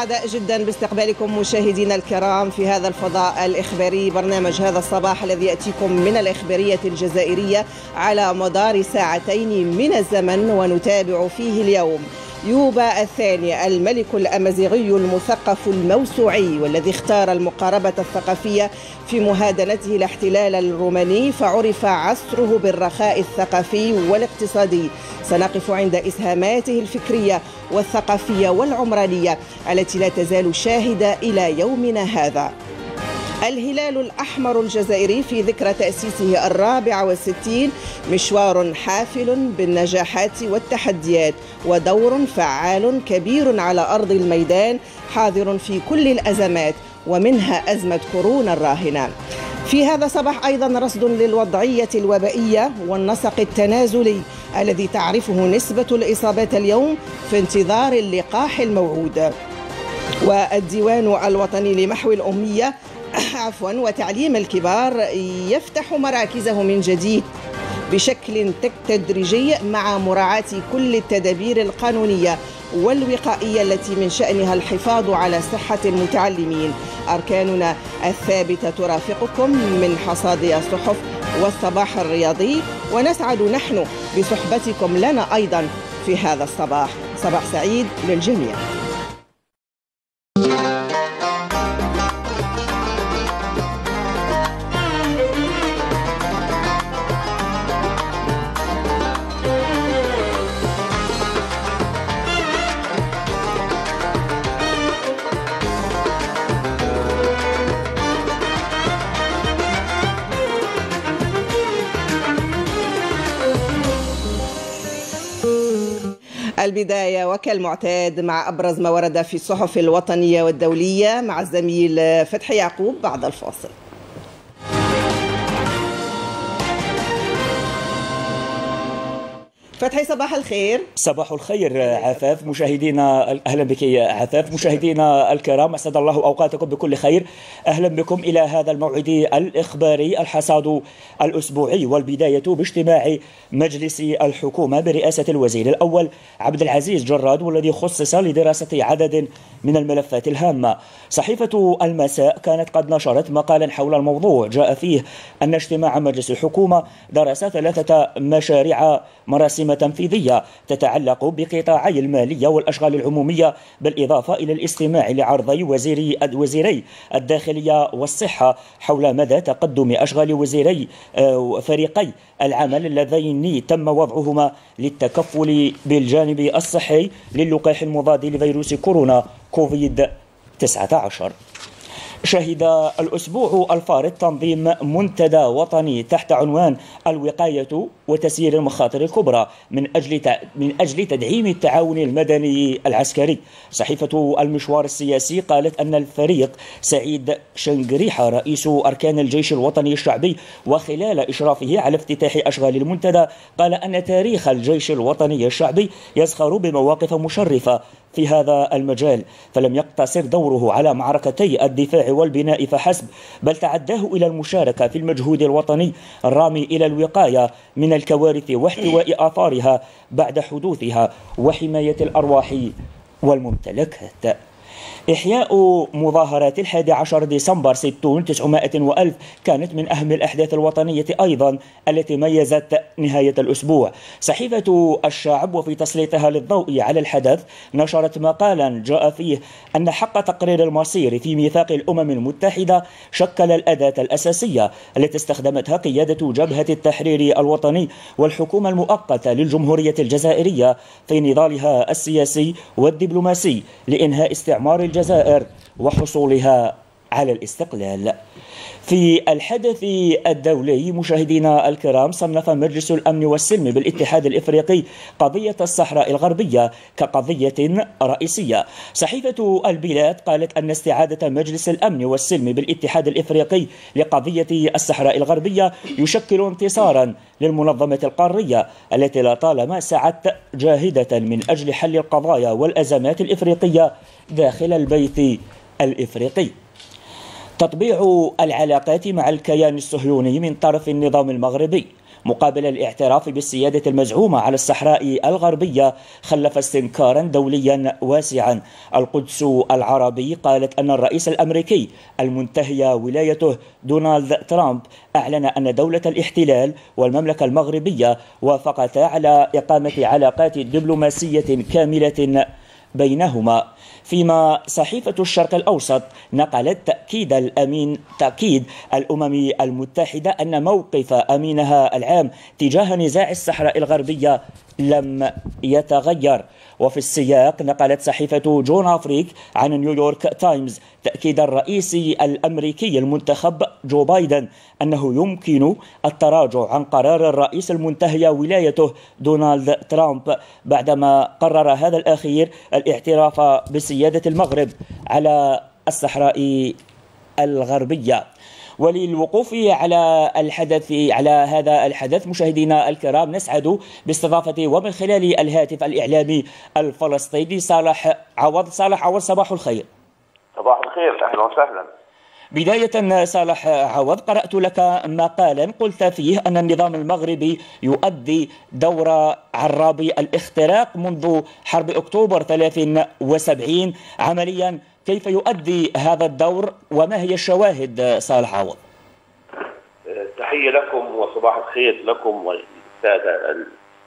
سعداء جدا باستقبالكم مشاهدينا الكرام في هذا الفضاء الإخباري. برنامج هذا الصباح الذي يأتيكم من الإخبارية الجزائرية على مدار ساعتين من الزمن ونتابع فيه اليوم. يوبا الثاني الملك الأمازيغي المثقف الموسوعي والذي اختار المقاربة الثقافية في مهادنته الاحتلال الروماني فعرف عصره بالرخاء الثقافي والاقتصادي. سنقف عند إسهاماته الفكرية والثقافية والعمرانية التي لا تزال شاهدة إلى يومنا هذا. الهلال الأحمر الجزائري في ذكرى تأسيسه الرابع والستين مشوار حافل بالنجاحات والتحديات ودور فعال كبير على أرض الميدان حاضر في كل الأزمات ومنها أزمة كورونا الراهنة. في هذا الصباح أيضا رصد للوضعية الوبائية والنسق التنازلي الذي تعرفه نسبة الإصابات اليوم في انتظار اللقاح الموعود. والديوان الوطني لمحو الأمية عفوا وتعليم الكبار يفتح مراكزه من جديد بشكل تدريجي مع مراعاة كل التدابير القانونية والوقائية التي من شأنها الحفاظ على صحة المتعلمين. أركاننا الثابتة ترافقكم من حصاد الصحف والصباح الرياضي ونسعد نحن بصحبتكم لنا أيضا في هذا الصباح. صباح سعيد للجميع. البداية وكالمعتاد مع أبرز ما ورد في الصحف الوطنية والدولية مع الزميل فتحي يعقوب بعد الفاصل. فتحي صباح الخير. صباح الخير عفاف. مشاهدينا أهلا بك يا عفاف. مشاهدينا الكرام أسعد الله أوقاتكم بكل خير. أهلا بكم إلى هذا الموعد الإخباري الحصاد الأسبوعي والبداية باجتماع مجلس الحكومة برئاسة الوزير الأول عبد العزيز جراد والذي خصص لدراسة عدد من الملفات الهامة. صحيفة المساء كانت قد نشرت مقالا حول الموضوع. جاء فيه أن اجتماع مجلس الحكومة درس ثلاثة مشاريع مراسم تنفيذية تتعلق بقطاعي المالية والأشغال العمومية بالإضافة إلى الاستماع لعرضي وزيري وزيري الداخلية والصحة حول مدى تقدم أشغال وزيري فريقي العمل اللذين تم وضعهما للتكفل بالجانب الصحي للقاح المضاد لفيروس كورونا كوفيد 19 شهد الأسبوع الفارط تنظيم منتدى وطني تحت عنوان الوقاية وتسيير المخاطر الكبرى من أجل من أجل تدعيم التعاون المدني العسكري. صحيفة المشوار السياسي قالت أن الفريق سعيد شنقريحة رئيس أركان الجيش الوطني الشعبي وخلال إشرافه على افتتاح أشغال المنتدى قال أن تاريخ الجيش الوطني الشعبي يزخر بمواقف مشرفة في هذا المجال فلم يقتصر دوره على معركتي الدفاع والبناء فحسب بل تعداه إلى المشاركة في المجهود الوطني الرامي إلى الوقاية من الكوارث واحتواء آثارها بعد حدوثها وحماية الأرواح والممتلكات. إحياء مظاهرات الحادي عشر ديسمبر ستون تسعمائة وألف كانت من أهم الأحداث الوطنية أيضا التي ميزت نهاية الأسبوع. صحيفة الشعب وفي تسليطها للضوء على الحدث نشرت مقالا جاء فيه أن حق تقرير المصير في ميثاق الأمم المتحدة شكل الأداة الأساسية التي استخدمتها قيادة جبهة التحرير الوطني والحكومة المؤقتة للجمهورية الجزائرية في نضالها السياسي والدبلوماسي لإنهاء استعمار الجزائر وحصولها على الاستقلال. في الحدث الدولي مشاهدينا الكرام صنف مجلس الأمن والسلم بالاتحاد الإفريقي قضية الصحراء الغربية كقضية رئيسية. صحيفة البلاد قالت أن استعادة مجلس الأمن والسلم بالاتحاد الإفريقي لقضية الصحراء الغربية يشكل انتصارا للمنظمة القارية التي لطالما سعت جاهدة من أجل حل القضايا والأزمات الإفريقية داخل البيت الإفريقي. تطبيع العلاقات مع الكيان الصهيوني من طرف النظام المغربي مقابل الاعتراف بالسيادة المزعومة على الصحراء الغربية خلف استنكارا دوليا واسعا. القدس العربي قالت أن الرئيس الأمريكي المنتهي ولايته دونالد ترامب أعلن أن دولة الاحتلال والمملكة المغربية وافقتا على إقامة علاقات دبلوماسية كاملة بينهما. فيما صحيفة الشرق الأوسط نقلت تأكيد الأمين تأكيد الأمم المتحدة أن موقف أمينها العام تجاه نزاع الصحراء الغربية لم يتغير. وفي السياق نقلت صحيفة جون أفريك عن نيويورك تايمز تأكيد الرئيس الأمريكي المنتخب جو بايدن أنه يمكن التراجع عن قرار الرئيس المنتهي ولايته دونالد ترامب بعدما قرر هذا الأخير الاعتراف بسيادة المغرب على الصحراء الغربية. وللوقوف على الحدث على هذا الحدث مشاهدينا الكرام نسعد باستضافة ومن خلال الهاتف الإعلامي الفلسطيني صالح عوض. صالح عوض صباح الخير. صباح الخير أهلا وسهلا. بداية صالح عوض قرأت لك مقالا قلت فيه أن النظام المغربي يؤدي دور عرابي الاختراق منذ حرب أكتوبر 73 عمليا كيف يؤدي هذا الدور وما هي الشواهد صالح عوض؟ تحية لكم وصباح الخير لكم والسادة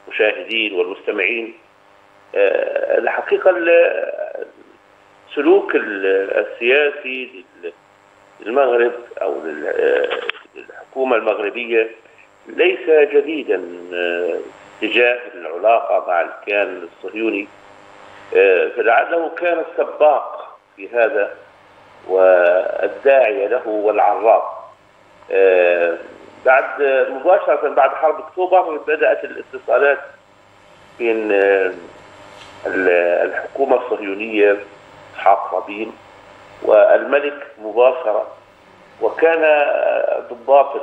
المشاهدين والمستمعين. الحقيقة السلوك السياسي للمغرب أو للحكومة المغربية ليس جديدا تجاه العلاقة مع الكيان الصهيوني. فلعله كان السباق في هذا والداعية له والعراف بعد مباشرة بعد حرب أكتوبر بدأت الاتصالات بين الحكومة الصهيونية إسحاق رابين والملك مباشرة وكان ضباط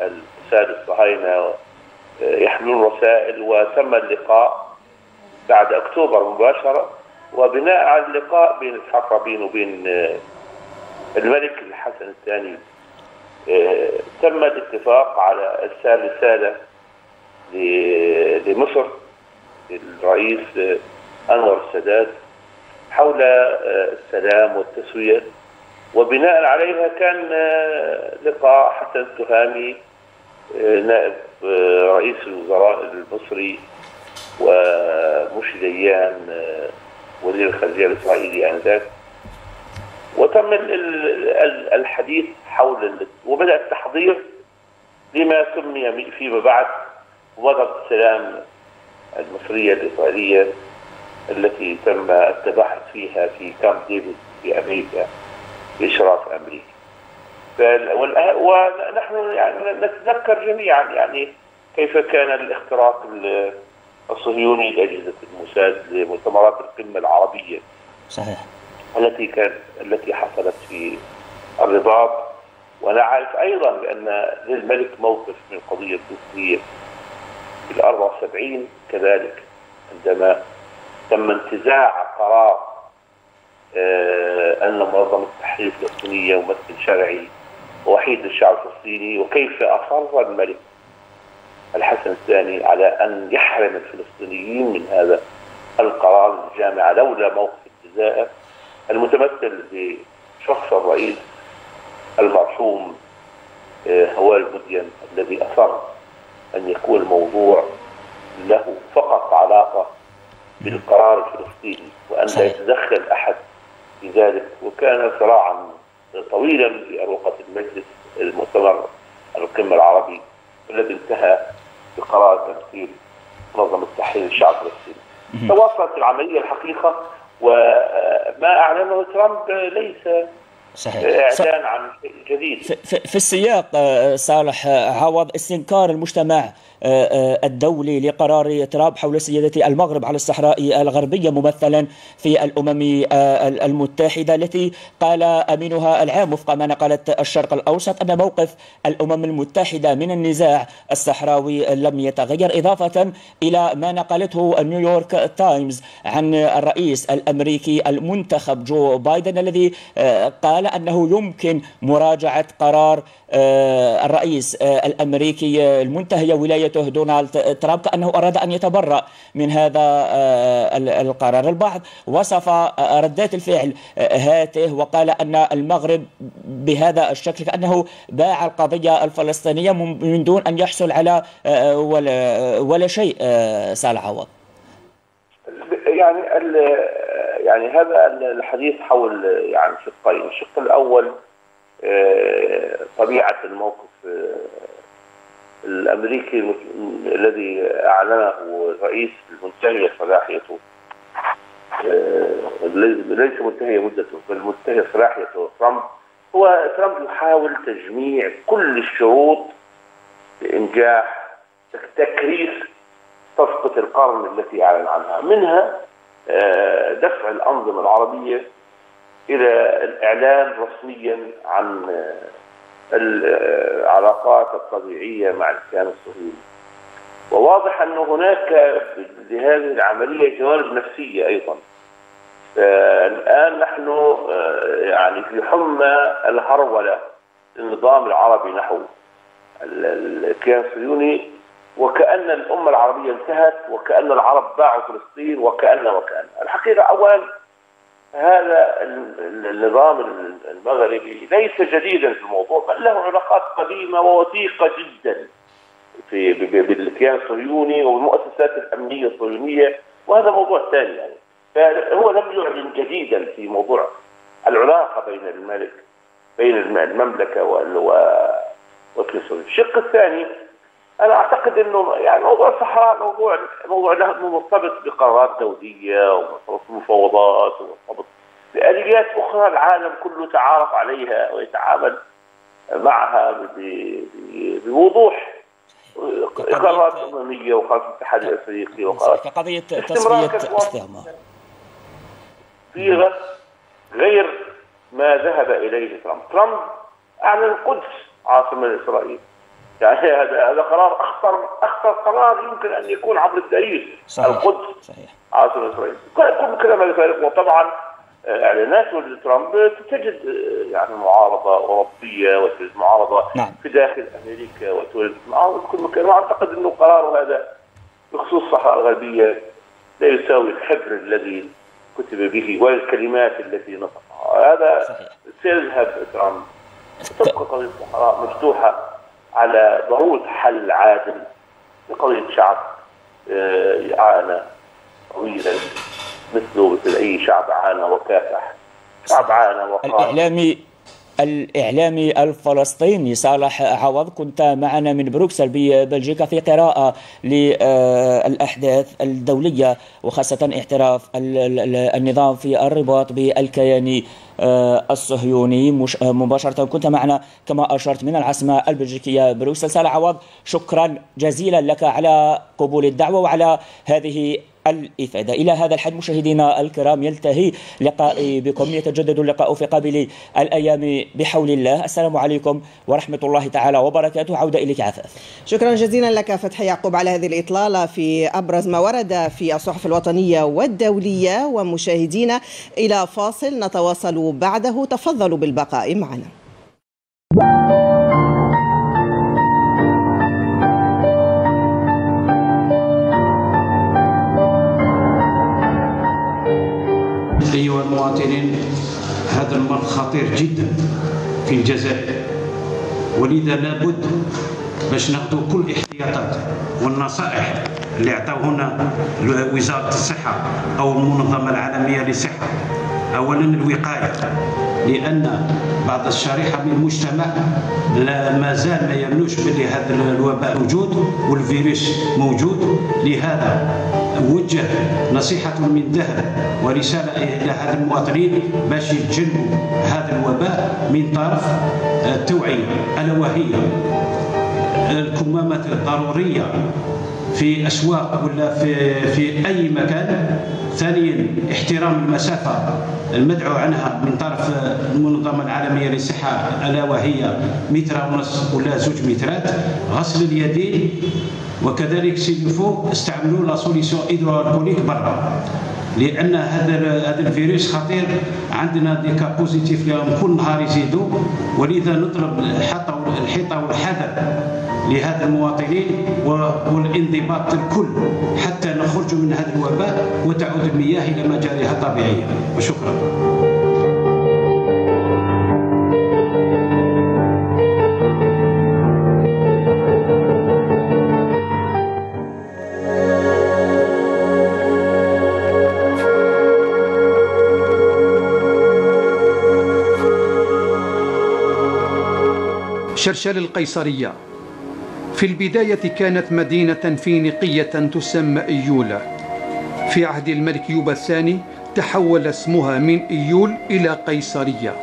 السادة الصهاينة يحملون رسائل وتم اللقاء بعد أكتوبر مباشرة. وبناء على اللقاء بين اسحاق رابين وبين الملك الحسن الثاني تم الاتفاق على إرسال رسالة لمصر للرئيس أنور السادات حول السلام والتسوية. وبناء عليها كان لقاء حسن التهامي نائب رئيس الوزراء المصري ومشي ديان وزير الخارجية الإسرائيلي آنذاك وتم الحديث حول وبدأ التحضير لما سمي فيما بعد مبادره السلام المصرية الإسرائيلية التي تم التباحث فيها في كامب ديفيد في أمريكا باشراف أمريكي. ونحن يعني نتذكر جميعا يعني كيف كان الاختراق الصهيوني لأجهزة الموساد لمؤتمرات القمة العربية صحيح. التي كانت التي حصلت في الرباط. ونعرف أيضا بأن للملك موقف من القضية الفلسطينيه في ال 74 كذلك عندما تم انتزاع قرار آه أن منظمة التحرير الفلسطينيه ممثل شرعي وحيد للشعب الفلسطيني وكيف أصر الملك الحسن الثاني على أن يحرم الفلسطينيين من هذا القرار الجامع لولا موقف الجزائر المتمثل بشخص الرئيس المرحوم هوال بوديان الذي أصر أن يكون الموضوع له فقط علاقة بالقرار الفلسطيني وأن لا يتدخل أحد في ذلك وكان صراعا طويلا في أروقة المجلس المؤتمر القمة العربي الذي انتهى بقرار تمثيل منظمة تحرير الشعب الفلسطيني. تواصلت العملية الحقيقة وما أعلنه ترامب ليس صحيح. إعلان عن شيء جديد. في, في السياق صالح عوض استنكار المجتمع الدولي لقرار ترامب حول سيادة المغرب على الصحراء الغربية ممثلا في الأمم المتحدة التي قال أمينها العام وفق ما نقلت الشرق الأوسط أن موقف الأمم المتحدة من النزاع الصحراوي لم يتغير إضافة إلى ما نقلته نيويورك تايمز عن الرئيس الأمريكي المنتخب جو بايدن الذي قال أنه يمكن مراجعة قرار الرئيس الأمريكي المنتهية ولايته دونالد ترامب كأنه أراد أن يتبرأ من هذا القرار. البعض وصف ردات الفعل هاته وقال أن المغرب بهذا الشكل كأنه باع القضية الفلسطينية من دون أن يحصل على ولا, ولا شيء سال عوض. يعني يعني هذا الحديث حول يعني شقين الشق الأول طبيعة الموقف الأمريكي الذي أعلنه الرئيس المنتهيه صلاحيته ليس منتهيه مدته بل منتهيه صلاحيته ترامب. هو ترامب يحاول تجميع كل الشروط لإنجاح تكريس صفقه القرن التي أعلن عنها منها دفع الأنظمة العربية إلى الاعلان رسميا عن العلاقات الطبيعية مع الكيان الصهيوني. وواضح أن هناك لهذه العملية جوانب نفسية أيضا. الآن نحن يعني في حمى الهرولة للنظام العربي نحو الكيان الصهيوني وكأن الأمة العربية انتهت وكأن العرب باعوا فلسطين وكأن وكأن الحقيقة أولا هذا النظام المغربي ليس جديدا في الموضوع بل له علاقات قديمة ووثيقة جدا في بالكيان الصهيوني والمؤسسات الأمنية الصهيونية وهذا موضوع ثاني يعني. فهو لم يعلن جديدا في موضوع العلاقة بين الملك بين المملكة والكنيسة الشق الثاني أنا أعتقد إنه يعني موضوع الصحراء موضوع موضوع له مرتبط بقرارات دولية ومرتبط بمفاوضات ومرتبط باليات أخرى العالم كله تعارف عليها ويتعامل معها بوضوح. قرارات أممية وقرارات الاتحاد الافريقي وقرارات كقضية تصفيه استعمار. في غير ما ذهب إليه ترامب، ترامب أعلن القدس عاصمة لاسرائيل يعني هذا هذا قرار اخطر أخطر قرار يمكن أن يكون عبر التاريخ صحيح. القدس. صحيح. عاصمه إسرائيل. كل كلام ذلك وطبعا اعلانات ترامب تجد يعني معارضة أوروبية وتجد معارضة نعم. في داخل أمريكا وتجد معارضة في كل مكان. وأعتقد إنه قراره هذا بخصوص الصحراء الغربية لا يساوي الحبر الذي كتب به ولا الكلمات التي نطقها. هذا صحيح. سيذهب ترامب. تبقى قضية الصحراء مفتوحة. على ضروره حل عادل لقضيه شعب عانى طويلا مثله مثل أي شعب عانى وكافح. شعب عانى وقام الإعلامي الإعلامي الفلسطيني صالح عوض كنت معنا من بروكسل ببلجيكا في قراءة للأحداث الدولية وخاصة اعتراف النظام في الرباط بالكيان الصهيوني مباشرة. كنت معنا كما أشرت من العاصمة البلجيكية بروكسل صالح عوض شكرا جزيلا لك على قبول الدعوة وعلى هذه الإفادة. إلى هذا الحد مشاهدينا الكرام يلتهي لقائي بكم يتجدد اللقاء في قابل الأيام بحول الله. السلام عليكم ورحمة الله تعالى وبركاته. عودة إليك عفاف. شكرا جزيلا لك فتحي يعقوب على هذه الإطلالة في أبرز ما ورد في الصحف الوطنية والدولية. ومشاهدينا إلى فاصل نتواصل بعده. تفضلوا بالبقاء معنا. أيها المواطنين هذا المرض خطير جدا في الجزائر. ولذا لابد باش ناخذوا كل الاحتياطات والنصائح اللي عطاونا وزارة الصحة أو المنظمة العالمية للصحة. اولا الوقاية لأن بعض الشريحة من المجتمع لا ما زال ما يمنوش بلي هذا الوباء موجود والفيروس موجود. لهذا وجه نصيحة من ذهب ورسالة إلى هذا المواطنين باش يتجنبوا هذا الوباء من طرف التوعية ألا وهي الكمامات الضرورية. في أسواق ولا في في أي مكان. ثانيا احترام المسافة المدعو عنها من طرف المنظمة العالمية للصحة ألا وهي متر ونص ولا زوج مترات. غسل اليدين وكذلك s'il faut استعملوا la solution برا. لأن هذا هذا الفيروس خطير. عندنا دي كا بوزيتيف لهم كل نهار يزيدوا. ولذا نطلب الحيطة والحذر لهذا المواطنين والانضباط الكل حتى نخرج من هذا الوباء وتعود المياه إلى مجاريها الطبيعية. وشكرا. شرشل القيصرية. في البداية كانت مدينة فينيقية تسمى إيولا في عهد الملك يوبا الثاني تحول اسمها من إيول إلى قيصرية.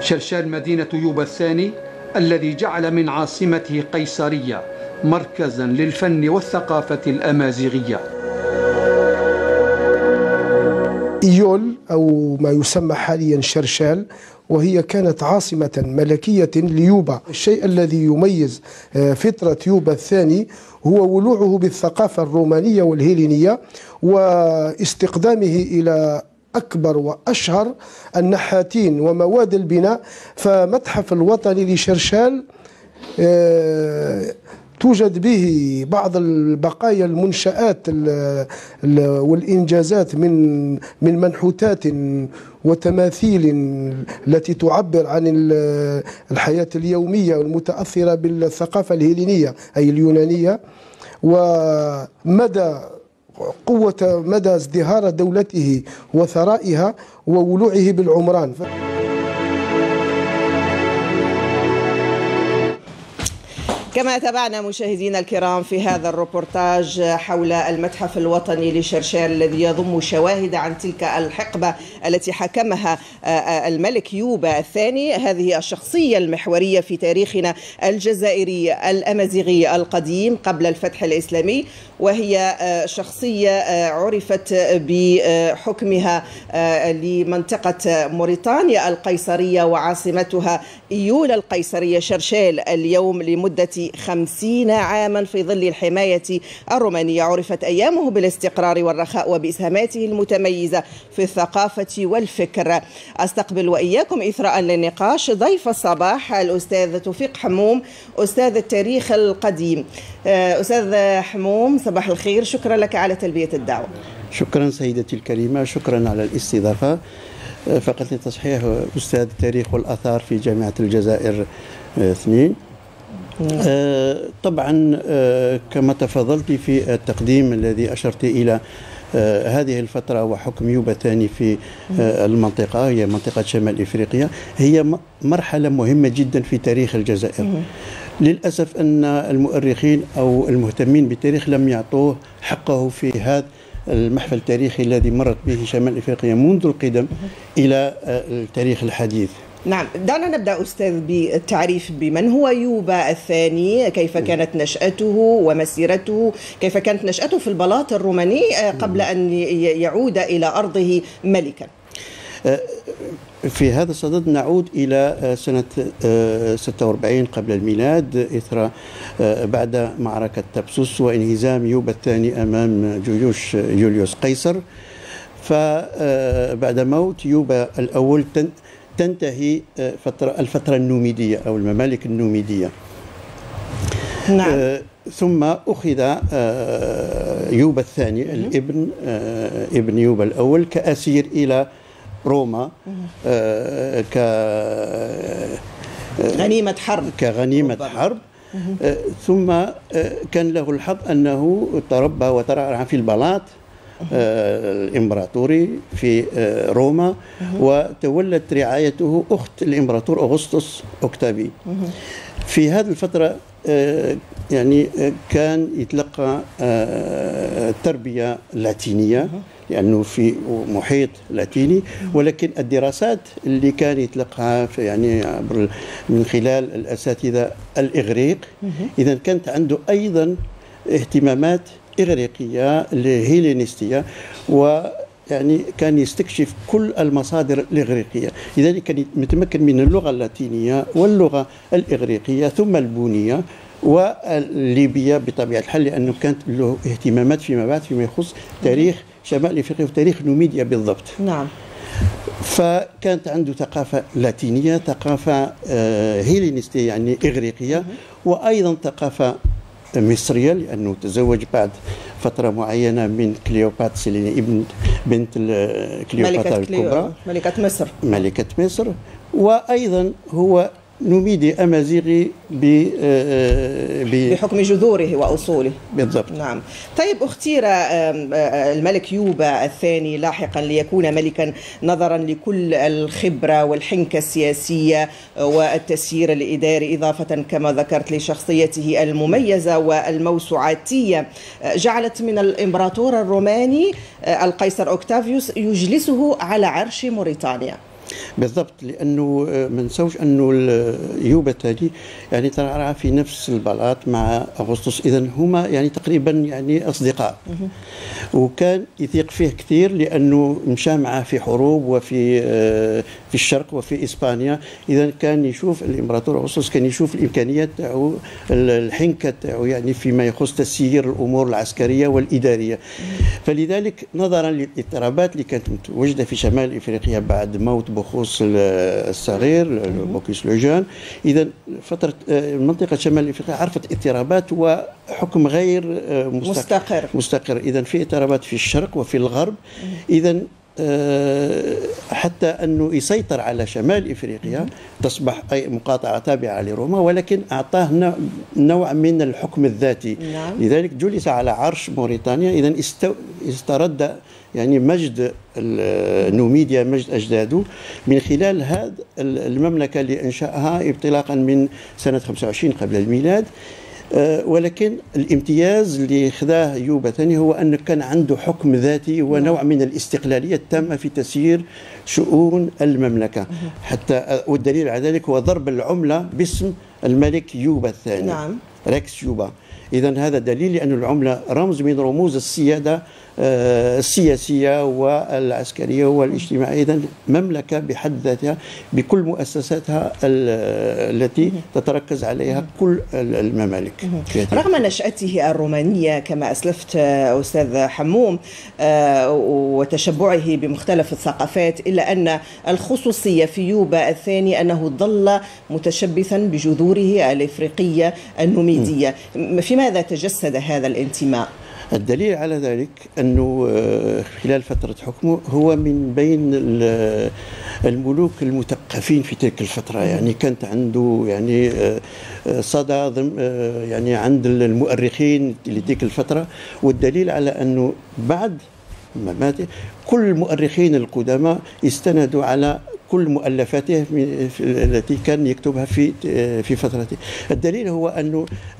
شرشال مدينة يوبا الثاني الذي جعل من عاصمته قيصرية مركزا للفن والثقافة الأمازيغية. إيول أو ما يسمى حاليا شرشال وهي كانت عاصمة ملكية ليوبا. الشيء الذي يميز آه، فترة يوبا الثاني هو ولوعه بالثقافة الرومانية والهيلينية واستقدامه إلى أكبر وأشهر النحاتين ومواد البناء. فمتحف الوطني لشرشال آه، توجد به بعض البقايا المنشآت والإنجازات من من منحوتات وتماثيل التي تعبر عن الحياة اليومية المتأثرة بالثقافة الهيلينية أي اليونانية. ومدى قوة مدى ازدهار دولته وثرائها وولوعه بالعمران. كما تابعنا مشاهدينا الكرام في هذا الروبورتاج حول المتحف الوطني لشرشال الذي يضم شواهد عن تلك الحقبة التي حكمها الملك يوبا الثاني. هذه الشخصية المحورية في تاريخنا الجزائري الأمازيغي القديم قبل الفتح الإسلامي. وهي شخصية عرفت بحكمها لمنطقة موريتانيا القيصرية وعاصمتها إيول القيصرية شرشال اليوم لمدة خمسين عاما في ظل الحماية الرومانية. عرفت أيامه بالاستقرار والرخاء وبإسهاماته المتميزة في الثقافة والفكر. أستقبل وإياكم إثراء للنقاش ضيف الصباح الأستاذ توفيق حموم أستاذ التاريخ القديم. أستاذ حموم صباح الخير. شكرا لك على تلبية الدعوة. شكرا سيدتي الكريمة. شكرا على الاستضافة. فقط لتصحيح أستاذ التاريخ والأثار في جامعة الجزائر اثنين. آه طبعا كما تفضلت في التقديم الذي أشرت إلى هذه الفترة وحكم يوبا ثاني في المنطقة هي منطقة شمال إفريقيا هي مرحلة مهمة جدا في تاريخ الجزائر. للأسف أن المؤرخين أو المهتمين بالتاريخ لم يعطوه حقه في هذا المحفل التاريخي الذي مرت به شمال إفريقيا منذ القدم إلى التاريخ الحديث. نعم دعنا نبدأ أستاذ بالتعريف بمن هو يوبا الثاني كيف كانت نشأته ومسيرته؟ كيف كانت نشأته في البلاط الروماني قبل أن يعود إلى أرضه ملكا؟ في هذا الصدد نعود إلى سنة 46 قبل الميلاد إثر بعد معركة تبسوس وانهزام يوبا الثاني أمام جيوش يوليوس قيصر. فبعد موت يوبا الأول تنتهي فترة الفترة النوميدية أو الممالك النوميدية. نعم. ثم أخذ يوبا الثاني الابن ابن يوبا الأول كأسير إلى روما آه ك غنيمة حرب. كغنيمة حرب. آه ثم آه كان له الحظ أنه تربى وترعرع في البلاط الإمبراطوري في روما وتولت رعايته أخت الإمبراطور أغسطس أكتافي في هذه الفترة يعني كان يتلقى التربية اللاتينية لأنه في محيط لاتيني ولكن الدراسات اللي كان يتلقاها يعني عبر من خلال الأساتذة الإغريق اذا كانت عنده أيضا اهتمامات إغريقية الهيلينستية و يعني كان يستكشف كل المصادر الإغريقية. لذلك كان متمكن من اللغة اللاتينية واللغة الإغريقية ثم البونية والليبية بطبيعة الحال لأنه كانت له اهتمامات فيما بعد فيما يخص تاريخ شمال إفريقيا وتاريخ نوميديا بالضبط. نعم. فكانت عنده ثقافة لاتينية ثقافة آه، هيلينستية يعني إغريقية وأيضا ثقافة مصرية لأنه تزوج بعد فترة معينة من كليوباترا سيليني ابن بنت ال- كليوباترا ملكة كليو الكبرى. ملكة مصر. ملكة مصر. وأيضا هو نوميدي أمازيغي ب- آه، ب- بحكم جذوره وأصوله. بالضبط. نعم. طيب أختير آه، الملك يوبا الثاني لاحقا ليكون ملكا نظرا لكل الخبرة والحنكة السياسية والتسيير الإداري إضافة كما ذكرت لشخصيته المميزة والموسوعاتية. آه، جعلت من الإمبراطور الروماني آه، القيصر أوكتافيوس يجلسه على عرش موريتانيا. بالضبط لأنه آه، ما نساوش أنه ال- يوبا الثاني يعني ترعرع في نفس البلاط مع أغسطس. اذا هما يعني تقريبا يعني أصدقاء. وكان يثيق فيه كثير لأنه مشى معه في حروب وفي آه، الشرق وفي إسبانيا. اذا كان يشوف الإمبراطور اغسطس كان يشوف الامكانيات تاعو ال- الحنكة تاعو يعني فيما يخص تسيير الأمور العسكرية والإدارية. فلذلك نظرا للاضطرابات اللي كانت متواجدة في شمال إفريقيا بعد موت بخوص ال- الصغير بوكيس لوجان. اذا فترة آه، منطقة شمال إفريقيا عرفت اضطرابات وحكم غير آه، مستقر. مستقر. اذا في اضطرابات في الشرق وفي الغرب. اذا حتى أنه يسيطر على شمال إفريقيا تصبح أي مقاطعة تابعة لروما ولكن أعطاه نوع- من الحكم الذاتي. نعم. لذلك جلس على عرش موريتانيا. اذا استو... استرد يعني مجد نوميديا مجد أجداده. من خلال هذا ال- المملكة اللي أنشأها انطلاقا من سنة 25 قبل الميلاد آه، ولكن الامتياز اللي خذاه يوبا ثاني هو انه كان عنده حكم ذاتي ونوع من الاستقلالية التامة في تسيير شؤون المملكة. حتى والدليل على ذلك هو ضرب العملة باسم الملك يوبا الثاني نعم. ريكس يوبا. اذا هذا دليل لأن العملة رمز من رموز السيادة آه، السياسية والعسكرية والاجتماعية. اذا مملكة بحد ذاتها بكل مؤسساتها ال- التي تتركز عليها كل ال- الممالك. رغم نشأته الرومانية كما أسلفت أستاذ حموم آه، وتشبعه بمختلف الثقافات إلا أن الخصوصية في يوبا الثاني أنه ظل متشبثا بجذوره الإفريقية النوميدية. في ماذا تجسد هذا الانتماء؟ الدليل على ذلك أنه آه، خلال فترة حكمه هو من بين ال- الملوك المثقفين في تلك الفترة. يعني كانت عنده يعني آه، آه، صدى آه، يعني عند المؤرخين لتلك الفترة. والدليل على أنه بعد مماته كل المؤرخين القدامى استندوا على كل مؤلفاته التي كان يكتبها في في فترته. الدليل هو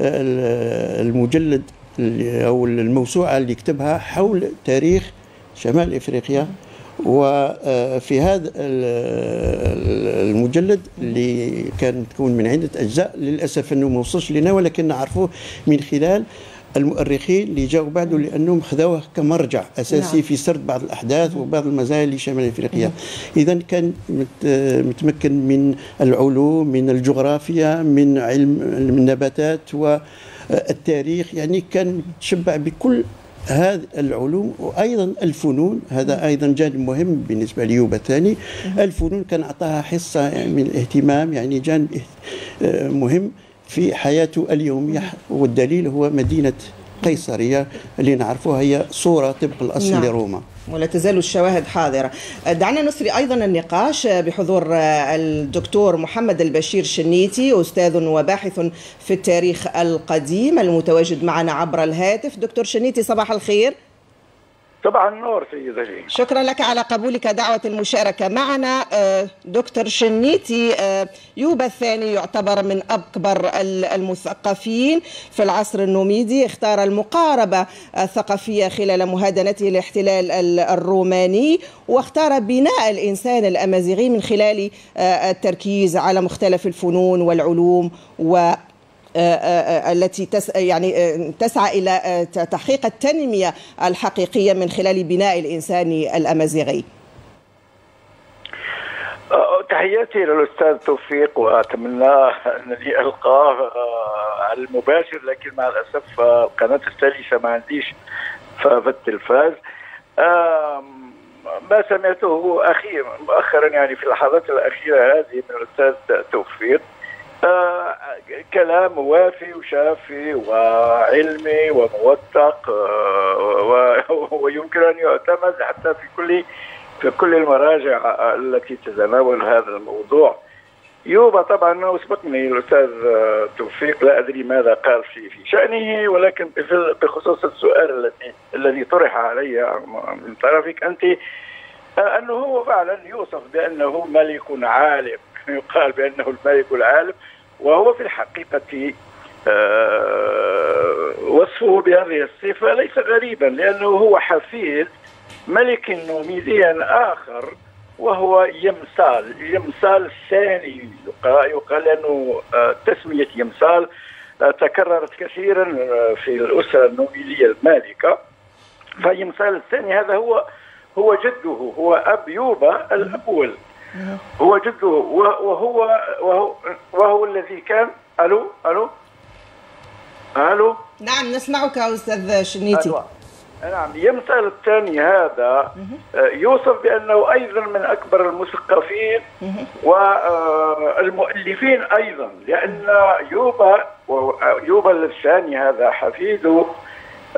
ال- المجلد أو الموسوعة اللي كتبها حول تاريخ شمال إفريقيا. وفي هذا ال- المجلد اللي كان تكون من عدة أجزاء للأسف أنه ما وصلش لنا ولكن نعرفه من خلال المؤرخين اللي جاوا بعده لأنهم خذوه كمرجع أساسي نعم. في سرد بعض الأحداث وبعض المزايا لشمال إفريقيا. إذا كان مت- متمكن من العلوم من الجغرافيا من علم النباتات والتاريخ يعني كان متشبع بكل هذه العلوم وأيضا الفنون. هذا أيضا جانب مهم بالنسبة ليوبا الثاني الفنون كان أعطاها حصة من الاهتمام يعني جانب آه، مهم في حياته اليومية. والدليل هو مدينة قيصرية اللي نعرفوها هي صورة طبق الأصل نعم. لروما. ولا تزال الشواهد حاضرة. دعنا نثري أيضا النقاش بحضور الدكتور محمد البشير شنيتي أستاذ وباحث في التاريخ القديم المتواجد معنا عبر الهاتف. دكتور شنيتي صباح الخير. صباح النور سيدتي شكرا لك على قبولك دعوة المشاركة. معنا آه، دكتور شنيتي آه، يوبا الثاني يعتبر من أكبر ال- المثقفين في العصر النوميدي. اختار المقاربة الثقافية خلال مهادنته الاحتلال ال- الروماني واختار بناء الإنسان الأمازيغي من خلال آه، التركيز على مختلف الفنون والعلوم و التي تس يعني تسعى إلى تحقيق التنمية الحقيقية من خلال بناء الإنسان الأمازيغي. تحياتي للأستاذ توفيق وأتمنى انني ألقاه على المباشر لكن مع الأسف القناه الثالثه ما عنديش في التلفاز ما سمعته أخيرا مؤخرا يعني في اللحظات الأخيرة هذه من الأستاذ توفيق آه كلام وافي وشافي وعلمي وموثق آه ويمكن أن يعتمد حتى في كل في كل المراجع التي تتناول هذا الموضوع. يوبا طبعا سبقني الأستاذ توفيق لا أدري ماذا قال في في شأنه ولكن بخصوص السؤال الذي الذي طرح علي من طرفك أنت أنه هو فعلا يوصف بأنه ملك عالم. يقال بأنه الملك العالم وهو في الحقيقة وصفه بهذه الصفة ليس غريبا لأنه هو حفيد ملك نوميدي آخر وهو يمثال يمثال الثاني يقال أنه تسمية يمثال تكررت كثيرا في الأسرة النوميدية المالكة. فيمثال الثاني هذا هو هو جده هو أب يوبا الأول هو جده وهو وهو, وهو الذي كان ألو ألو؟ ألو؟ نعم نسمعك أستاذ شنيتي. ألو. نعم يمثل الثاني هذا يوصف بأنه أيضا من أكبر المثقفين والمؤلفين أيضا لأن يوبا يوبا الثاني هذا حفيده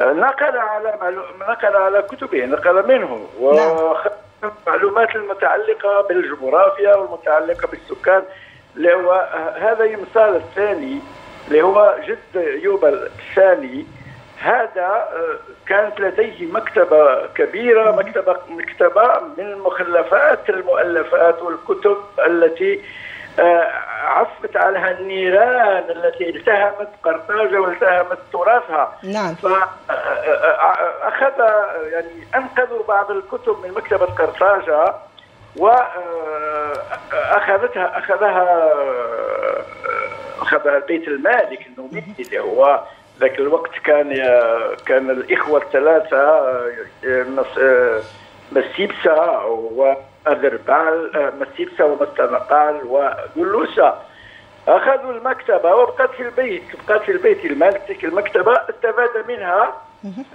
نقل على نقل على كتبه نقل منه والمعلومات المتعلقة بالجغرافيا والمتعلقة بالسكان هذا يمثال الثاني اللي هو جد يوبا الثاني. هذا كانت لديه مكتبة كبيرة مكتبة مكتبة من مخلفات المؤلفات والكتب التي عفت عليها النيران التي التهمت قرطاجة والتهمت تراثها. نعم. فأخذ يعني أنقذوا بعض الكتب من مكتبة قرطاجة وأخذتها أخذها أخذها البيت المالك النوبي اللي هو ذاك الوقت كان كان الإخوة الثلاثة مسيبسا وأذربال مسيبسا ومستنقال وجلوسا أخذوا المكتبة وبقت في البيت بقت في البيت المالك المكتبة استفاد منها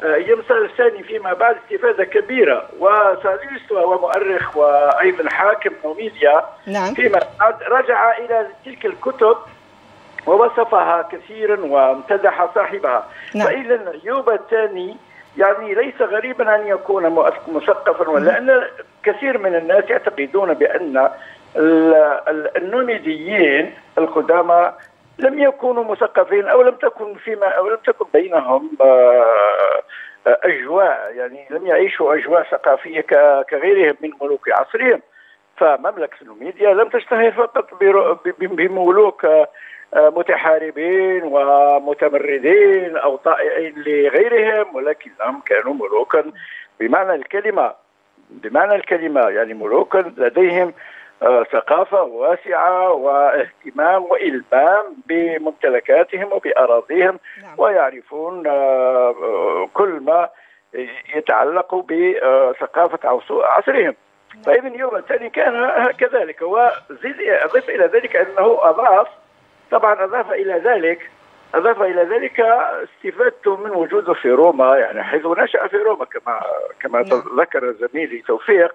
يمثل الثاني فيما بعد استفادة كبيرة وساليس وهو مؤرخ وأيضا حاكم نوميديا نعم. فيما بعد رجع إلى تلك الكتب ووصفها كثيرا وامتدح صاحبها نعم. فإذا يوبا الثاني يعني ليس غريبا أن يكون مثقفا ولأن كثير من الناس يعتقدون بأن النوميديين القدامى لم يكونوا مثقفين أو لم تكن فيما أو لم تكن بينهم أجواء يعني لم يعيشوا أجواء ثقافية كغيرهم من ملوك عصرهم. فمملكة النوميديا لم تشتهر فقط بملوك متحاربين ومتمردين أو طائعين لغيرهم ولكنهم كانوا ملوكا بمعنى الكلمة. بمعنى الكلمة يعني ملوكا لديهم ثقافة واسعة واهتمام والمام بممتلكاتهم وبأراضيهم نعم. ويعرفون كل ما يتعلق بثقافه عصرهم. فاذا يوم الثاني كان كذلك وزيد اضيف إلى ذلك أنه أضاف طبعا أضاف إلى ذلك أضاف إلى ذلك استفادته من وجوده في روما يعني حيث نشأ في روما كما كما ذكر زميلي توفيق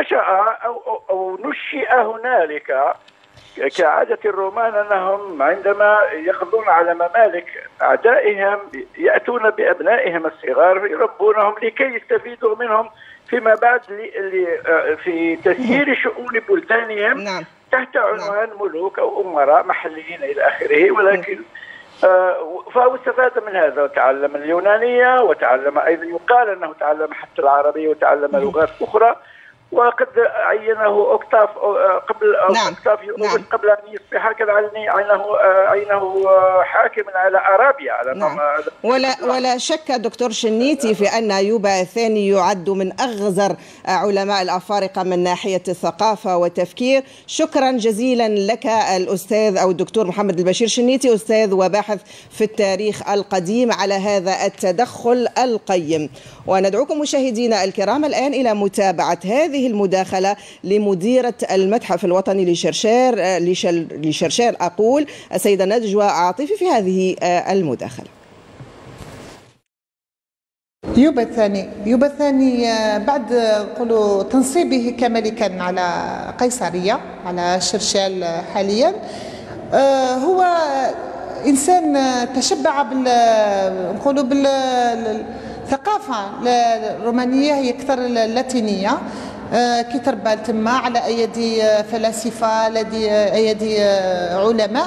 نشأ أو أو, أو نشئ هنالك كعادة الرومان أنهم عندما يقضون على ممالك أعدائهم يأتون بأبنائهم الصغار يربونهم لكي يستفيدوا منهم فيما بعد في تسيير شؤون بلدانهم نعم. تحت عنوان ملوك أو أمراء محليين إلى آخره ولكن آه فهو استفاد من هذا وتعلم اليونانية وتعلم أيضا يقال أنه تعلم حتى العربية وتعلم لغات أخرى. وقد عينه اوكتاف قبل نعم. أوكتاف نعم. قبل أن يصبح هكذا عينه عينه حاكما على أرابيا على نعم. ولا ولا شك دكتور شنيتي في أن ايوبا الثاني يعد من أغزر علماء الأفارقة من ناحية الثقافة والتفكير شكرا جزيلا لك الأستاذ أو الدكتور محمد البشير شنيتي أستاذ وباحث في التاريخ القديم على هذا التدخل القيم وندعوكم مشاهدينا الكرام الآن إلى متابعة هذه المداخلة لمديرة المتحف الوطني لشرشير لشرشير أقول السيدة نجوى عاطفي في هذه المداخلة. يوبا الثاني يوبا الثاني بعد نقولوا تنصيبه كملكا على قيصرية على شرشال حاليا. هو إنسان تشبع بال نقولوا بالثقافه الرومانيه هي أكثر اللاتينيه كي تربى تما على أيدي فلاسفة على أيدي علماء.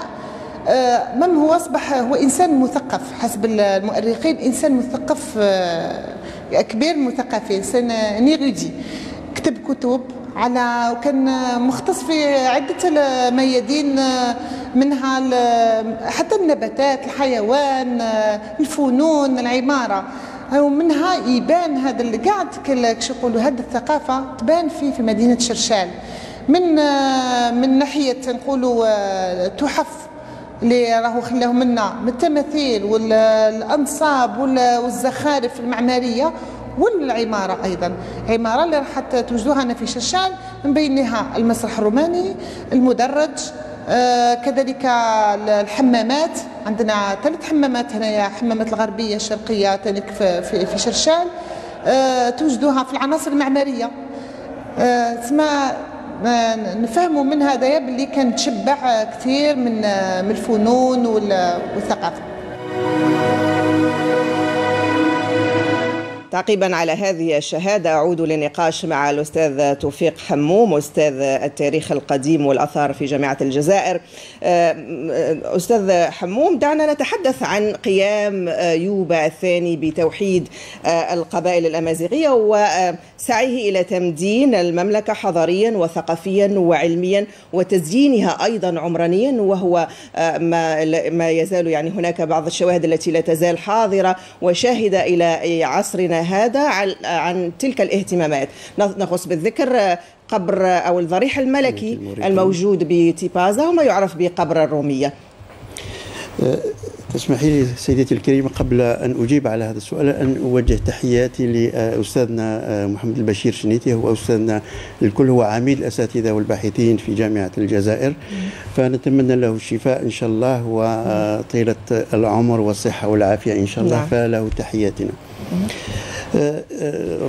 من هو؟ أصبح هو إنسان مثقف. حسب المؤرخين إنسان مثقف كبير مثقف إنسان نيرودي كتب كتب على وكان مختص في عدة ميادين منها حتى النباتات الحيوان الفنون العمارة. ومنها يبان هذا اللي قاعد شو يقولوا هذه الثقافة تبان فيه في مدينة شرشال. من من ناحية نقولوا تحف اللي راهو خلاهم منا من التماثيل والأنصاب والزخارف المعمارية والعمارة أيضا. عمارة اللي راح توجدوها هنا في شرشال من بينها المسرح الروماني المدرج كذلك الحمامات. عندنا ثلاث حمامات هنايا حمامات الغربية الشرقية في, في, في شرشال. آه توجدوها في العناصر المعمارية. آه تسمى نفهموا من هذايا باللي كان تشبع كثير من من الفنون والثقافة. تعقيبا على هذه الشهادة أعود للنقاش مع الأستاذ توفيق حموم أستاذ التاريخ القديم والأثار في جامعة الجزائر. أستاذ حموم دعنا نتحدث عن قيام يوبا الثاني بتوحيد القبائل الأمازيغية وسعيه إلى تمدين المملكة حضاريا وثقافيا وعلميا وتزيينها أيضا عمرانيا وهو ما ما يزال يعني هناك بعض الشواهد التي لا تزال حاضرة. وشاهدة إلى عصرنا هذا عن تلك الاهتمامات. نخص بالذكر قبر أو الضريح الملكي الموجود بتيبازا وما يعرف بقبر الرومية. تسمحي لي سيدتي الكريمة قبل أن أجيب على هذا السؤال أن أوجه تحياتي لأستاذنا محمد البشير شنيتي. هو أستاذنا الكل هو عميد الأساتذة والباحثين في جامعة الجزائر. فنتمنى له الشفاء إن شاء الله وطيلة العمر والصحة والعافية إن شاء الله. فله تحياتنا.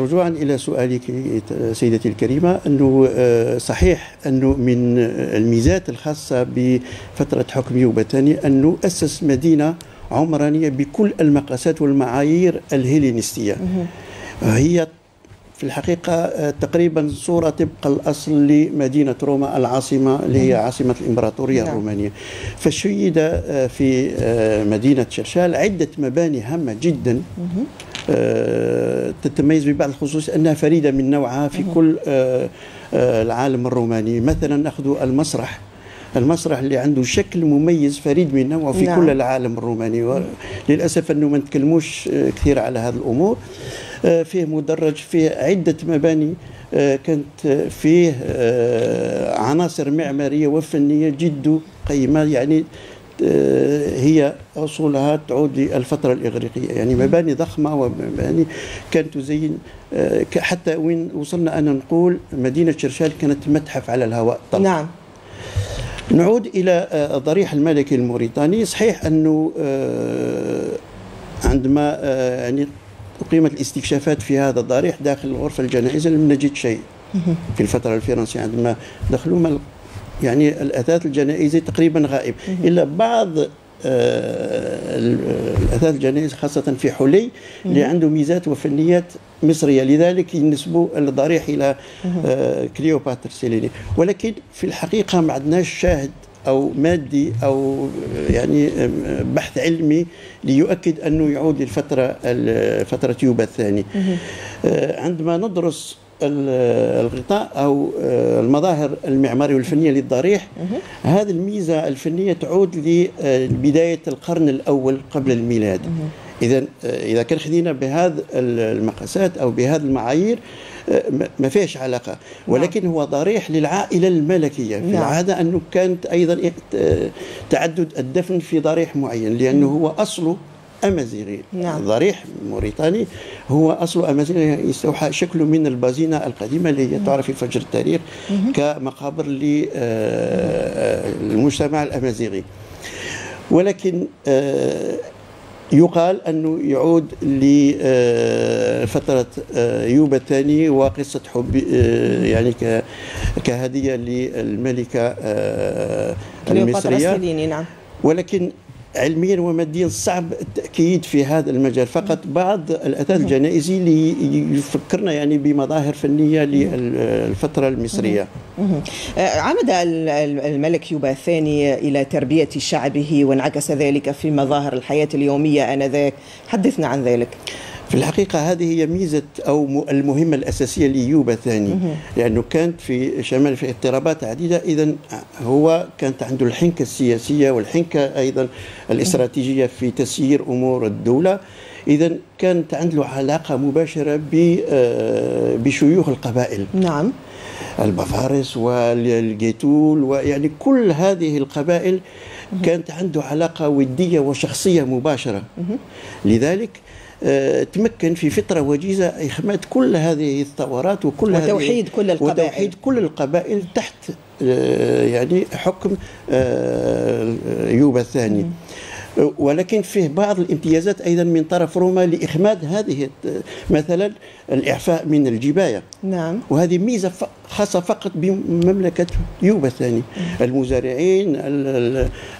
رجوعا إلى سؤالك سيدتي الكريمة أنه صحيح أنه من الميزات الخاصة بفترة حكم يوبا الثاني أنه أسس مدينة عمرانية بكل المقاسات والمعايير الهيلينستيه هي في الحقيقة تقريبا صورة طبق الأصل لمدينة روما العاصمة اللي هي عاصمة الإمبراطورية الرومانية. فشيد في مدينة شرشال عدة مباني هامة جدا. تتميز ببعض الخصوص أنها فريدة من نوعها في كل العالم الروماني. مثلا نأخذ المسرح. المسرح اللي عنده شكل مميز فريد من نوعه في نعم. كل العالم الروماني. وللأسف أنه ما نتكلموش كثير على هذه الأمور. فيه مدرج فيه عدة مباني كانت فيه عناصر معمارية وفنية جد قيمة. يعني هي أصولها تعود للفترة الإغريقية. يعني مباني ضخمة ومباني كانت تزين حتى وين وصلنا أن نقول مدينة شرشال كانت متحف على الهواء طلق. نعم. نعود إلى ضريح الملكي الموريتاني. صحيح أنه عندما يعني أقيمت الاستكشافات في هذا الضريح داخل غرفة الجنائز لم نجد شيء في الفترة الفرنسية عندما دخلوا. يعني الأثاث الجنائزي تقريبا غائب. إلا بعض الأثاث الجنائز خاصة في حلي اللي عنده ميزات وفنيات مصرية. لذلك ينسبوا الضريح إلى كليوباتر سيليني. ولكن في الحقيقة ما عندناش شاهد أو مادي أو يعني بحث علمي ليؤكد أنه يعود للفترة فترة يوبا الثاني. عندما ندرس الغطاء أو المظاهر المعمارية والفنية للضريح. هذه الميزة الفنية تعود لبدايه القرن الأول قبل الميلاد. اذا إذا كان خذينا بهذه المقاسات أو بهذه المعايير ما فيش علاقة. ولكن هو ضريح للعائلة الملكية. في نعم. العادة أنه كانت أيضا تعدد الدفن في ضريح معين لأنه هو أصله أمازيغي. نعم. ضريح موريتاني. هو أصله أمازيغي يستوحى شكله من البازينة القديمة اللي هي تعرف في فجر التاريخ كمقابر للمجتمع الأمازيغي. ولكن يقال أنه يعود لفترة يوبا الثاني وقصة حب يعني كهدية للملكة المصرية. نعم. ولكن علميا وماديا صعب التأكيد في هذا المجال. فقط بعض الاثاث الجنائزي اللي يفكرنا يعني بمظاهر فنية للفترة المصرية. عمد الملك يوبا الثاني إلى تربية شعبه وانعكس ذلك في مظاهر الحياة اليومية آنذاك. حدثنا عن ذلك. في الحقيقة هذه هي ميزة أو المهمة الأساسية ليوبا الثاني لأنه كانت في شمال في اضطرابات عديدة إذا هو كانت عنده الحنكة السياسية والحنكة أيضا الاستراتيجية في تسيير أمور الدولة. إذا كانت عنده علاقة مباشرة بشيوخ القبائل. نعم. البفارس والجيتول ويعني كل هذه القبائل كانت عنده علاقة ودية وشخصية مباشرة. لذلك تمكن في فترة وجيزة إخماد كل هذه الثورات وكل وتوحيد كل القبائل. وتوحيد كل القبائل تحت يعني حكم يوبا الثاني. ولكن فيه بعض الامتيازات أيضا من طرف روما لإخماد هذه مثلا الإعفاء من الجباية. نعم. وهذه ميزة خاصة فقط بمملكة يوبا الثاني. المزارعين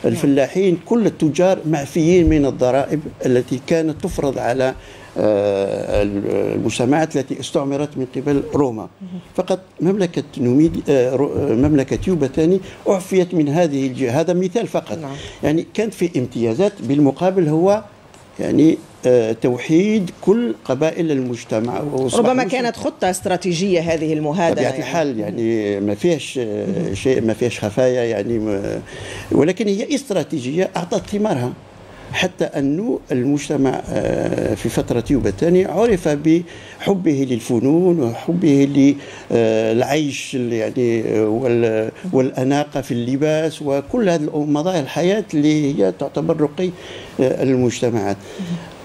الفلاحين كل التجار معفيين من الضرائب التي كانت تفرض على المجتمعات التي استعمرت من قبل روما. فقط مملكة نوميد مملكة يوبا الثاني أعفيت من هذه الجهة هذا مثال فقط. نعم. يعني كانت في امتيازات بالمقابل هو يعني توحيد كل قبائل المجتمع. ربما كانت خطة استراتيجية هذه المهادنة بطبيعة يعني. الحال يعني ما فيهش شيء ما فيهش خفايا يعني ولكن هي استراتيجية أعطت ثمارها. حتى أن المجتمع في فترة يوبا عرف بحبه للفنون وحبه للعيش يعني والأناقة في اللباس وكل هذه مظاهر الحياة اللي هي تعتبر رقي المجتمعات.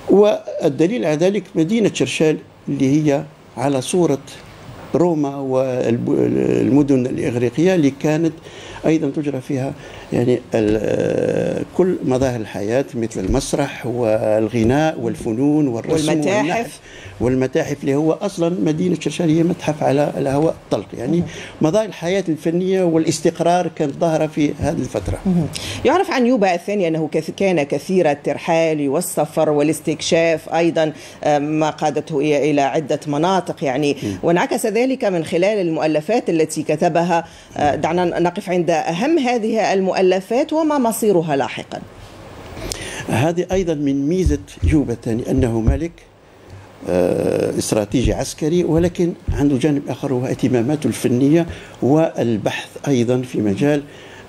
والدليل على ذلك مدينة شرشال اللي هي على صورة روما والمدن الإغريقية اللي كانت أيضا تجرى فيها يعني كل مظاهر الحياة مثل المسرح والغناء والفنون والرسم والمتاحف. والمتاحف اللي هو أصلا مدينة شرشال هي متحف على الهواء الطلق. يعني مظاهر الحياة الفنية والاستقرار كانت ظاهرة في هذه الفترة. يعرف عن يوبا الثاني أنه كان كثير الترحال والسفر والاستكشاف أيضا ما قادته إلى عدة مناطق يعني. وانعكس ذلك من خلال المؤلفات التي كتبها. دعنا نقف عند أهم هذه المؤلفات. وما مصيرها لاحقا. هذه أيضا من ميزة يوبا الثاني انه ملك استراتيجي عسكري ولكن عنده جانب آخر هو اهتماماته الفنية والبحث أيضا في مجال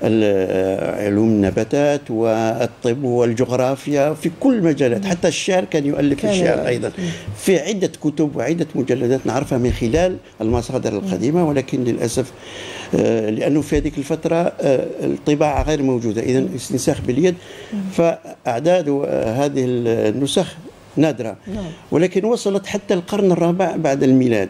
علوم النباتات والطب والجغرافيا في كل مجالات. حتى الشعر كان يؤلف كان الشعر أيضا. في عدة كتب وعدة مجلدات نعرفها من خلال المصادر القديمة ولكن للأسف لأنه في هذه الفترة الطباعة غير موجودة. إذا استنساخ باليد. فأعداد هذه النسخ نادرة. ولكن وصلت حتى القرن الرابع بعد الميلاد.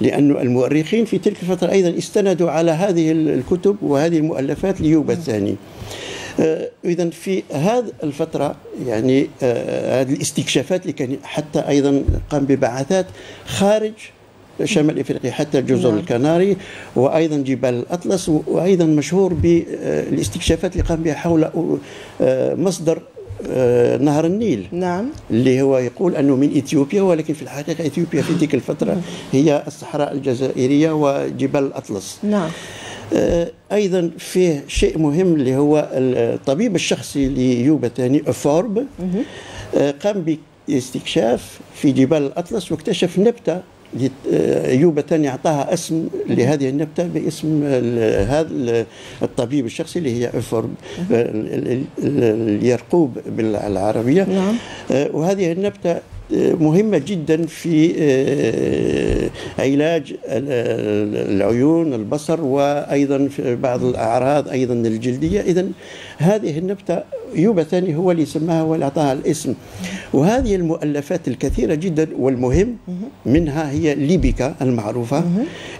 لأن المؤرخين في تلك الفترة أيضا استندوا على هذه الكتب وهذه المؤلفات ليوبا الثاني. إذا في هذه الفترة يعني هذه الاستكشافات اللي كان حتى أيضا قام ببعثات خارج شمال إفريقيا حتى الجزر نعم. الكناري وأيضا جبال الأطلس وأيضا مشهور بالاستكشافات اللي قام بها حول مصدر نهر النيل. نعم. اللي هو يقول أنه من إثيوبيا ولكن في الحقيقة إثيوبيا في تلك الفترة هي الصحراء الجزائرية وجبال الأطلس. نعم. أيضا فيه شيء مهم اللي هو الطبيب الشخصي ليوبا ثاني فورب قام باستكشاف في جبال الأطلس واكتشف نبتة أيوب الثاني أعطاها اسم لهذه النبتة باسم هذا ال- الطبيب الشخصي اللي هي ال- ال- اليرقوب بالعربية. نعم. آه، وهذه النبتة آه، مهمة جدا في آه، علاج ال- ال- العيون البصر وأيضا في بعض الأعراض أيضا الجلدية. إذا هذه النبتة يوبا ثاني هو اللي سماها واللي أعطاها الاسم. وهذه المؤلفات الكثيرة جدا والمهم منها هي ليبيكا المعروفة.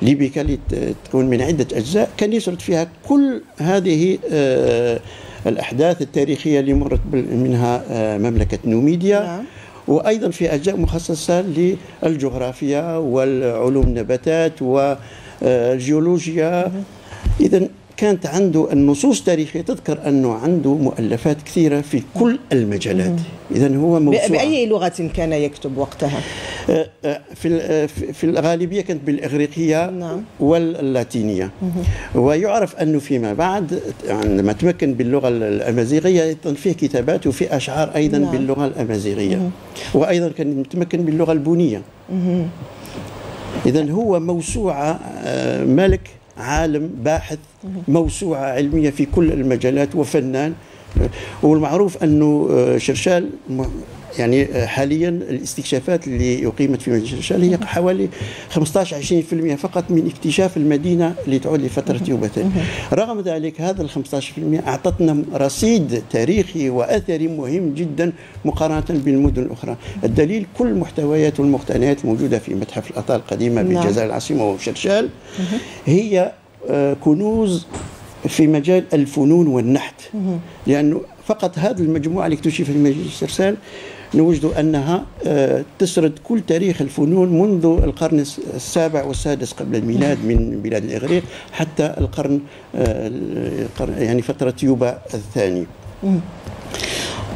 ليبيكا اللي تكون من عدة أجزاء. كان يسرد فيها كل هذه آه، الأحداث التاريخية اللي مرت منها آه، مملكة نوميديا. نعم. وأيضا في أجزاء مخصصة للجغرافيا والعلوم النباتات والجيولوجيا. اذا كانت عنده النصوص التاريخيه تذكر أنه عنده مؤلفات كثيرة في كل المجالات. اذا هو موسوعة. بأي لغة كان يكتب وقتها؟ في ال- آه، في في الغالبية كانت بالإغريقية نعم. واللاتينية. ويعرف أنه فيما بعد عندما تمكن باللغة الأمازيغية أيضا فيه كتابات وفي أشعار أيضا نعم. باللغة الأمازيغية. وأيضا كان متمكن باللغة البونية. اذا هو موسوعة آه، ملك عالم باحث موسوعة علمية في كل المجالات وفنان. والمعروف أنه آه، شرشال يعني آه، حاليا الاستكشافات اللي أقيمت في مدينة شرشال هي حوالي 15 20% فقط من اكتشاف المدينة اللي تعود لفترة يوبتين رغم ذلك هذا ال 15% أعطتنا رصيد تاريخي واثري مهم جدا مقارنة بالمدن الأخرى. الدليل كل المحتويات والمقتنيات الموجوده في متحف الاثار القديمة نعم. بالجزائر العاصمة وشرشال هي آه، كنوز في مجال الفنون والنحت. لأنه فقط هذه المجموعة اللي اكتشفت في مدينه شرشال نوجد أنها آه، تسرد كل تاريخ الفنون منذ القرن الس- السابع والسادس قبل الميلاد من بلاد الإغريق حتى القرن آه، يعني فترة يوبا الثاني.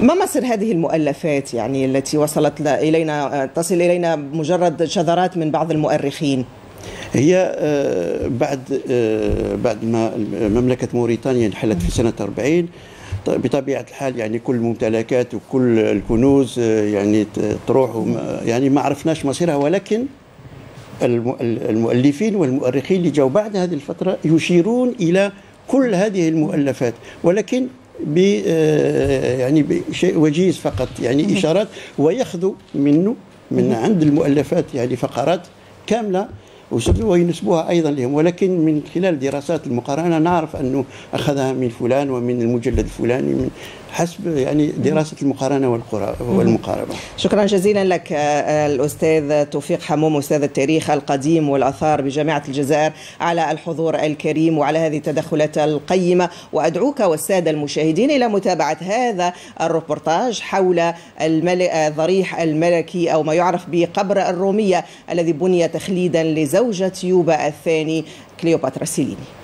ما مصير هذه المؤلفات يعني التي وصلت إلينا تصل إلينا مجرد شذرات من بعض المؤرخين؟ هي آه، بعد آه، بعد ما مملكة موريتانيا انحلت في سنة 40 ط- بطبيعة الحال يعني كل الممتلكات وكل الكنوز آه، يعني تروح يعني ما عرفناش مصيرها ولكن الم- المؤلفين والمؤرخين اللي جاوا بعد هذه الفترة يشيرون إلى كل هذه المؤلفات ولكن ب يعني بشيء وجيز فقط يعني إشارات ويأخذوا منه من عند المؤلفات يعني فقرات كاملة وسب- وينسبوها أيضا لهم. ولكن من خلال دراسات المقارنة نعرف أنه أخذها من فلان ومن المجلد الفلاني من حسب يعني دراسة المقارنة والمقاربة. شكرا جزيلا لك آه، الأستاذ توفيق حموم أستاذ التاريخ القديم والأثار بجامعة الجزائر على الحضور الكريم وعلى هذه التدخلات القيمة. وأدعوك والسادة المشاهدين إلى متابعة هذا الروبورتاج حول الملك الضريح الملكي أو ما يعرف بقبر الرومية الذي بني تخليدا لزوجة يوبا الثاني كليوباترا سيليني.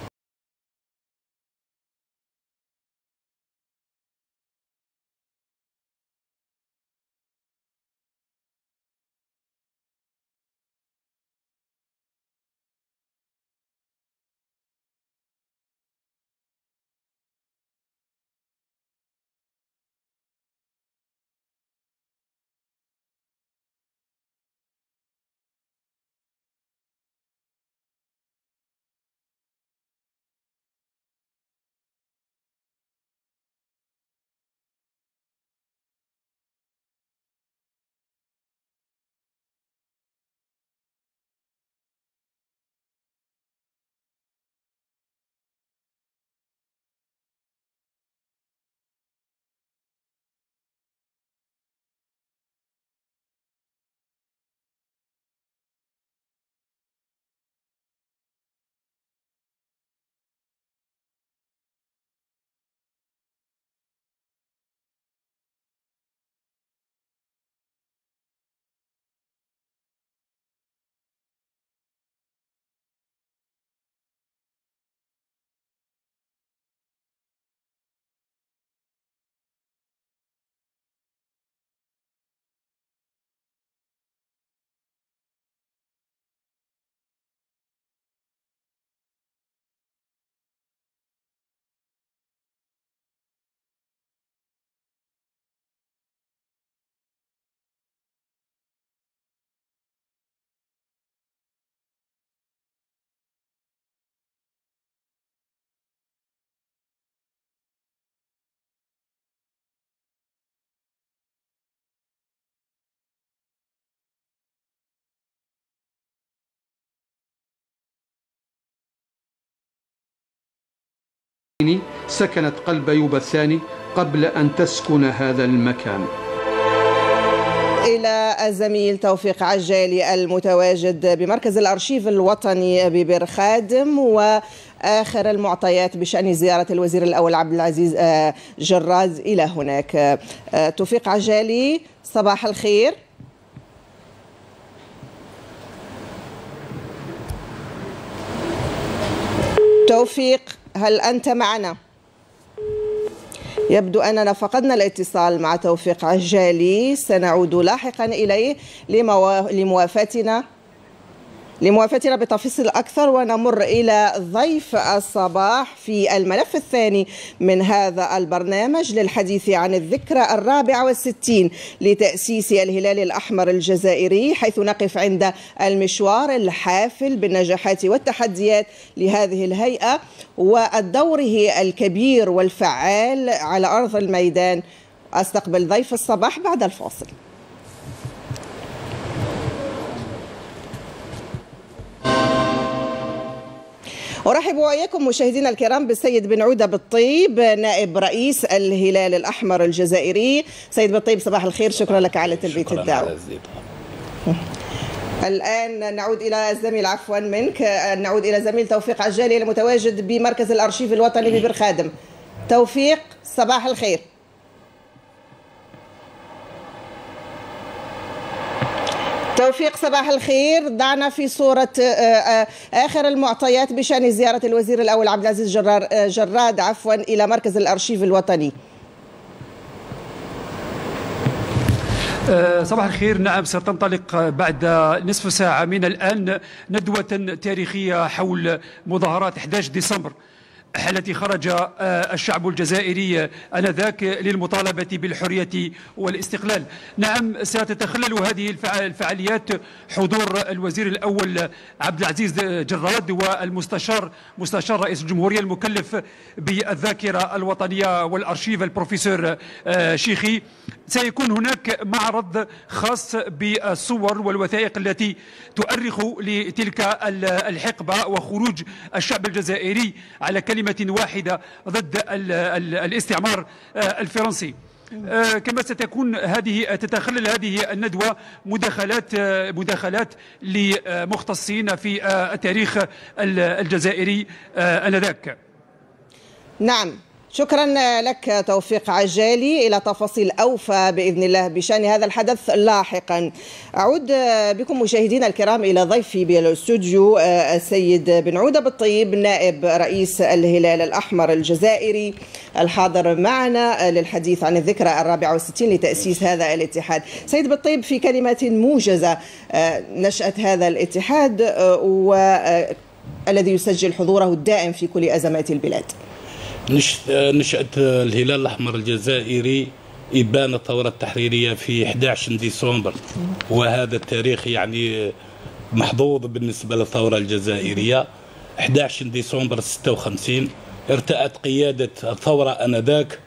سكنت قلب يوبا الثاني قبل أن تسكن هذا المكان. إلى الزميل توفيق عجالي المتواجد بمركز الأرشيف الوطني ببر خادم وآخر المعطيات بشأن زيارة الوزير الأول عبد العزيز آه، جراد إلى هناك. آه، توفيق عجالي صباح الخير. توفيق. هل أنت معنا؟ يبدو أننا فقدنا الاتصال مع توفيق عجالي سنعود لاحقا إليه لموافاتنا لموافاتنا بتفاصيل أكثر ونمر إلى ضيف الصباح في الملف الثاني من هذا البرنامج للحديث عن الذكرى الرابعة والستين لتأسيس الهلال الأحمر الجزائري حيث نقف عند المشوار الحافل بالنجاحات والتحديات لهذه الهيئة ودوره الكبير والفعال على أرض الميدان. أستقبل ضيف الصباح بعد الفاصل. أرحب وإياكم مشاهدينا الكرام بالسيد بن عودة بالطيب نائب رئيس الهلال الأحمر الجزائري. سيد بالطيب صباح الخير. شكرا لك على تلبية الدعوة. الآن نعود إلى الزميل عفوا منك. نعود إلى زميل توفيق عجالي المتواجد بمركز الأرشيف الوطني ببر خادم. توفيق صباح الخير. توفيق صباح الخير. ضعنا في صورة آه، آه، آخر المعطيات بشأن زيارة الوزير الأول عبد العزيز جرار آه، جراد عفوا إلى مركز الأرشيف الوطني. صباح الخير. نعم ستنطلق بعد نصف ساعة من الآن ندوة تاريخية حول مظاهرات 11 ديسمبر. التي خرج آه، الشعب الجزائري آنذاك للمطالبة بالحرية والاستقلال. نعم ستتخلل هذه الفعاليات حضور الوزير الأول عبد العزيز جراد والمستشار مستشار رئيس الجمهورية المكلف بالذاكرة الوطنية والأرشيف البروفيسور آه، شيخي. سيكون هناك معرض خاص بالصور والوثائق التي تؤرخ لتلك الحقبة وخروج الشعب الجزائري على كلمة واحدة ضد الاستعمار آه، الفرنسي. آه، كما ستكون هذه تتخلل هذه الندوة مداخلات آه، مداخلات لمختصين في التاريخ الجزائري آنذاك. نعم. شكرا لك توفيق عجالي. إلى تفاصيل أوفى بإذن الله بشأن هذا الحدث لاحقا. أعود بكم مشاهدينا الكرام إلى ضيفي بالأستوديو السيد بن عودة بالطيب نائب رئيس الهلال الأحمر الجزائري الحاضر معنا للحديث عن الذكرى الرابعة والستين لتأسيس هذا الاتحاد. سيد بالطيب في كلمات موجزة نشأة هذا الاتحاد والذي يسجل حضوره الدائم في كل أزمات البلاد. نشأة الهلال الأحمر الجزائري إبان الثورة التحريرية في 11 ديسمبر. وهذا التاريخ يعني محظوظ بالنسبة للثورة الجزائرية. 11 ديسمبر 56 ارتأت قيادة الثورة آنذاك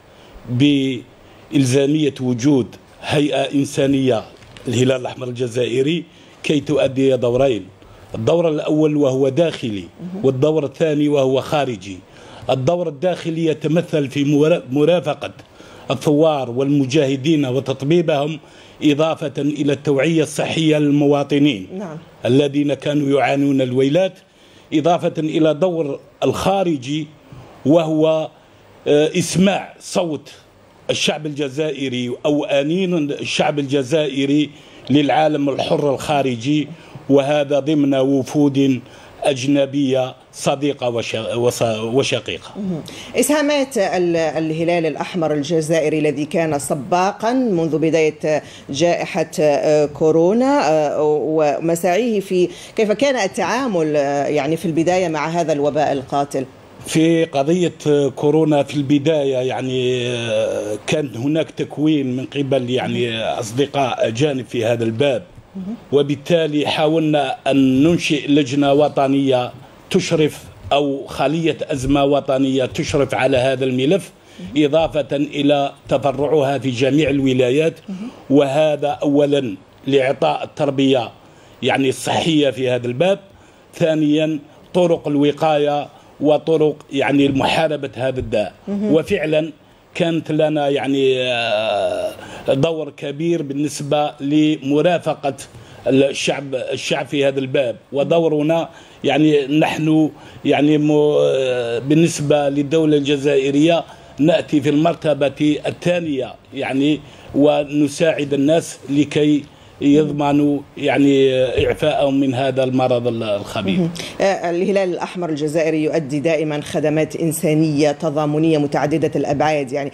بإلزامية وجود هيئة إنسانية الهلال الأحمر الجزائري كي تؤدي دورين. الدور الأول وهو داخلي والدور الثاني وهو خارجي. الدور الداخلي يتمثل في مرافقة الثوار والمجاهدين وتطبيبهم إضافة إلى التوعية الصحية للمواطنين نعم. الذين كانوا يعانون الويلات إضافة إلى دور الخارجي وهو آه، إسماع صوت الشعب الجزائري أو أنين الشعب الجزائري للعالم الحر الخارجي وهذا ضمن وفود أجنبية صديقة وشقيقة. إسهامات الهلال الأحمر الجزائري الذي كان سباقا منذ بداية جائحة آه، كورونا آه، ومساعيه في كيف كان التعامل آه، يعني في البداية مع هذا الوباء القاتل؟ في قضية كورونا في البداية يعني كان هناك تكوين من قبل يعني أصدقاء أجانب في هذا الباب. وبالتالي حاولنا أن ننشئ لجنة وطنية تشرف أو خلية أزمة وطنية تشرف على هذا الملف إضافة إلى تفرعها في جميع الولايات. وهذا أولا لإعطاء التربية يعني الصحية في هذا الباب. ثانيا طرق الوقاية وطرق يعني محاربة هذا الداء. وفعلا كانت لنا يعني آه، دور كبير بالنسبة لمرافقة الشعب الشعب في هذا الباب. ودورنا يعني نحن يعني آه، بالنسبة للدولة الجزائرية نأتي في المرتبة الثانية يعني ونساعد الناس لكي يضمنوا يعني اعفائهم من هذا المرض الخبيث. آه، الهلال الأحمر الجزائري يؤدي دائما خدمات إنسانية تضامنية متعددة الأبعاد يعني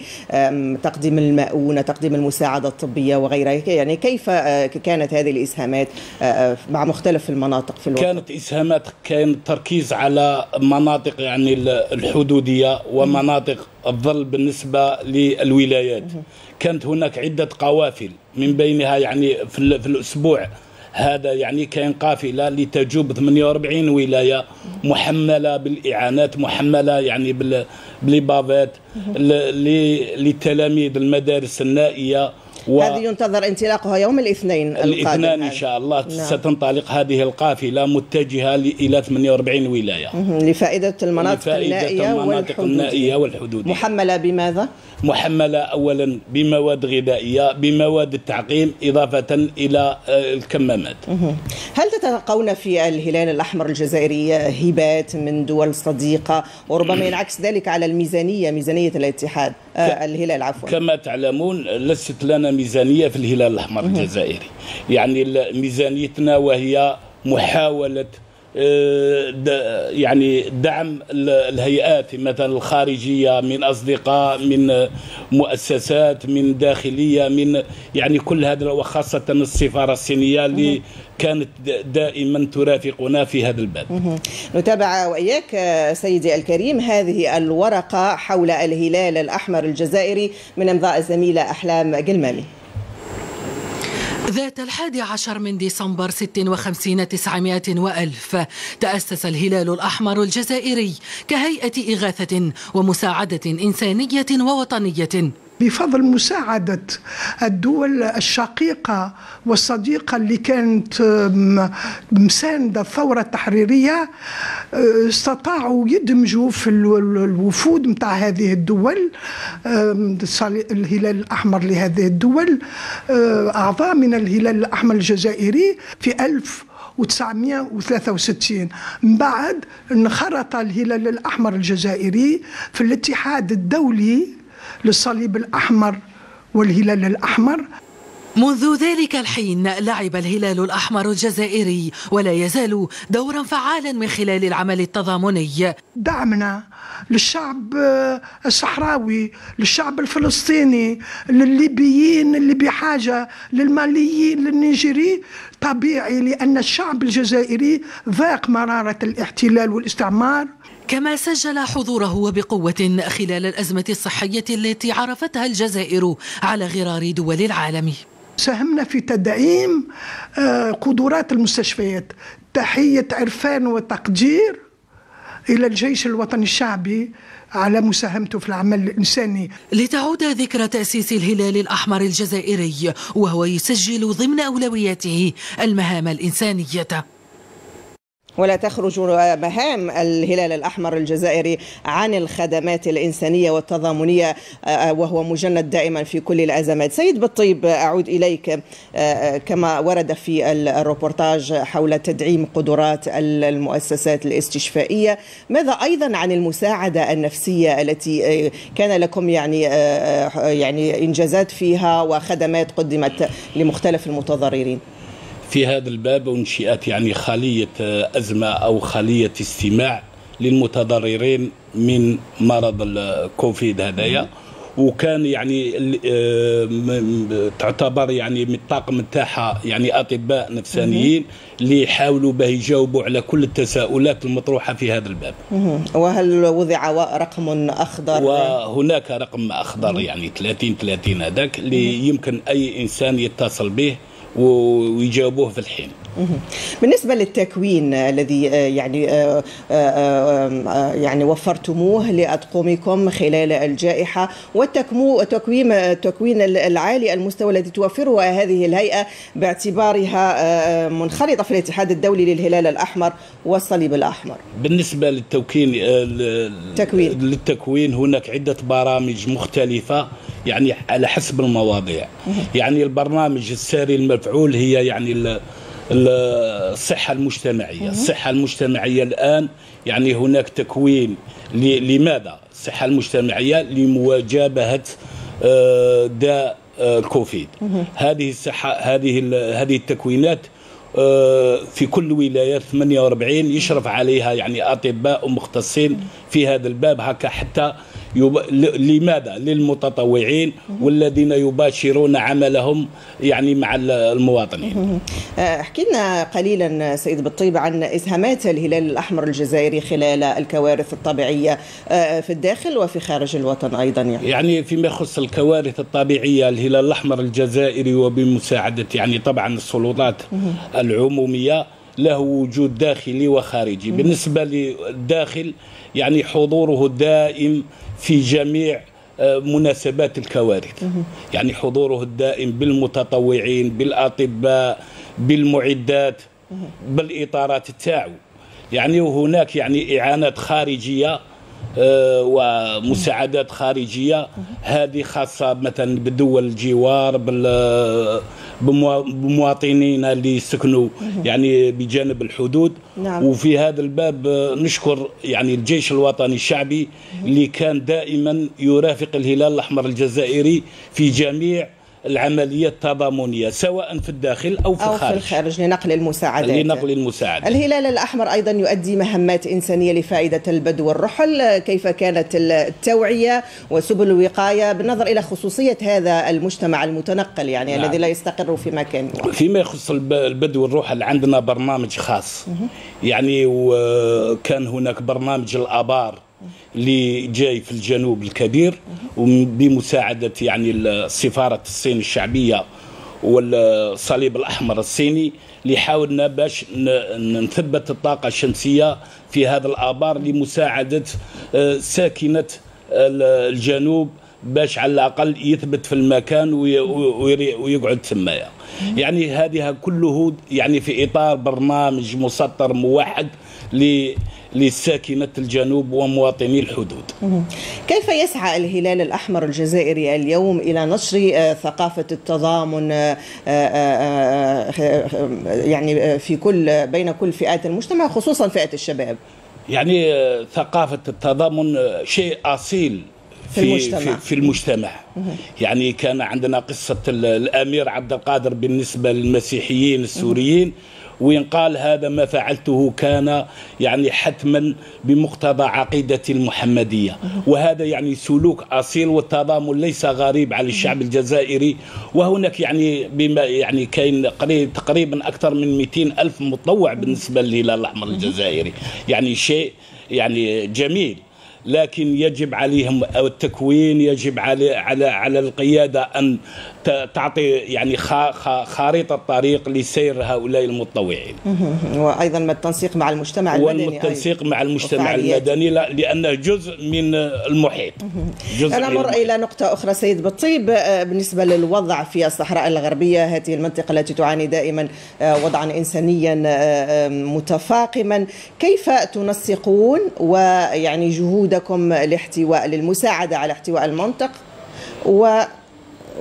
تقديم المؤونه، تقديم المساعدة الطبية وغيرها، يعني كيف آه، كانت هذه الإسهامات آه، مع مختلف المناطق في الوطن؟ كانت إسهامات كان تركيز على مناطق يعني الحدودية ومناطق الظل بالنسبة للولايات. كانت هناك عدة قوافل من بينها يعني في, في الأسبوع. هذا يعني كان قافلة لتجوب 48 ولاية محملة بالإعانات محملة يعني بالبافات للتلاميذ المدارس النائية. و... هذه ينتظر انطلاقها يوم الاثنين الاثنين إن شاء الله نعم. ستنطلق هذه القافلة متجهة إلى 48 ولاية. لفائدة المناطق لفائدة النائية المناطق النائية والحدودية. محملة بماذا؟ محملة اولا بمواد غذائية بمواد التعقيم إضافة إلى آه، الكمامات. هل تتلقون في الهلال الأحمر الجزائري هبات من دول صديقة؟ وربما ينعكس ذلك على الميزانية ميزانية الاتحاد. الهلال عفوا. كما تعلمون لست لنا ميزانية في الهلال الأحمر الجزائري. يعني ميزانيتنا وهي محاولة آه، يعني دعم الهيئات مثلا الخارجية من أصدقاء من مؤسسات من داخلية من يعني كل هذا وخاصة السفارة الصينية اللي كانت دائما ترافقنا في هذا الباب نتابع وإياك سيدي الكريم هذه الورقة حول الهلال الأحمر الجزائري من أمضاء الزميلة أحلام قلمامي. ذات الحادي عشر من ديسمبر ست وخمسين تسعمائة وألف تأسس الهلال الأحمر الجزائري كهيئة إغاثة ومساعدة إنسانية ووطنية بفضل مساعدة الدول الشقيقة والصديقة اللي كانت مساندة الثورة التحريرية آه، استطاعوا يدمجوا في الوفود متاع هذه الدول الهلال الأحمر لهذه الدول آه، أعضاء من الهلال الأحمر الجزائري في 1963 من بعد انخرط الهلال الأحمر الجزائري في الاتحاد الدولي للصليب الأحمر والهلال الأحمر. منذ ذلك الحين لعب الهلال الأحمر الجزائري ولا يزال دورا فعالا من خلال العمل التضامني. دعمنا للشعب الصحراوي للشعب الفلسطيني للليبيين اللي بحاجة للماليين للنيجيري. طبيعي لأن الشعب الجزائري ذاق مرارة الاحتلال والاستعمار. كما سجل حضوره وبقوة خلال الأزمة الصحية التي عرفتها الجزائر على غرار دول العالم. ساهمنا في تدعيم آه، قدرات المستشفيات تحية عرفان وتقدير إلى الجيش الوطني الشعبي على مساهمته في العمل الإنساني. لتعود ذكرى تأسيس الهلال الأحمر الجزائري وهو يسجل ضمن أولوياته المهام الإنسانية. ولا تخرج مهام الهلال الأحمر الجزائري عن الخدمات الإنسانية والتضامنية آه، وهو مجند دائما في كل الأزمات. سيد بالطيب أعود إليك آه، كما ورد في الروبورتاج حول تدعيم قدرات المؤسسات الاستشفائية. ماذا أيضا عن المساعدة النفسية التي آه، كان لكم يعني يعني إنجازات فيها وخدمات قدمت لمختلف المتضررين؟ في هذا الباب أنشئت يعني خلية أزمة أو خلية استماع للمتضررين من مرض الكوفيد هذايا. وكان يعني آه، تعتبر يعني من الطاقم نتاعها يعني أطباء نفسانيين اللي يحاولوا به يجاوبوا على كل التساؤلات المطروحة في هذا الباب. وهل وضع رقم أخضر؟ وهناك رقم أخضر يعني 30 30 هذاك اللي يمكن أي إنسان يتصل به ويجاوبوه في الحين. بالنسبة للتكوين الذي يعني يعني وفرتموه لأطقمكم خلال الجائحة والتكوين التكوين العالي المستوى الذي توفره هذه الهيئة باعتبارها منخرطة في الاتحاد الدولي للهلال الأحمر والصليب الأحمر. بالنسبة للتوكين التكوين. للتكوين هناك عدة برامج مختلفة يعني على حسب المواضيع. يعني البرنامج الساري المفعول هي يعني الصحة المجتمعية. الصحة المجتمعية الآن يعني هناك تكوين لماذا؟ الصحة المجتمعية لمواجهة آه، داء آه، الكوفيد هذه الصحة هذه هذه التكوينات آه، في كل ولايات 48 يشرف عليها يعني أطباء ومختصين في هذا الباب. هكا حتى يب... لماذا؟ للمتطوعين والذين يباشرون عملهم يعني مع المواطنين. آه، احكي لنا قليلا سيد بالطيب عن إسهامات الهلال الأحمر الجزائري خلال الكوارث الطبيعية آه، في الداخل وفي خارج الوطن أيضا يعني, يعني فيما يخص الكوارث الطبيعية الهلال الأحمر الجزائري وبمساعدة يعني طبعا السلطات العمومية له وجود داخلي وخارجي. بالنسبة للداخل يعني حضوره الدائم في جميع آه، مناسبات الكوارث. يعني حضوره الدائم بالمتطوعين بالأطباء بالمعدات بالإطارات تاعو يعني وهناك يعني إعانات خارجية آه، ومساعدات خارجية. هذه خاصة مثلا بدول الجوار بمواطنينا اللي يسكنوا يعني بجانب الحدود. نعم. وفي هذا الباب نشكر يعني الجيش الوطني الشعبي اللي كان دائما يرافق الهلال الأحمر الجزائري في جميع العملية التضامنية سواء في الداخل أو في أو الخارج في الخارج. لنقل المساعدات. لنقل المساعدات. الهلال الأحمر أيضا يؤدي مهمات إنسانية لفائدة البدو والرحل. كيف كانت التوعية وسبل الوقاية بالنظر إلى خصوصية هذا المجتمع المتنقل يعني نعم. الذي لا يستقر في مكان واحد. فيما يخص البدو والرحل عندنا برنامج خاص. يعني وكان هناك برنامج الآبار. اللي جاي في الجنوب الكبير وبمساعدة يعني سفارة الصين الشعبية والصليب الأحمر الصيني اللي حاولنا باش نثبت الطاقة الشمسية في هذا الآبار لمساعدة آه، ساكنة الجنوب باش على الأقل يثبت في المكان ويقعد تمايا. يعني هذه كله يعني في إطار برنامج مسطر موحد لساكنة الجنوب ومواطني الحدود. كيف يسعى الهلال الأحمر الجزائري اليوم إلى نشر آه، ثقافة التضامن آه، آه، يعني في كل بين كل فئات المجتمع خصوصا فئة الشباب؟ يعني ثقافة التضامن شيء أصيل في, في المجتمع, في, في المجتمع. يعني كان عندنا قصة الأمير عبد القادر بالنسبة للمسيحيين السوريين. وين قال هذا ما فعلته كان يعني حتما بمقتضى عقيدتي المحمدية. وهذا يعني سلوك أصيل والتضامن ليس غريب على الشعب الجزائري. وهناك يعني بما يعني كاين تقريبا أكثر من 200 ألف مطوع بالنسبة للهلال الأحمر الجزائري. يعني شيء يعني جميل. لكن يجب عليهم التكوين يجب على على على القيادة أن تعطي يعني خارطه طريق لسير هؤلاء المتطوعين. وأيضا التنسيق مع المجتمع المدني والتنسيق مع المجتمع المدني لأنه جزء من المحيط. جزء نمر إلى نقطة أخرى سيد بالطيب آه، بالنسبة للوضع في الصحراء الغربية هذه المنطقة التي تعاني دائما آه، وضعا انسانيا آه، متفاقما كيف تنسقون؟ ويعني جهودكم لاحتواء للمساعدة على احتواء المنطق. و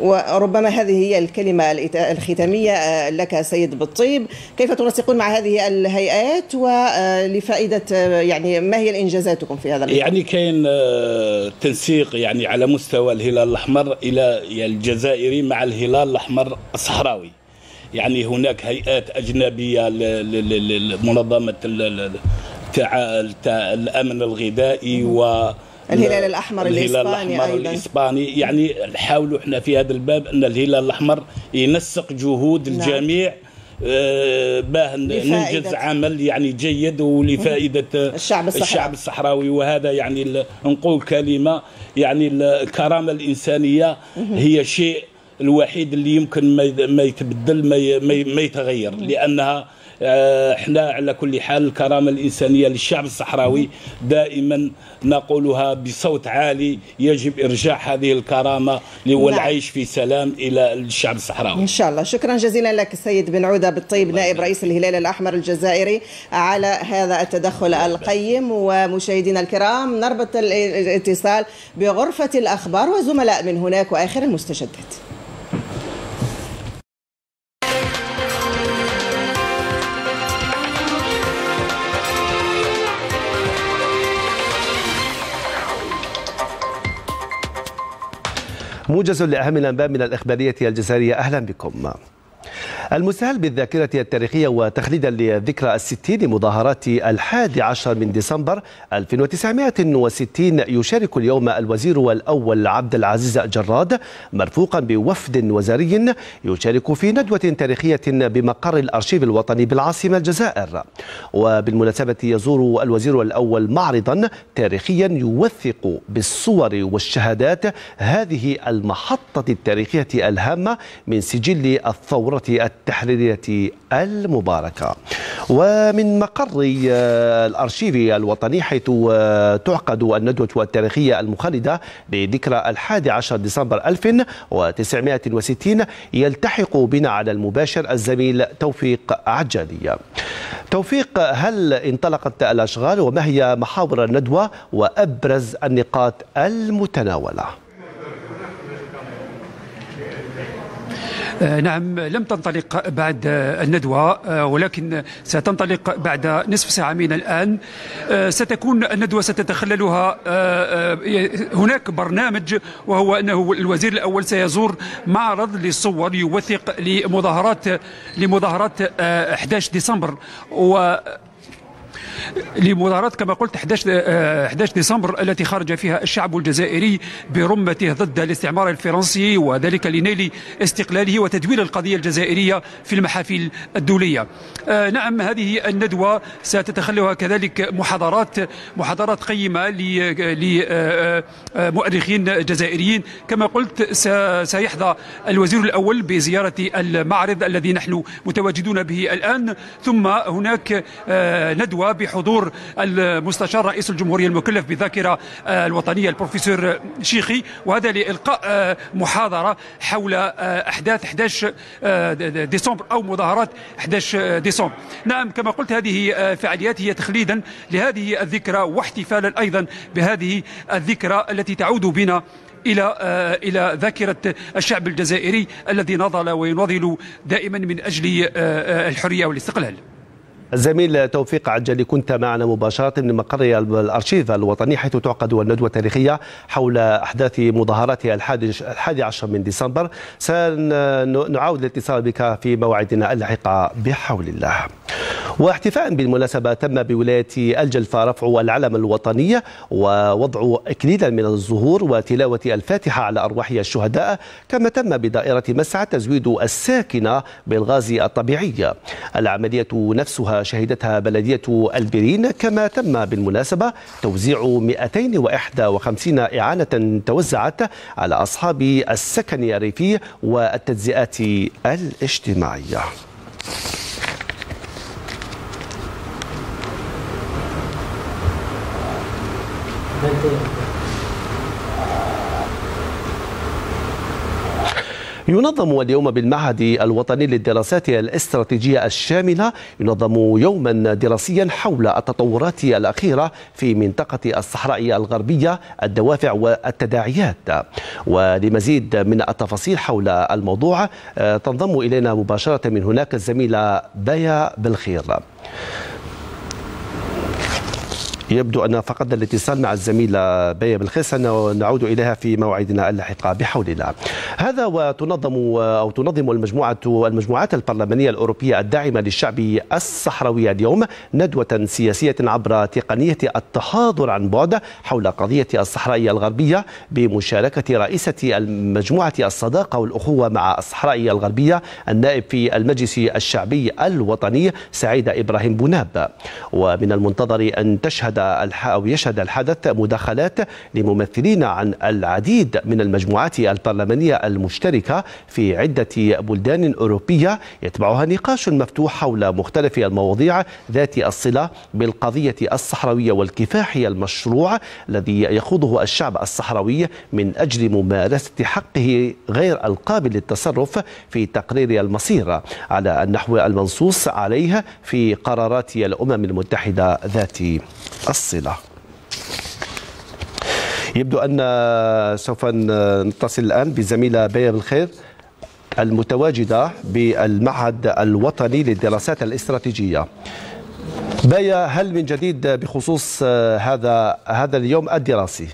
وربما هذه هي الكلمة الختامية آه، لك سيد بالطيب. كيف تنسقون مع هذه الهيئات؟ ولفائدة آه، يعني ما هي الإنجازاتكم في هذا المجال؟ يعني كاين آه، تنسيق يعني على مستوى الهلال الأحمر إلى الجزائري مع الهلال الأحمر الصحراوي. يعني هناك هيئات أجنبية لمنظمة الأمن الغذائي و الهلال الأحمر الهلال الإسباني الأحمر أيضاً. الإسباني. يعني نحاولوا إحنا في هذا الباب أن الهلال الأحمر ينسق جهود نعم. الجميع آه باه ننجز عمل يعني جيد ولفائدة الشعب الصحراوي. الشعب الصحراوي. وهذا يعني نقول كلمة يعني الكرامة الإنسانية هي شيء الوحيد اللي يمكن ما يتبدل ما يتغير. لأنها إحنا على كل حال الكرامة الإنسانية للشعب الصحراوي دائما نقولها بصوت عالي يجب إرجاع هذه الكرامة والعيش في سلام إلى الشعب الصحراوي. إن شاء الله. شكرا جزيلا لك السيد بن عودة بالطيب نائب رئيس الهلال الأحمر الجزائري على هذا التدخل القيم ومشاهدينا الكرام. نربط الاتصال بغرفة الأخبار وزملاء من هناك وآخر المستجدات. موجز لأهم الأنباء من الإخبارية الجزائرية. أهلا بكم. المستهل بالذاكرة التاريخية وتخليدا لذكرى الستين لمظاهرات الحادي عشر من ديسمبر 1960 يشارك اليوم الوزير الأول عبد العزيز جراد مرفوقا بوفد وزاري يشارك في ندوة تاريخية بمقر الأرشيف الوطني بالعاصمة الجزائر. وبالمناسبة يزور الوزير الأول معرضا تاريخيا يوثق بالصور والشهادات هذه المحطة التاريخية الهامة من سجل الثورة التحريرية المباركة ومن مقر الأرشيف الوطني حيث تعقد الندوة التاريخية المخلدة لذكرى الحادي عشر ديسمبر 1960 يلتحق بنا على المباشر الزميل توفيق عجالي توفيق هل انطلقت الأشغال وما هي محاور الندوة وأبرز النقاط المتناولة؟ نعم لم تنطلق بعد الندوة آه، ولكن ستنطلق بعد نصف ساعة من الآن. آه، ستكون الندوة ستتخللها هناك برنامج وهو أنه الوزير الأول سيزور معرض للصور يوثق لمظاهرات لمظاهرات 11 ديسمبر. و لمظاهرات كما قلت 11 11 ديسمبر التي خرج فيها الشعب الجزائري برمته ضد الاستعمار الفرنسي وذلك لنيل استقلاله وتدوير القضية الجزائرية في المحافل الدولية. آه، نعم هذه الندوة ستتخللها كذلك محاضرات محاضرات قيمة لمؤرخين آه، آه، جزائريين كما قلت سيحظى الوزير الأول بزيارة المعرض الذي نحن متواجدون به الآن ثم هناك ندوة بحضور المستشار رئيس الجمهورية المكلف بالذاكرة آه، الوطنية البروفيسور شيخي. وهذا لإلقاء آه، محاضرة حول آه، أحداث 11 ديسمبر أو مظاهرات 11 ديسمبر. نعم كما قلت هذه فعاليات هي تخليدا لهذه الذكرى واحتفالا أيضا بهذه الذكرى التي تعود بنا إلى إلى ذاكرة الشعب الجزائري الذي نضل ويناضل دائما من أجل الحرية والاستقلال. الزميل توفيق عجلي كنت معنا مباشرة من مقر الأرشيف الوطني حيث تعقد الندوة التاريخية حول أحداث مظاهرات الحادي عشر من ديسمبر. سنعاود الاتصال بك في موعدنا اللاحق بحول الله. واحتفاء بالمناسبة تم بولاية الجلفة رفع العلم الوطني ووضع إكليلا من الزهور وتلاوة الفاتحة على أرواح الشهداء كما تم بدائرة مسعى تزويد الساكنة بالغاز الطبيعي. العملية نفسها شهدتها بلدية البرين كما تم بالمناسبة توزيع 251 إعانة توزعت على أصحاب السكن الريفي والتجزئات الاجتماعية. ينظم اليوم بالمعهد الوطني للدراسات الاستراتيجية الشاملة ينظم يوما دراسيا حول التطورات الأخيرة في منطقة الصحراء الغربية الدوافع والتداعيات. ولمزيد من التفاصيل حول الموضوع تنضم إلينا مباشرة من هناك الزميلة بايا بالخير. يبدو أن فقدنا الاتصال مع الزميلة بيا بالخيس نعود إليها في موعدنا اللاحق بحول الله هذا وتنظم أو تنظم المجموعة المجموعات البرلمانية الأوروبية الداعمة للشعب الصحراوي اليوم ندوة سياسية عبر تقنية التحاضر عن بعد حول قضية الصحراء الغربية بمشاركة رئيسة المجموعة الصداقة والأخوة مع الصحراء الغربية النائب في المجلس الشعبي الوطني سعيد إبراهيم بوناب. ومن المنتظر أن تشهد يشهد أو يشهد الحدث مداخلات لممثلين عن العديد من المجموعات البرلمانية المشتركة في عدة بلدان أوروبية. يتبعها نقاش مفتوح حول مختلف المواضيع ذات الصلة بالقضية الصحراوية والكفاح المشروع الذي يخوضه الشعب الصحراوي من أجل ممارسة حقه غير القابل للتصرف في تقرير المصير. على النحو المنصوص عليه في قرارات الأمم المتحدة ذات الصلة يبدو أن سوف نتصل الآن بالزميلة بيا بالخير المتواجدة بالمعهد الوطني للدراسات الاستراتيجية بايا هل من جديد بخصوص هذا هذا اليوم الدراسي؟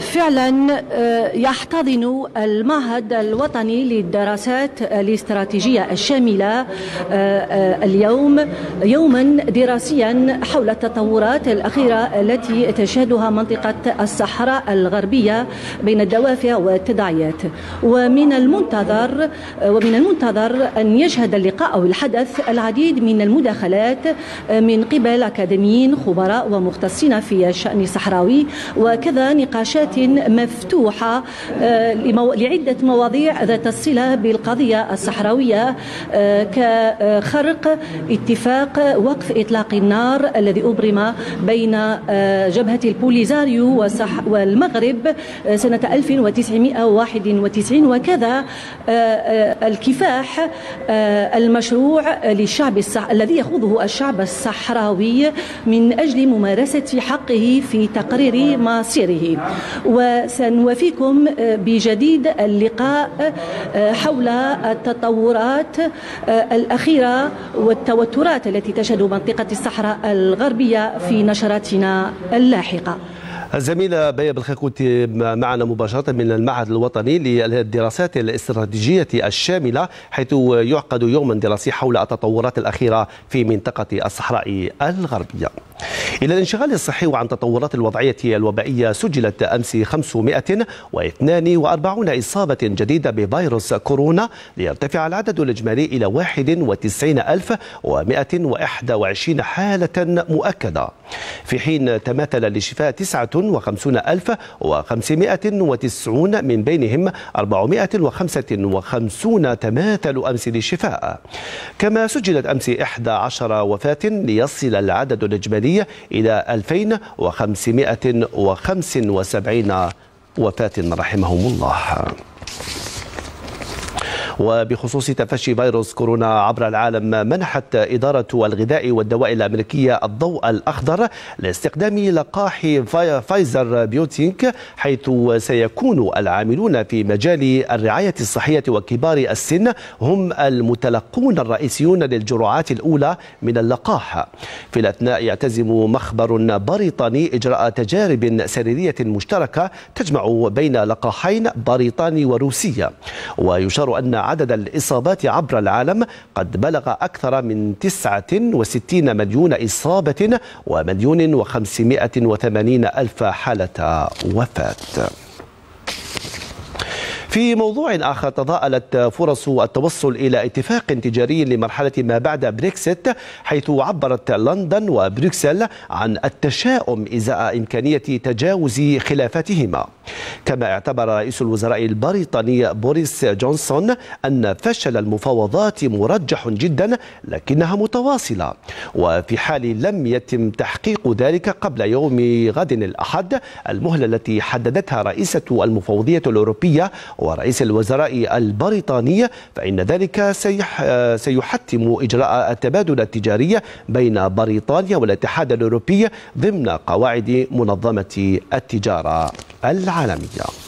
فعلا يحتضن المعهد الوطني للدراسات الاستراتيجية الشاملة اليوم يوما دراسيا حول التطورات الأخيرة التي تشهدها منطقة الصحراء الغربية بين الدوافع والتداعيات. ومن المنتظر ومن المنتظر أن يشهد اللقاء أو الحدث العديد من المداخلات من قبل أكاديميين خبراء ومختصين في الشأن الصحراوي. وكذا نقاشات مفتوحة لعدة مواضيع ذات الصلة بالقضية الصحراوية كخرق اتفاق وقف إطلاق النار الذي أبرم بين جبهة البوليزاريو والمغرب سنة 1991 وكذا الكفاح المشروع للشعب الصح... الذي يخوضه الشعب الصحراوي من أجل ممارسة حقه في تقرير مصيره. وسنوافيكم بجديد اللقاء حول التطورات الأخيرة والتوترات التي تشهد منطقة الصحراء الغربية في نشراتنا اللاحقة. الزميلة بيا بالخير كنت معنا مباشرة من المعهد الوطني للدراسات الاستراتيجية الشاملة حيث يعقد يوما دراسي حول التطورات الأخيرة في منطقة الصحراء الغربية. إلى الانشغال الصحي وعن تطورات الوضعية الوبائية سجلت أمس 542 إصابة جديدة بفيروس كورونا ليرتفع العدد الإجمالي إلى 91121 حالة مؤكدة. في حين تماثل لشفاء 59590 من بينهم 455 تماثل أمس للشفاء. كما سجلت أمس 11 وفاة ليصل العدد الإجمالي إلى 2575 وفاة رحمهم الله. وبخصوص تفشي فيروس كورونا عبر العالم منحت إدارة الغذاء والدواء الأمريكية الضوء الأخضر لاستخدام لقاح فايزر بيوتينك حيث سيكون العاملون في مجال الرعاية الصحية وكبار السن هم المتلقون الرئيسيون للجرعات الأولى من اللقاح. في الأثناء يعتزم مخبر بريطاني إجراء تجارب سريرية مشتركة تجمع بين لقاحين بريطاني وروسية. ويشار أن عدد الإصابات عبر العالم قد بلغ أكثر من 69 مليون إصابة ومليون وخمسمائة وثمانين ألف حالة وفاة. في موضوع آخر تضاءلت فرص التوصل إلى اتفاق تجاري لمرحلة ما بعد بريكسيت حيث عبرت لندن وبروكسل عن التشاؤم إزاء إمكانية تجاوز خلافاتهما كما اعتبر رئيس الوزراء البريطاني بوريس جونسون أن فشل المفاوضات مرجح جدا لكنها متواصلة. وفي حال لم يتم تحقيق ذلك قبل يوم غد الأحد المهلة التي حددتها رئيسة المفوضية الأوروبية ورئيس الوزراء البريطاني فإن ذلك سيح سيحتم إجراء التبادل التجاري بين بريطانيا والاتحاد الأوروبي ضمن قواعد منظمة التجارة العالمية.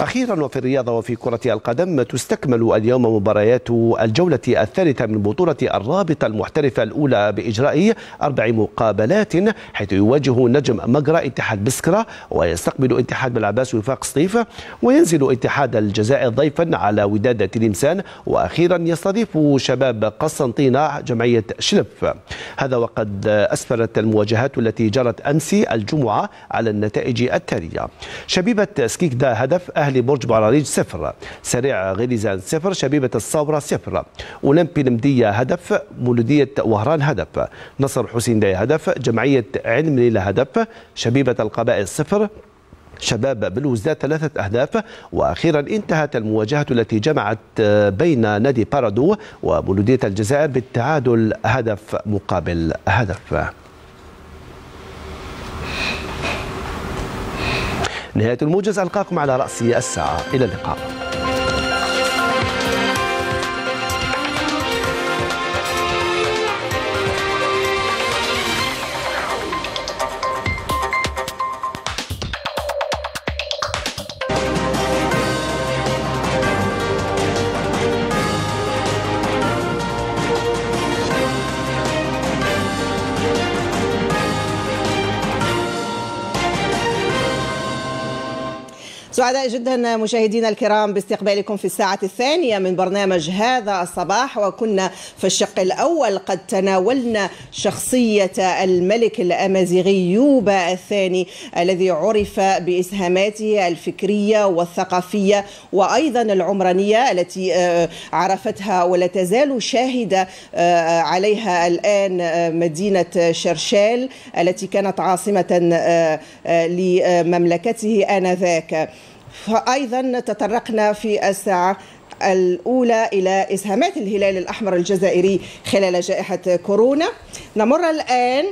أخيرا وفي الرياضة وفي كرة القدم تستكمل اليوم مباريات الجولة الثالثة من بطولة الرابطة المحترفة الأولى بإجراء أربع مقابلات حيث يواجه نجم مجرى اتحاد بسكرة ويستقبل اتحاد بالعباس وفاق سطيف وينزل اتحاد الجزائر ضيفا على وداد تلمسان وأخيرا يستضيف شباب قسنطينة جمعية شلف هذا وقد أسفرت المواجهات التي جرت أمس الجمعة على النتائج التالية. شبيبة هدف أهلي برج بعراريج صفر. سريع غليزان صفر شبيبة الصاورة صفر. أولمبي المدية هدف مولودية وهران هدف. نصر حسين داي هدف جمعية علم ليلة هدف شبيبة القبائل صفر. شباب بالوزداد ثلاثة أهداف. وأخيرا انتهت المواجهة التي جمعت بين نادي بارادو ومولودية الجزائر بالتعادل هدف مقابل هدف. نهاية الموجز ألقاكم على رأس الساعة. إلى اللقاء. سعداء جدا مشاهدينا الكرام باستقبالكم في الساعة الثانية من برنامج هذا الصباح وكنا في الشق الأول قد تناولنا شخصية الملك الأمازيغي يوبا الثاني الذي عرف بإسهاماته الفكرية والثقافية وأيضا العمرانية التي عرفتها ولا تزال شاهدة عليها الآن مدينة شرشال التي كانت عاصمة لمملكته آنذاك. فأيضا تطرقنا في الساعة الأولى إلى إسهامات الهلال الأحمر الجزائري خلال جائحة كورونا. نمر الآن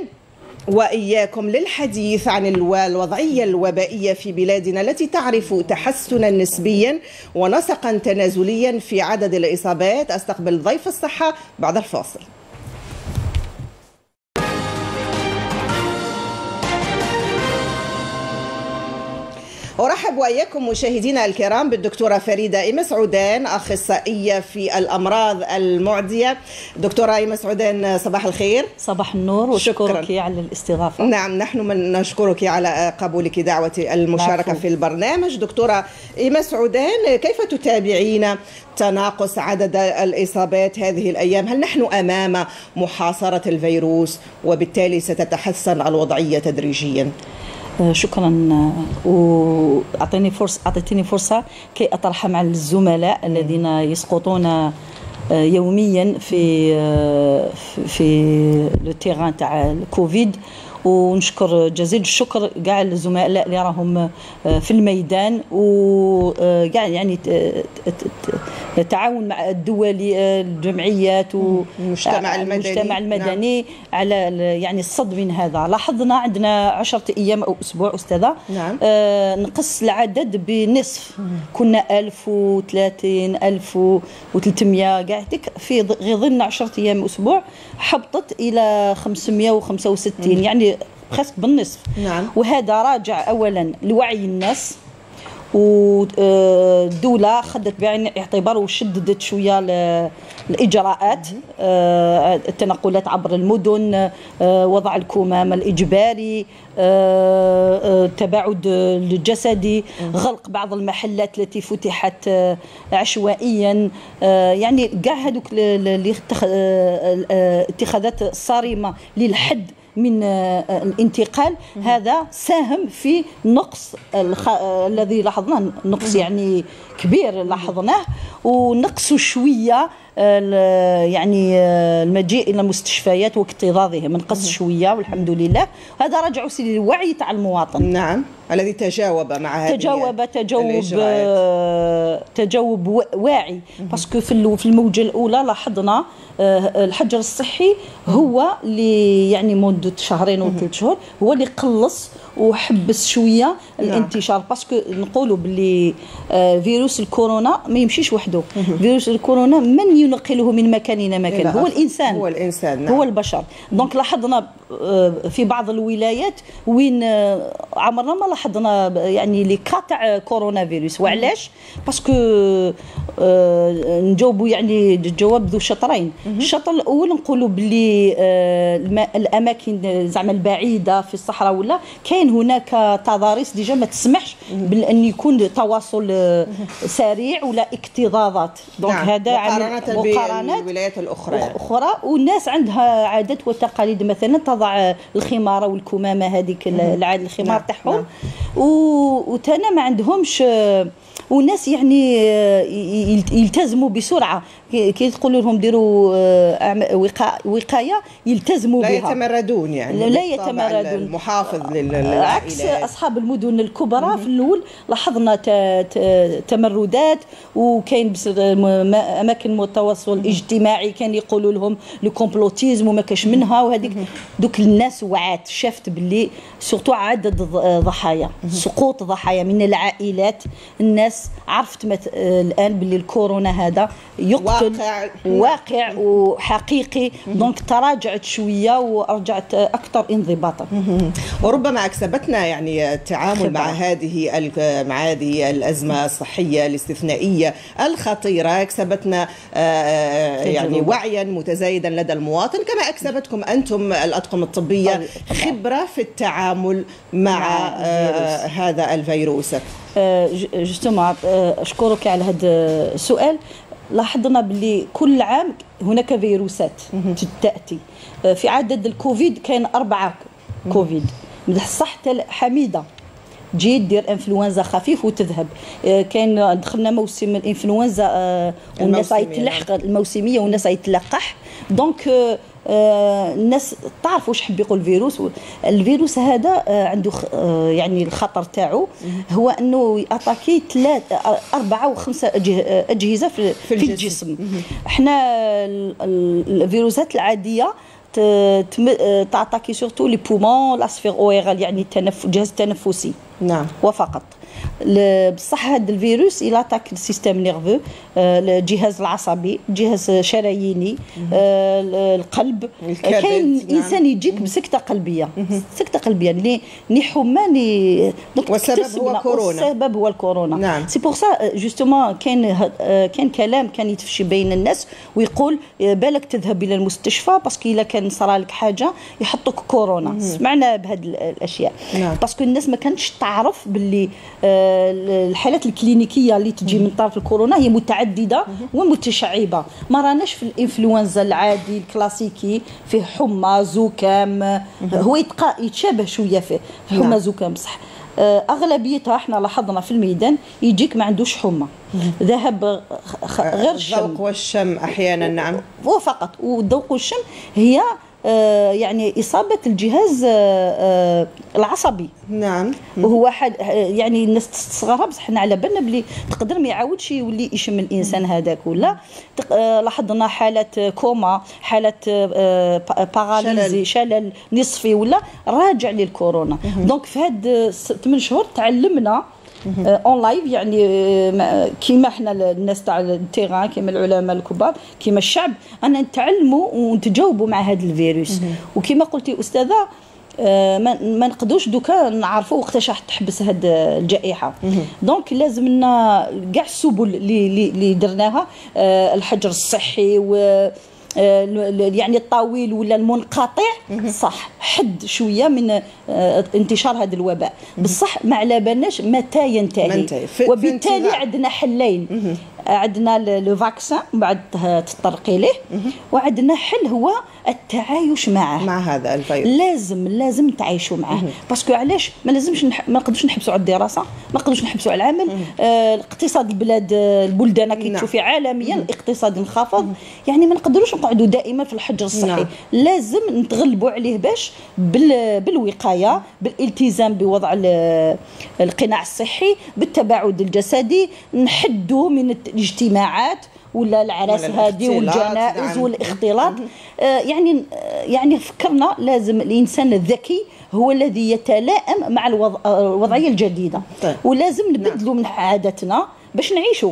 وإياكم للحديث عن الوضعية الوبائية في بلادنا التي تعرف تحسنا نسبيا ونسقا تنازليا في عدد الإصابات. أستقبل ضيف الصحة بعد الفاصل. أرحب وإياكم مشاهدينا الكرام بالدكتورة فريدة إيمس عودان أخصائية في الأمراض المعدية. دكتورة إيمس عودان صباح الخير. صباح النور وشكرك على الاستضافة. نعم نحن من نشكرك على قبولك دعوة المشاركة عفو. في البرنامج. دكتورة إيمس عودان كيف تتابعين تناقص عدد الإصابات هذه الأيام؟ هل نحن أمام محاصرة الفيروس وبالتالي ستتحسن الوضعية تدريجياً؟ شكرا. واعطيني فرصه اعطيتني فرصة كي أطرح مع الزملاء الذين يسقطون يوميا في في لو تيغان تاع الكوفيد. ونشكر جزيل الشكر كاع الزملاء اللي راهم في الميدان وكاع يعني التعاون مع الدولي الجمعيات والمجتمع المدني المجتمع المدني نعم. على يعني الصد من هذا لاحظنا عندنا عشرة أيام أو أسبوع أستاذة نعم. آه نقص العدد بنصف كنا 1030 1300 كاع في ظل 10 أيام أسبوع حبطت إلى 565 مم. يعني خاص بالنصف. نعم. وهذا راجع اولا لوعي الناس والدولة خدت بعين الاعتبار وشددت شوية الإجراءات التنقلات عبر المدن وضع الكمام الإجباري التباعد الجسدي غلق بعض المحلات التي فتحت عشوائيا. يعني كاع هذوك الاتخاذات الصارمه للحد. من الانتقال. هذا ساهم في نقص الخ... الذي لاحظناه نقص يعني كبير لاحظناه. ونقص شوية يعني المجيء إلى المستشفيات واكتظاظهم. نقص شوية والحمد لله. هذا رجع للوعي تاع المواطن. نعم. الذي تجاوب مع هذه تجاوب تجاوب تجاوب واعي. parce que في في الموجة الأولى لاحظنا الحجر الصحي هو اللي يعني مدة شهرين أو ثلاث شهور هو اللي قلص وحبس شوية الانتشار. parce que نقولوا باللي فيروس الكورونا ما يمشيش وحده. فيروس الكورونا من ينقله من مكان. إلى مكان هو الإنسان. هو الإنسان نعم. هو البشر. donc لاحظنا في بعض الولايات وين عمرنا ما لاحظنا يعني les cas تاع كورونا فيروس. وعلاش؟ parce que نجاوبوا يعني جواب ذو شطرين. الشطر الأول نقولوا باللي الأماكن زعما البعيدة في الصحراء ولا كاين هناك تضاريس déjà ما تسمحش بان يكون تواصل سريع ولا اكتظاظات. donc نعم. هذا مقارنة بالولايات الأخرى أخرى والناس عندها عادات وتقاليد. مثلا وضع الخمارة والكمامة هذيك العاد الخمار تاعهم. وتانا ما عندهمش والناس يعني يلتزموا بسرعة. كي تقول لهم ديروا وقاية يلتزموا لا بها. لا يتمردون يعني لا يتمردون. المحافظ عكس أصحاب المدن الكبرى في الأول لاحظنا تمردات وكاين أماكن التواصل الاجتماعي كان يقولوا لهم le complotisme وما كاش منها وهذيك دوك الناس وعات شافت باللي surtout عدد ضحايا سقوط ضحايا من العائلات الناس عرفت مت... الآن باللي الكورونا هذا يقتل واقع. واقع وحقيقي. donc تراجعت شوية ورجعت أكثر انضباطا. وربما أكسبتنا يعني التعامل مع هذه مع هذه الأزمة الصحية الاستثنائية الخطيرة. أكسبتنا يعني وعيا متزايدا لدى المواطن. كما أكسبتكم أنتم الأطقم الطبية خبرة في التعامل مع هذا الفيروس. justement أشكرك على هذا السؤال. لاحظنا باللي كل عام هناك فيروسات تأتي. في عدد الكوفيد كان أربعة كوفيد. صح حميدة. تجي دير إنفلونزا خفيف وتذهب. كان دخلنا موسم الإنفلونزا والناس يتلحق الموسمية والناس يتلقح. donc آه الناس تعرف واش حب يقول الفيروس. الفيروس هذا آه عنده آه يعني الخطر تاعو هو أنه ي attaquer ثلاث أربعة وخمسة أجهزة في, في الجسم, الجسم. إحنا الفيروسات العادية ت attaquer surtout les poumons la sphère ORL يعني التنف... الجهاز التنفسي. نعم. وفقط بصح هذا الفيروس يلاتاك ال système nerveux الجهاز العصبي الجهاز الشراييني القلب. كاين نعم. إنسان يجيك بسكتة قلبية سكته قلبية ني ني حمى ني والسبب هو كورونا. السبب هو الكورونا. نعم. c'est pour ça justement كاين كاين كلام كان يتفشي بين الناس ويقول بالك تذهب إلى المستشفى parce que إلا كان صرا لك حاجة يحطوك كورونا. سمعنا بهذه الأشياء. نعم. باسكو الناس ما كانتش تعرف باللي الحالات الكلينيكية اللي تجي من طرف الكورونا هي متعددة ومتشعبة. ما راناش في الإنفلونزا العادي الكلاسيكي فيه حمى زكام. هو يتقا يتشابه شوية فيه. حمى نعم. زكام بصح اغلبيتها إحنا لاحظنا في الميدان يجيك ما عندوش حمى. ذهب غير الشم الذوق والشم أحيانا نعم. وفقط والذوق والشم هي آه يعني إصابة الجهاز آه العصبي. نعم. وهو حد يعني الناس تستغرب بصح حنا على بالنا بلي تقدر ما يعاودش يولي يشم الإنسان هذاك ولا؟ آه لاحظنا حالة comme حالة paralysie شلل. شلل نصفي ولا راجع للكورونا. donc في هاد 8 شهور تعلمنا en live يعني كيما إحنا الناس تاع ال terrain كيما العلماء الكبار كيما الشعب أنا نتعلموا ونتجاوبوا مع هذا الفيروس. وكيما قلتي أستاذة ما ما نقدوش دوكا نعرفوا وقتاش راح تحبس هاد الجائحة. donc لازمنا كاع السبل اللي اللي درناها الحجر الصحي و يعني الطويل ولا المنقطع صح. حد شوية من انتشار هذا الوباء. بصح ما على بالناش متى ينتهي. وبالتالي عندنا حلين. عندنا le vaccin بعد تطرقي له وعندنا حل هو التعايش معه. مع هذا الفيروس لازم لازم تعايشوا معه. parce que علاش ما لازمش نح... ما نقدروش نحبسوا على الدراسة ما نقدروش نحبسوا على العمل. آه الاقتصاد البلاد البلدان كي تشوفي نعم. عالميا الاقتصاد انخفض يعني ما نقدروش نقعدوا دائما في الحجر الصحي. نعم. لازم نتغلبوا عليه باش بال... بالوقاية بالالتزام بوضع القناع الصحي بالتباعد الجسدي. نحدوا من الاجتماعات ولا العراس هذه والجنائز نعم. والاختلاط. آه يعني يعني فكرنا لازم الإنسان الذكي هو الذي يتلائم مع الوضعية الجديدة. طيب. ولازم نبدلوا من عاداتنا باش نعيشوا.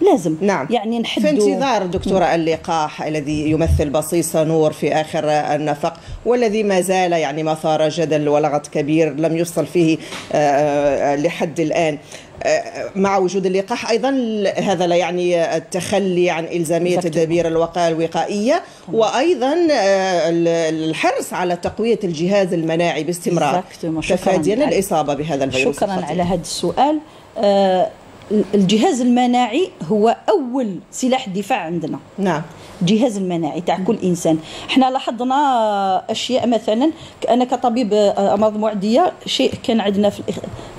لازم. نعم. يعني نحدوا. في انتظار دكتورة اللقاح الذي يمثل بصيص نور في آخر النفق والذي ما زال يعني مثار جدل ولغط كبير لم يوصل فيه لحد الآن. مع وجود اللقاح أيضا هذا لا يعني التخلي عن إلزامية تدابير الوقايه الوقائية وأيضا الحرص على تقوية الجهاز المناعي باستمرار. تفاديا للاصابه بهذا الفيروس شكرا الخطير. على هذا السؤال. الجهاز المناعي هو أول سلاح دفاع عندنا. نعم. الجهاز المناعي تاع كل إنسان. إحنا لاحظنا أشياء مثلا أنا كطبيب آه، أمراض معدية شيء كان عندنا في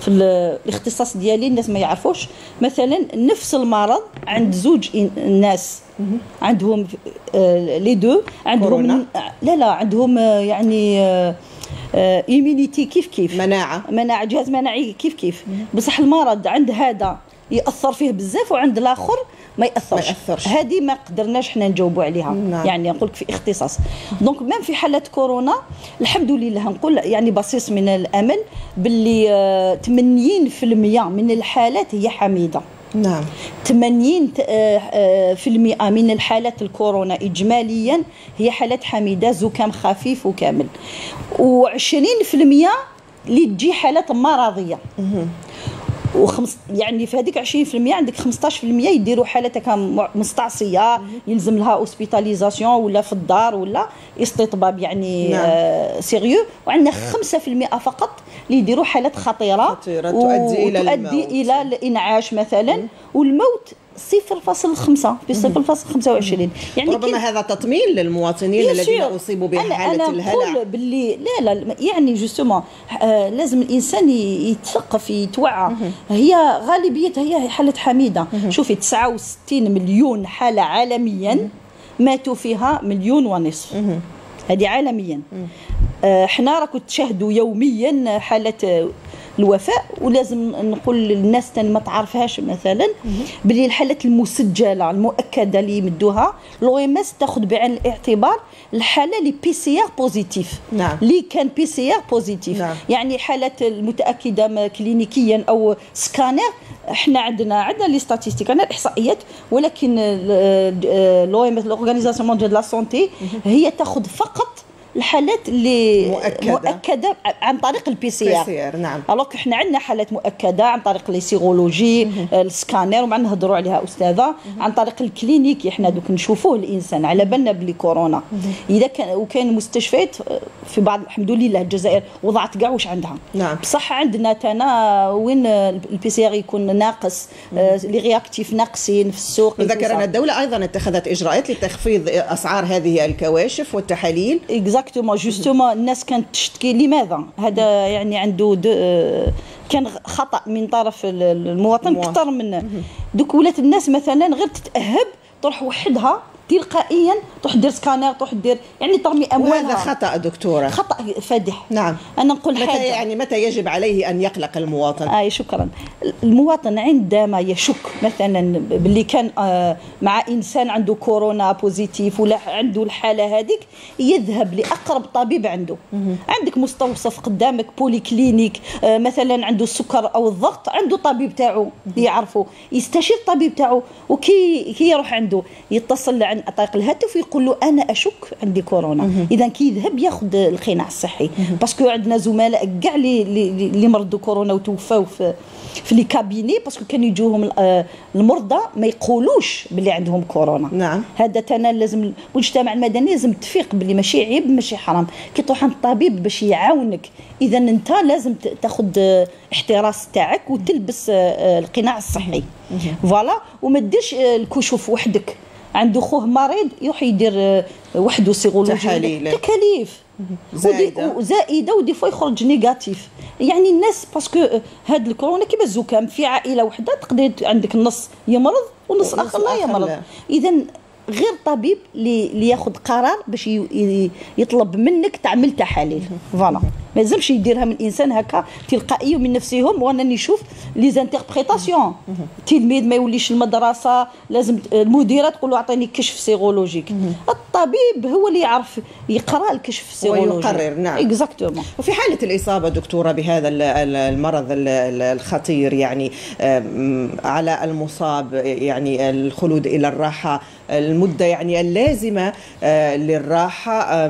في الاختصاص ديالي الناس ما يعرفوش. مثلا نفس المرض عند زوج الناس عندهم آه، les deux. عندهم. لا لا عندهم آه، يعني immunité كيف كيف؟ مناعة. مناعة جهاز مناعي كيف كيف؟ بصح المرض عند هذا يأثر فيه بزاف وعند الآخر ما ياثرش, ما يأثرش. هذه ما قدرناش حنا نجاوبوا عليها. نعم. يعني نقول لك في اختصاص. دونك ميم في حالات كورونا الحمد لله نقول يعني بصيص من الأمل باللي 80% آه، من الحالات هي حميدة. نعم. 80 آه، آه، من الحالات الكورونا إجماليا هي حالات حميدة زكام خفيف وكامل. و20 في المئة اللي تجي حالات مرضية. وخمس يعني في هذيك 20% عندك 15% يديروا حالة مستعصية يلزم لها hospitalisation ولا في الدار ولا استطباب يعني نعم. آه sérieux وعندنا 5% فقط اللي يديروا حالات خطيرة, خطيرة تؤدي إلى تؤدي إلى الإنعاش مثلا. والموت 0.5 ب 0.25 يعني ربما هذا تطمين للمواطنين الذين أصيبوا بحالة أنا الهلع. أنا باللي لا لا يعني justement آه لازم الإنسان يتثقف يتوعى. هي غالبيتها هي حالة حميدة. شوفي 69 مليون حالة عالميا ماتوا فيها مليون ونصف. هذه عالميا. آه، إحنا راكم تشاهدوا يوميا حالة الوفاء ولازم نقول للناس تاني ما تعرفهاش مثلا باللي الحالات المسجلة المؤكدة اللي يمدوها لو إم إس تاخذ بعين الاعتبار الحالة اللي PCR positif نعم. اللي كان PCR positif. نعم. يعني حالات المتأكدة كلينيكيا أو سكانر إحنا عندنا عندنا les statistiques عندنا الإحصائيات ولكن l'OMS l'Organisation mondiale la santé هي تاخذ فقط الحالات اللي مؤكدة, مؤكدة عن طريق ال PCR نعم. alors إحنا عندنا حالات مؤكدة عن طريق les sérologies ال scanner وما نهضروا عليها أستاذة عن طريق ال clinique إحنا دوك نشوفوه الإنسان على بالنا بلي كورونا. إذا كان وكاين مستشفيات في بعض الحمد لله الجزائر وضعت كاع واش عندها. نعم. بصح عندنا تانا وين ال PCR يكون ناقص آه، les réactifs ناقصين في السوق. ذكر ان الدولة أيضا اتخذت إجراءات لتخفيض أسعار هذه الكواشف والتحاليل. exactement justement الناس كانت تشتكي. لماذا؟ هذا يعني عنده كان خطأ من طرف المواطن أكثر من دوك ولات الناس مثلا غير تتأهب تروح وحدها تلقائيا تروح دير سكانر تروح دير يعني ترمي اموالها وهذا خطأ دكتورة. خطأ فادح. نعم. أنا نقول متى حاجة يعني متى يجب عليه أن يقلق المواطن؟ اي شكرا. المواطن عندما يشك مثلا باللي كان آه، مع إنسان عنده كورونا positif ولا عنده الحالة هذيك يذهب لأقرب طبيب عنده. عندك مستوصف قدامك polyclinique آه، مثلا عنده السكر أو الضغط عنده طبيب تاعو يعرفه. يستشير الطبيب تاعو وكي كي يروح عنده يتصل عن طريق الهاتف ويقول له أنا أشك عندي كورونا. إذا كي يذهب ياخذ القناع الصحي. parce que عندنا زملاء كاع اللي اللي مرضوا كورونا وتوفاو في في les cabinets parce que كانوا يجوهم آه، المرضى ما يقولوش باللي عندهم كورونا. نعم. هذا تنا لازم المجتمع المدني لازم تفيق باللي ماشي عيب ماشي حرام. كي تروح عند الطبيب باش يعاونك إذا أنت لازم تاخذ آه، احتراس تاعك وتلبس آه، القناع الصحي. voilà وما ديرش الكشوف وحدك. عنده خوه مريض يروح يدير آه، وحده sérologie تحاليل. تكاليف. زائدة. وزائدة و des fois يخرج négatif. يعني الناس parce que آه، هاد الكورونا كيما الزكام في عائلة وحدة تقدر عندك النص يمرض ونص اخر لا يمرض اذا غير طبيب اللي ياخذ قرار باش يطلب منك تعمل تحاليل. voilà ما يلزمش يديرها من إنسان هكا تلقائي من نفسهم وأنا نشوف les interprétations التلميذ ما يوليش المدرسة لازم المديرة تقول له أعطيني كشف sérologique. الطبيب هو اللي يعرف يقرأ الكشف السيرولوجي ويقرر نعم. exactement وفي حالة الإصابة دكتورة بهذا المرض الخطير يعني على المصاب يعني الخلود إلى الراحة المدة يعني اللازمة آه، للراحة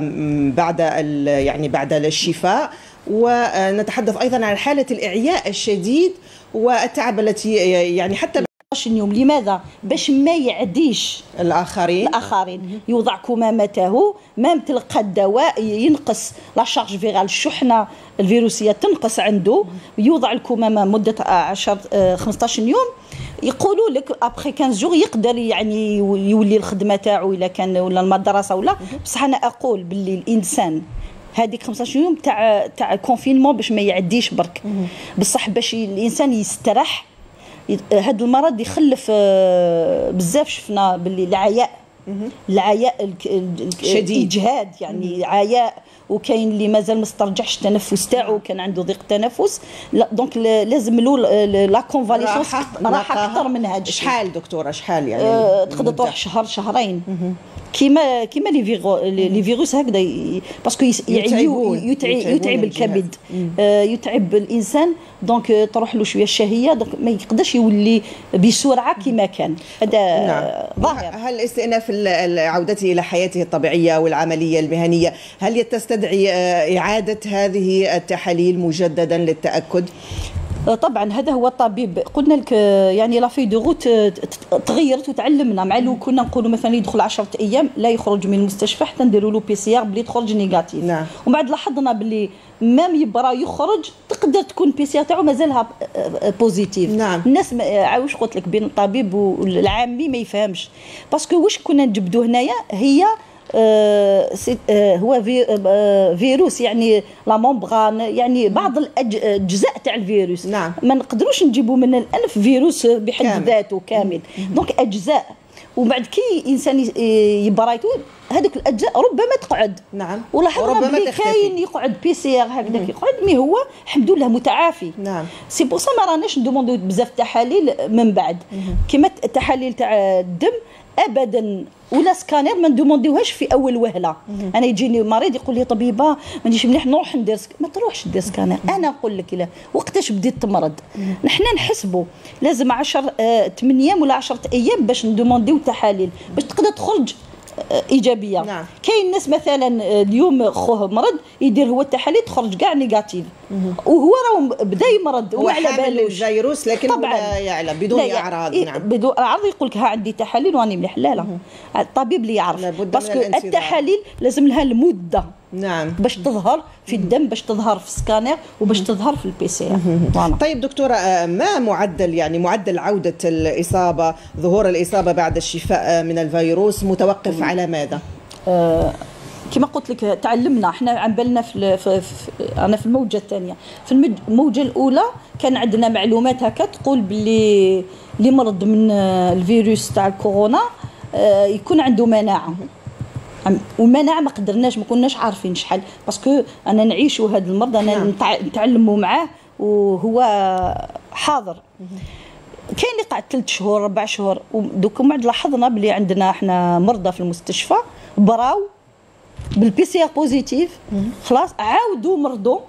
بعد يعني بعد الشفاء. ونتحدث أيضا عن حالة الإعياء الشديد والتعب التي يعني حتى يوم لماذا؟ باش ما يعديش الآخرين. الآخرين. يوضع كمامته ما تلقى الدواء؟ ينقص لا شارج فيرال الشحنه الفيروسية تنقص عنده. يوضع الكمامه مدة 10 15 يوم. يقولوا لك après 15 jours يقدر يعني يولي الخدمة تاعو إلا كان ولا المدرسة ولا. بصح أنا أقول باللي الإنسان هذيك 15 يوم تاع تاع confinement باش ما يعديش برك. بصح باش الإنسان يسترح هذا المرض يخلف آه، بزاف شفنا باللي العياء. العياء شديد. اجهاد يعني عياء وكاين اللي مازال ما استرجعش التنفس تاعو كان عنده ضيق تنفس لا donc لازم له la convalescence راحة أكثر من هذا شحال دكتورة؟ شحال يعني؟ آه تقدر تروح شهر شهرين. كيما كيما les virus les virus هكذا parce que يتعب يتعب الكبد. آه يتعب الإنسان. donc تروح له شوية الشهية. donc ما يقدرش يولي بسرعة كما كان. هذا نعم. ظاهر. هل استئناف عودته إلى حياته الطبيعية والعملية المهنية هل تستدعي إعادة هذه التحاليل مجددا للتأكد؟ طبعا هذا هو الطبيب. قلنا لك يعني la feuille de route تغيرت وتعلمنا. مع الأول كنا نقولوا مثلا يدخل 10 أيام لا يخرج من المستشفى حتى نديروا له PCR بلي تخرج négative. نعم. ومن بعد لاحظنا بلي même يبرا يخرج تقدر تكون PCR تاعو مازالها positive نعم. الناس واش قلت لك بين الطبيب والعامي ما يفهمش. parce que واش كنا نجبدو هنايا؟ هي آه آه هو في آه فيروس يعني la membrane يعني بعض الأجزاء تاع الفيروس. نعم. ما نقدروش نجيبوا من الانف فيروس بحد. ذاته كامل. donc أجزاء. وبعد كي إنسان يبرايتو هذوك الأجزاء ربما تقعد. نعم. ولاحظنا بلي. كاين يقعد PCR هكذاك يقعد mais هو الحمد لله متعافي. نعم. c'est pour ça ما راناش ندوموندو بزاف تحاليل من بعد. كيما التحاليل تاع الدم ابدا. ولا سكانير ما ندومونديوهاش في أول وهلة. أنا يجيني مريض يقول لي طبيبة مانيش مليح نروح ندير سك... ما تروحش دير سكانير. أنا نقول لك لا وقتاش بديت تمرض. نحنا نحسبوا لازم 10 8 أيام ولا 10 أيام باش ندومونديو تحاليل. باش تقدر تخرج آه، إيجابية. نعم. كاين ناس مثلا آه، اليوم خوه مرض يدير هو التحاليل تخرج كاع négatives. وهو راه بدا يمرض هو على بالوش؟ الفيروس لكن طبعا. لا يعلم بدون لا إعراض. إيه، نعم. بدون إعراض يقول لك ها عندي تحاليل وأني مليح. لا لا. الطبيب اللي يعرف. parce que. التحاليل لازم لها المدة. نعم. باش تظهر في الدم باش تظهر في السكانير وباش تظهر في ال PC طيب دكتورة آه، ما معدل يعني معدل عودة الإصابة ظهور الإصابة بعد الشفاء آه، من الفيروس متوقف على ماذا؟ آه، كما قلت لك تعلمنا إحنا عن بالنا في, في, في أنا في الموجة الثانية. في الموجة الأولى كان عندنا معلومات هكا تقول باللي اللي مرض من آه، الفيروس تاع الكورونا يكون عنده مناعة. والمناعه ما قدرناش ما كناش عارفين شحال. parce que أنا نعيشوا هذا المرض أنا نعم. نتع- نتعلموا معاه وهو حاضر. كاين اللي قعد ثلاث شهور ربع شهور. ودوك من بعد لاحظنا بلي عندنا إحنا مرضى في المستشفى براو بال PCR positive خلاص عاودوا مرضوا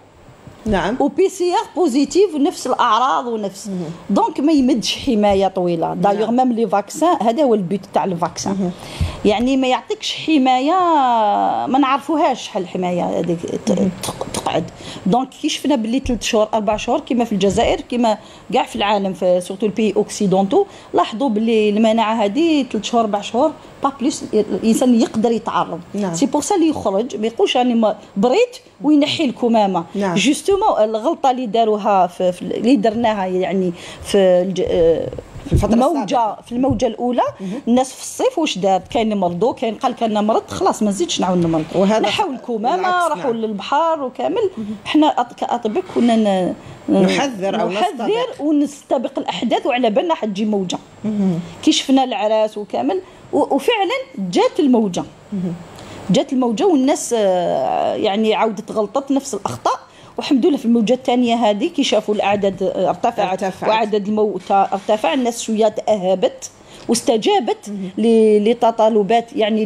نعم. و PCR positive ونفس الأعراض ونفس. donc ما يمدش حماية طويلة. d'ailleurs même les vaccins هذا هو ال but تاع ال vaccin يعني ما يعطيكش حماية ما نعرفوهاش شحال الحماية هذيك تقعد. donc كي شفنا باللي ثلاث شهور أربع شهور كما في الجزائر كما كاع في العالم في surtout les pays occidentaux لاحظوا باللي المناعة هذه ثلاث شهور أربع شهور pas plus الإنسان يقدر يتعرض. نعم. c'est pour ça اللي يخرج ما يقولش راني بريت وينحي الكمامة. نعم. justement الغلطة اللي داروها في, في اللي درناها يعني في الج... في الفترة الموجه في الموجة الأولى الناس في الصيف واش دارت؟ كاين اللي مرضوا كاين قال لك أنا مرضت خلاص ما نزيدش نعاود نمرض نحاو الكمامة بالعكس، راحوا نعم. للبحر وكامل. إحنا أط- كأطباء كنا ن... نحذر أو نحذر نستبق. ونستبق الأحداث وعلى بالنا حتجي موجة. كي شفنا العراس وكامل. وفعلا جات الموجة. جات الموجة والناس آه، يعني عاودت غلطت نفس الأخطاء. والحمد لله في الموجة الثانية هذه كي شافوا الأعداد آه، ارتفعت. ارتفعت. وعدد الموتى ارتفع الناس شوية تأهبت. واستجابت ل- لتطلبات يعني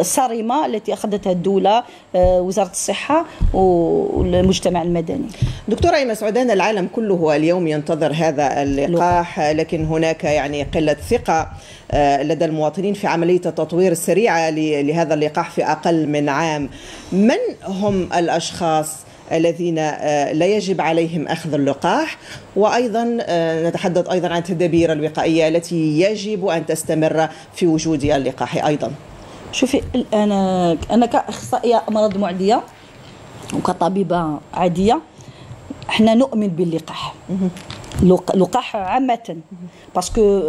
الصارمه التي أخذتها الدولة آه، وزارة الصحة والمجتمع المدني. دكتورة أيمن سعودان العالم كله اليوم ينتظر هذا اللقاح لكن هناك يعني قلة ثقة آه، لدى المواطنين في عملية التطوير السريعة ل- لهذا اللقاح في أقل من عام. من هم الأشخاص؟ الذين آه، لا يجب عليهم أخذ اللقاح. وأيضا آه، نتحدث أيضا عن التدابير الوقائية التي يجب أن تستمر في وجود اللقاح أيضا. شوفي أنا أنا كأخصائية أمراض معدية وكطبيبة عادية إحنا نؤمن باللقاح. اللقاح عامة. parce que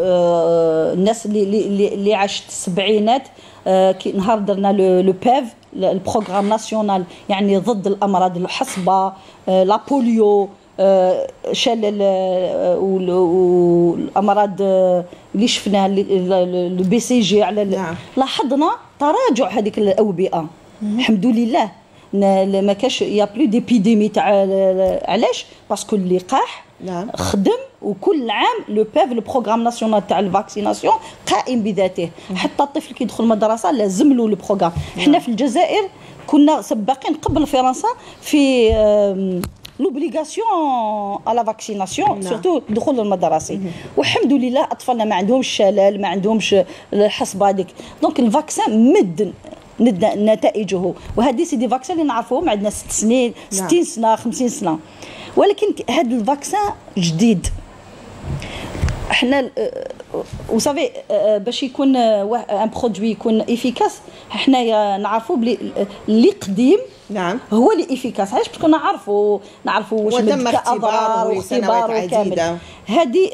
الناس اللي اللي اللي عاشت السبعينات نهار درنا le PEV le programme national يعني ضد الامراض الحصبه la polio شلل والامراض اللي شفناها ال BCG على نعم. لاحظنا تراجع هذيك الأوبئة. الحمد لله. ما كاش y a plus d'épidémies تاع علاش؟ parce que اللقاح نعم. خدم وكل عام le PEV le programme national تاع ال vaccination قائم بذاته. حتى الطفل كي يدخل المدرسة لازم له ال programme نعم. حنا في الجزائر كنا سباقين قبل فرنسا في l'obligation à la vaccination surtout الدخول المدرسي والحمد لله أطفالنا ما عندهمش شلل ما عندهمش الحصبة هذيك. donc ال vaccin مد نتائجه. وهذه ces vaccins اللي نعرفوهم عندنا ست سنين 60 سنة 50 سنة. ولكن هذا ال vaccin جديد. إحنا وصافي باش يكون un produit يكون efficace حنايا نعرفوا بلي اللي قديم نعم. هو اللي efficace علاش؟ parce que نعرفوا نعرفوا واش وتم اختباره واختباره كامل. هذه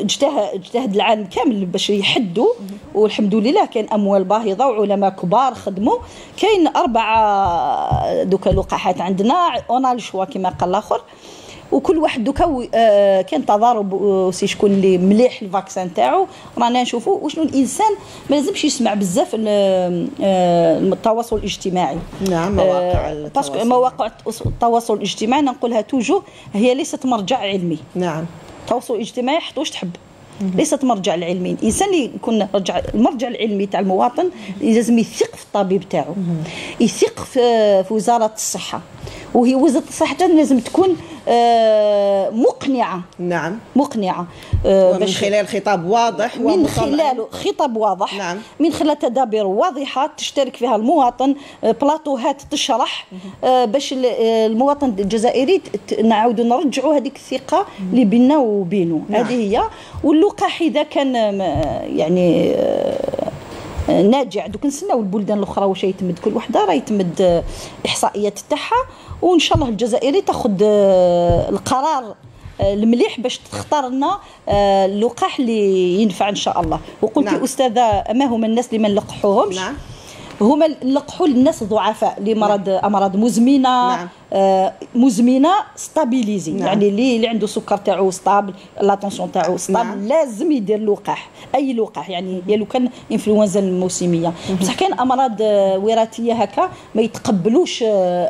اجتهد اجتهد العالم كامل باش يحدوا والحمد لله كاين أموال باهظة وعلماء كبار خدموا كاين أربعة دوكا لقاحات عندنا on a le choix كما قال الآخر. وكل واحد دوكا آه كان تضارب c'est شكون اللي مليح ال vaccin تاعو. رانا نشوفوا وشنو الإنسان ما لازمش يسمع بزاف آه التواصل الاجتماعي. نعم مواقع آه parce que مواقع التواصل الاجتماعي نقولها toujours هي ليست مرجع علمي. نعم. التواصل الاجتماعي حط واش تحب ليست مرجع العلمي الإنسان اللي يكون رجع المرجع العلمي تاع المواطن لازم يثق في الطبيب تاعو. يثق في وزارة الصحة. وهي وزاره الصحه لازم تكون آه مقنعة. نعم. مقنعة. آه ومن خلال خطاب واضح من خلال خطاب واضح نعم. من خلال تدابير واضحة تشترك فيها المواطن آه بلاطوهات تشرح باش المواطن الجزائري نعاود نرجعوا هذيك الثقة اللي بيننا وبينه نعم. هذه هي. واللقاح إذا كان يعني ناجع. دوك نستناو البلدان الأخرى واش يتمد كل وحدة راه يتمد إحصائيات تاعها. وإن شاء الله الجزائري تاخذ القرار المليح باش تختار لنا اللقاح اللي ينفع إن شاء الله وقلت نعم. استاذه ما هما الناس اللي ما نلقحوهمش نعم. هما نلقحوا للناس الضعفاء اللي مرض نعم. أمراض مزمنة نعم. آه مزمنة stabilisées نعم. يعني اللي اللي عنده سكر تاعو stable la tension تاعو stable نعم. لازم يدير لقاح أي لقاح يعني يا لو كان انفلونزا الموسمية بصح كاين أمراض وراثية هكا ما يتقبلوش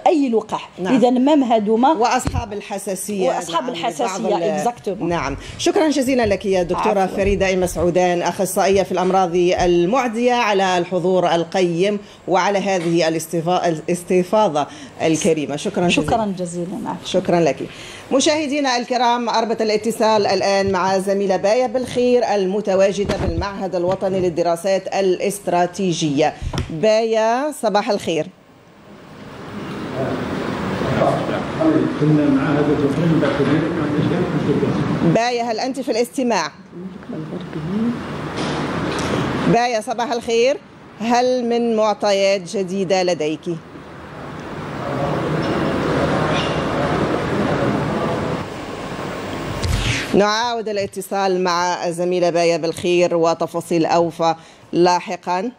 أي لقاح نعم. إذا même هذوما وأصحاب الحساسية وأصحاب نعم الحساسية exactement نعم شكرا جزيلا لك يا دكتورة عفوا. فريدة ايما سعودان أخصائية في الأمراض المعدية على الحضور القيم وعلى هذه الاستفاضة الكريمة شكرا جزيلا. شكرا جزيلا معك. شكرا لك. مشاهدينا الكرام أربة الاتصال الآن مع زميلة باية بالخير المتواجدة بالمعهد الوطني للدراسات الاستراتيجية. باية صباح الخير. باية هل أنت في الاستماع؟ باية صباح الخير. هل من معطيات جديدة لديك؟ نعاود الاتصال مع الزميلة باية بالخير وتفاصيل أوفى لاحقا.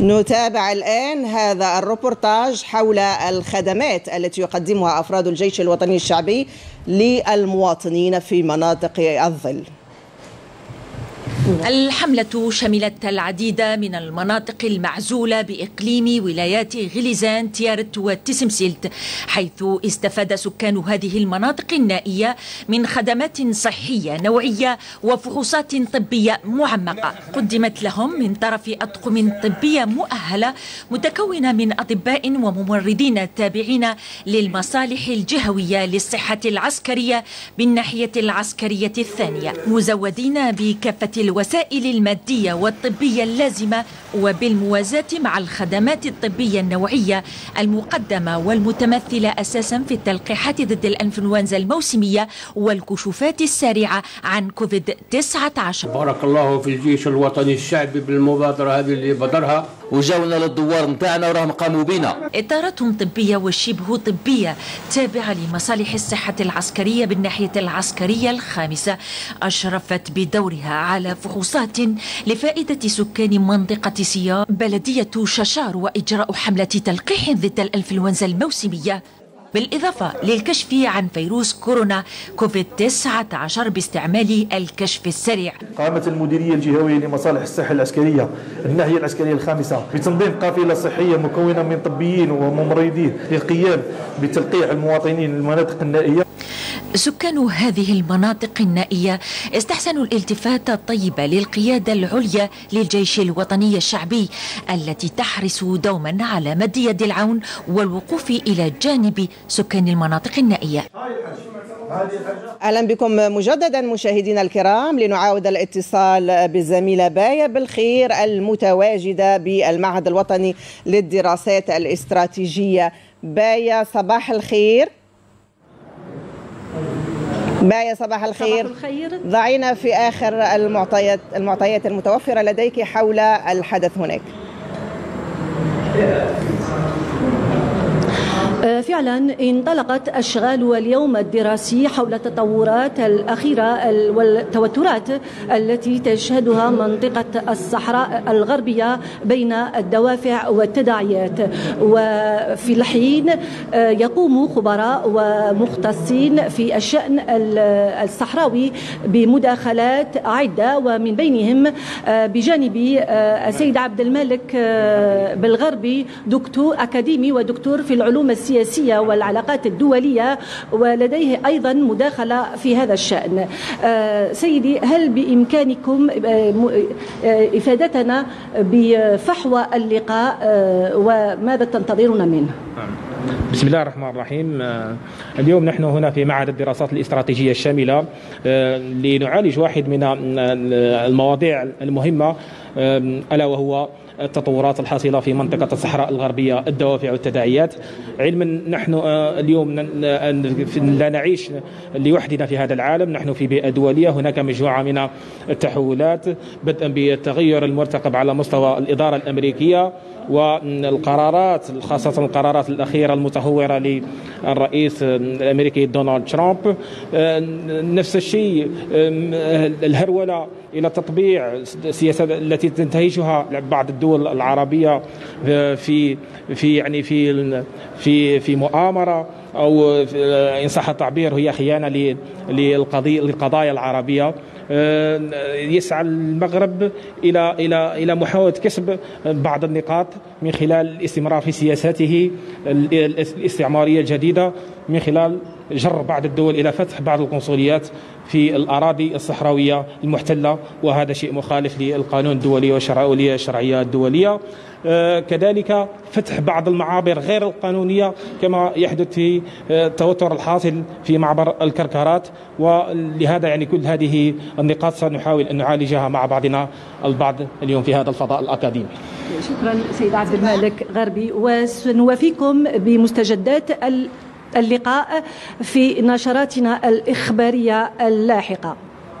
نتابع الآن هذا الروبورتاج حول الخدمات التي يقدمها أفراد الجيش الوطني الشعبي للمواطنين في مناطق الظل. الحملة شملت العديد من المناطق المعزولة بإقليم ولايات غليزان تيارت وتسمسلت حيث استفاد سكان هذه المناطق النائية من خدمات صحية نوعية وفحوصات طبية معمقة. قدمت لهم من طرف أطقم طبية مؤهلة متكونة من أطباء وممرضين تابعين للمصالح الجهوية للصحة العسكرية بالناحية العسكرية الثانية. مزودين بكافة الوسائل المادية والطبية اللازمة وبالموازاة مع الخدمات الطبية النوعية المقدمة والمتمثلة أساسا في التلقيحات ضد الأنفلونزا الموسمية والكشوفات السريعة عن كوفيد 19 بارك الله في الجيش الوطني الشعبي بالمبادرة هذه اللي بدرها. وجاونا للدوار نتاعنا وراهم قاموا بنا إطارات طبية وشبه طبية تابعة لمصالح الصحة العسكرية بالناحية العسكرية الخامسة أشرفت بدورها على فحوصات لفائدة سكان منطقة سيا بلدية ششار وإجراء حملة تلقيح ضد الإنفلونزا الموسمية. بالإضافة للكشف عن فيروس كورونا كوفيد 19 باستعمال الكشف السريع. قامت المديرية الجهوية لمصالح الصحة العسكرية الناحية العسكرية الخامسة بتنظيم قافلة صحية مكونة من طبيين وممرضين للقيام بتلقيح المواطنين المناطق النائية. سكان هذه المناطق النائية استحسنوا الالتفات الطيب للقيادة العليا للجيش الوطني الشعبي التي تحرص دوما على مد يد العون والوقوف إلى جانب سكان المناطق النائية. أهلا بكم مجددا مشاهدينا الكرام لنعاود الاتصال بالزميلة بايا بالخير المتواجدة بالمعهد الوطني للدراسات الاستراتيجية. بايا صباح الخير. باية صباح الخير. صباح الخير. ضعينا في آخر المعطيات المعطيات المتوفرة لديك حول الحدث هناك. فعلا انطلقت أشغال اليوم الدراسي حول التطورات الأخيرة والتوترات التي تشهدها منطقة الصحراء الغربية بين الدوافع والتداعيات. وفي الحين يقوم خبراء ومختصين في الشأن الصحراوي بمداخلات عدة ومن بينهم بجانب السيد عبد الملك بالغربي دكتور أكاديمي ودكتور في العلوم السياسية السياسية والعلاقات الدولية ولديه أيضا مداخلة في هذا الشأن سيدي هل بإمكانكم إفادتنا بفحوى اللقاء وماذا تنتظرون منه؟ بسم الله الرحمن الرحيم اليوم نحن هنا في معهد الدراسات الاستراتيجية الشاملة لنعالج واحد من المواضيع المهمة ألا وهو التطورات الحاصلة في منطقة الصحراء الغربية الدوافع والتداعيات. علما نحن اليوم لا نعيش لوحدنا في هذا العالم. نحن في بيئة دولية هناك مجموعة من التحولات بدءا بالتغير المرتقب على مستوى الإدارة الأمريكية. والقرارات خاصة القرارات الأخيرة المتهورة للرئيس الأمريكي دونالد ترامب نفس الشيء الهرولة إلى تطبيع السياسات التي تنتهجها بعض الدول العربية في في يعني في في في مؤامرة أو ان صح التعبير هي خيانة للقضايا العربية. يسعى المغرب إلى إلى إلى محاولة كسب بعض النقاط من خلال الاستمرار في سياساته الاستعمارية الجديدة من خلال جر بعض الدول إلى فتح بعض القنصليات في الأراضي الصحراوية المحتلة وهذا شيء مخالف للقانون الدولي والشرعيه الدولية. كذلك فتح بعض المعابر غير القانونية كما يحدث في التوتر الحاصل في معبر الكركرات. ولهذا يعني كل هذه النقاط سنحاول أن نعالجها مع بعضنا البعض اليوم في هذا الفضاء الأكاديمي. شكرا سيد عبد المالك غربي. وسنوافيكم بمستجدات اللقاء في نشراتنا الإخبارية اللاحقة.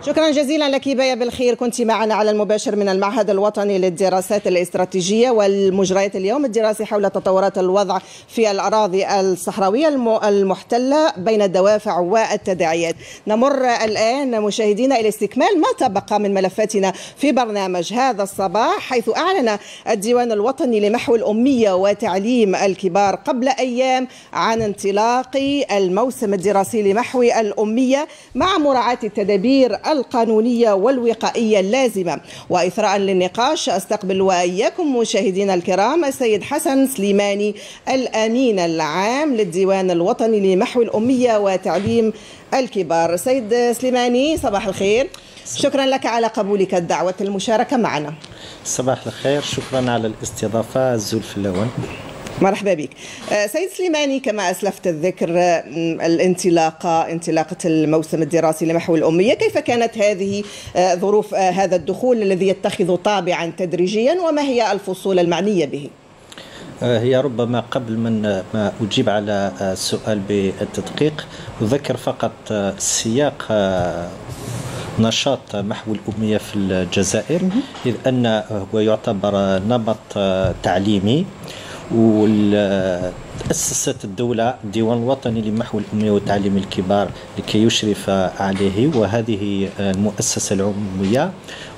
شكرا جزيلا لك بايا بالخير. كنت معنا على المباشر من المعهد الوطني للدراسات الاستراتيجية والمجريات اليوم الدراسي حول تطورات الوضع في الأراضي الصحراوية المحتلة بين الدوافع والتداعيات. نمر الآن مشاهدينا إلى استكمال ما تبقى من ملفاتنا في برنامج هذا الصباح حيث أعلن الديوان الوطني لمحو الأمية وتعليم الكبار قبل أيام عن انطلاق الموسم الدراسي لمحو الأمية مع مراعاة التدابير القانونية والوقائية اللازمة. وإثراء للنقاش أستقبل وإياكم مشاهدينا الكرام السيد حسن سليماني الأمين العام للديوان الوطني لمحو الأمية وتعليم الكبار. سيد سليماني صباح الخير. شكرا لك على قبولك الدعوة المشاركة معنا. صباح الخير. شكرا على الاستضافة. الزلف الأول مرحبا بك. سيد سليماني كما أسلفت الذكر الانطلاقة انطلاقة الموسم الدراسي لمحو الأمية كيف كانت هذه ظروف هذا الدخول الذي يتخذ طابعا تدريجيا وما هي الفصول المعنية به؟ هي ربما قبل من ما أجيب على السؤال بالتدقيق أذكر فقط السياق نشاط محو الأمية في الجزائر إذ أن هو يعتبر نمط تعليمي. وأسست الدولة الديوان الوطني لمحو الأمية وتعليم الكبار لكي يشرف عليه وهذه المؤسسة العمومية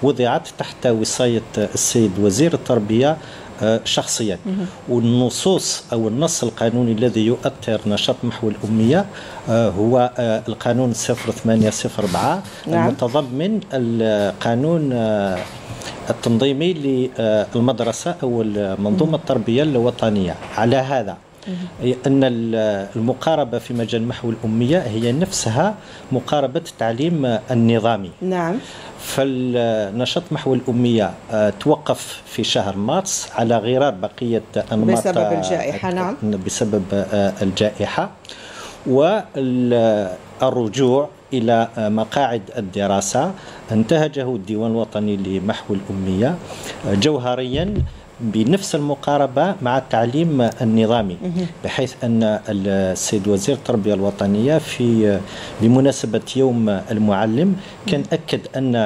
وضعت تحت وصاية السيد وزير التربية شخصيا. والنصوص أو النص القانوني الذي يؤثر نشاط محو الأمية آه، هو آه، القانون 0804 نعم. المتضمن القانون التنظيمي للمدرسه أو المنظومة التربية الوطنية. على هذا أن المقاربة في مجال محو الأمية هي نفسها مقاربة التعليم النظامي نعم. فالنشاط محو الأمية آه، توقف في شهر مارس على غرار بقية أنماط بسبب الجائحة نعم. بسبب آه، الجائحة والرجوع إلى آه، مقاعد الدراسة. انتهجه الديوان الوطني لمحو الأمية جوهريا بنفس المقاربة مع التعليم النظامي بحيث أن السيد وزير التربية الوطنية في بمناسبة يوم المعلم كان أكد أن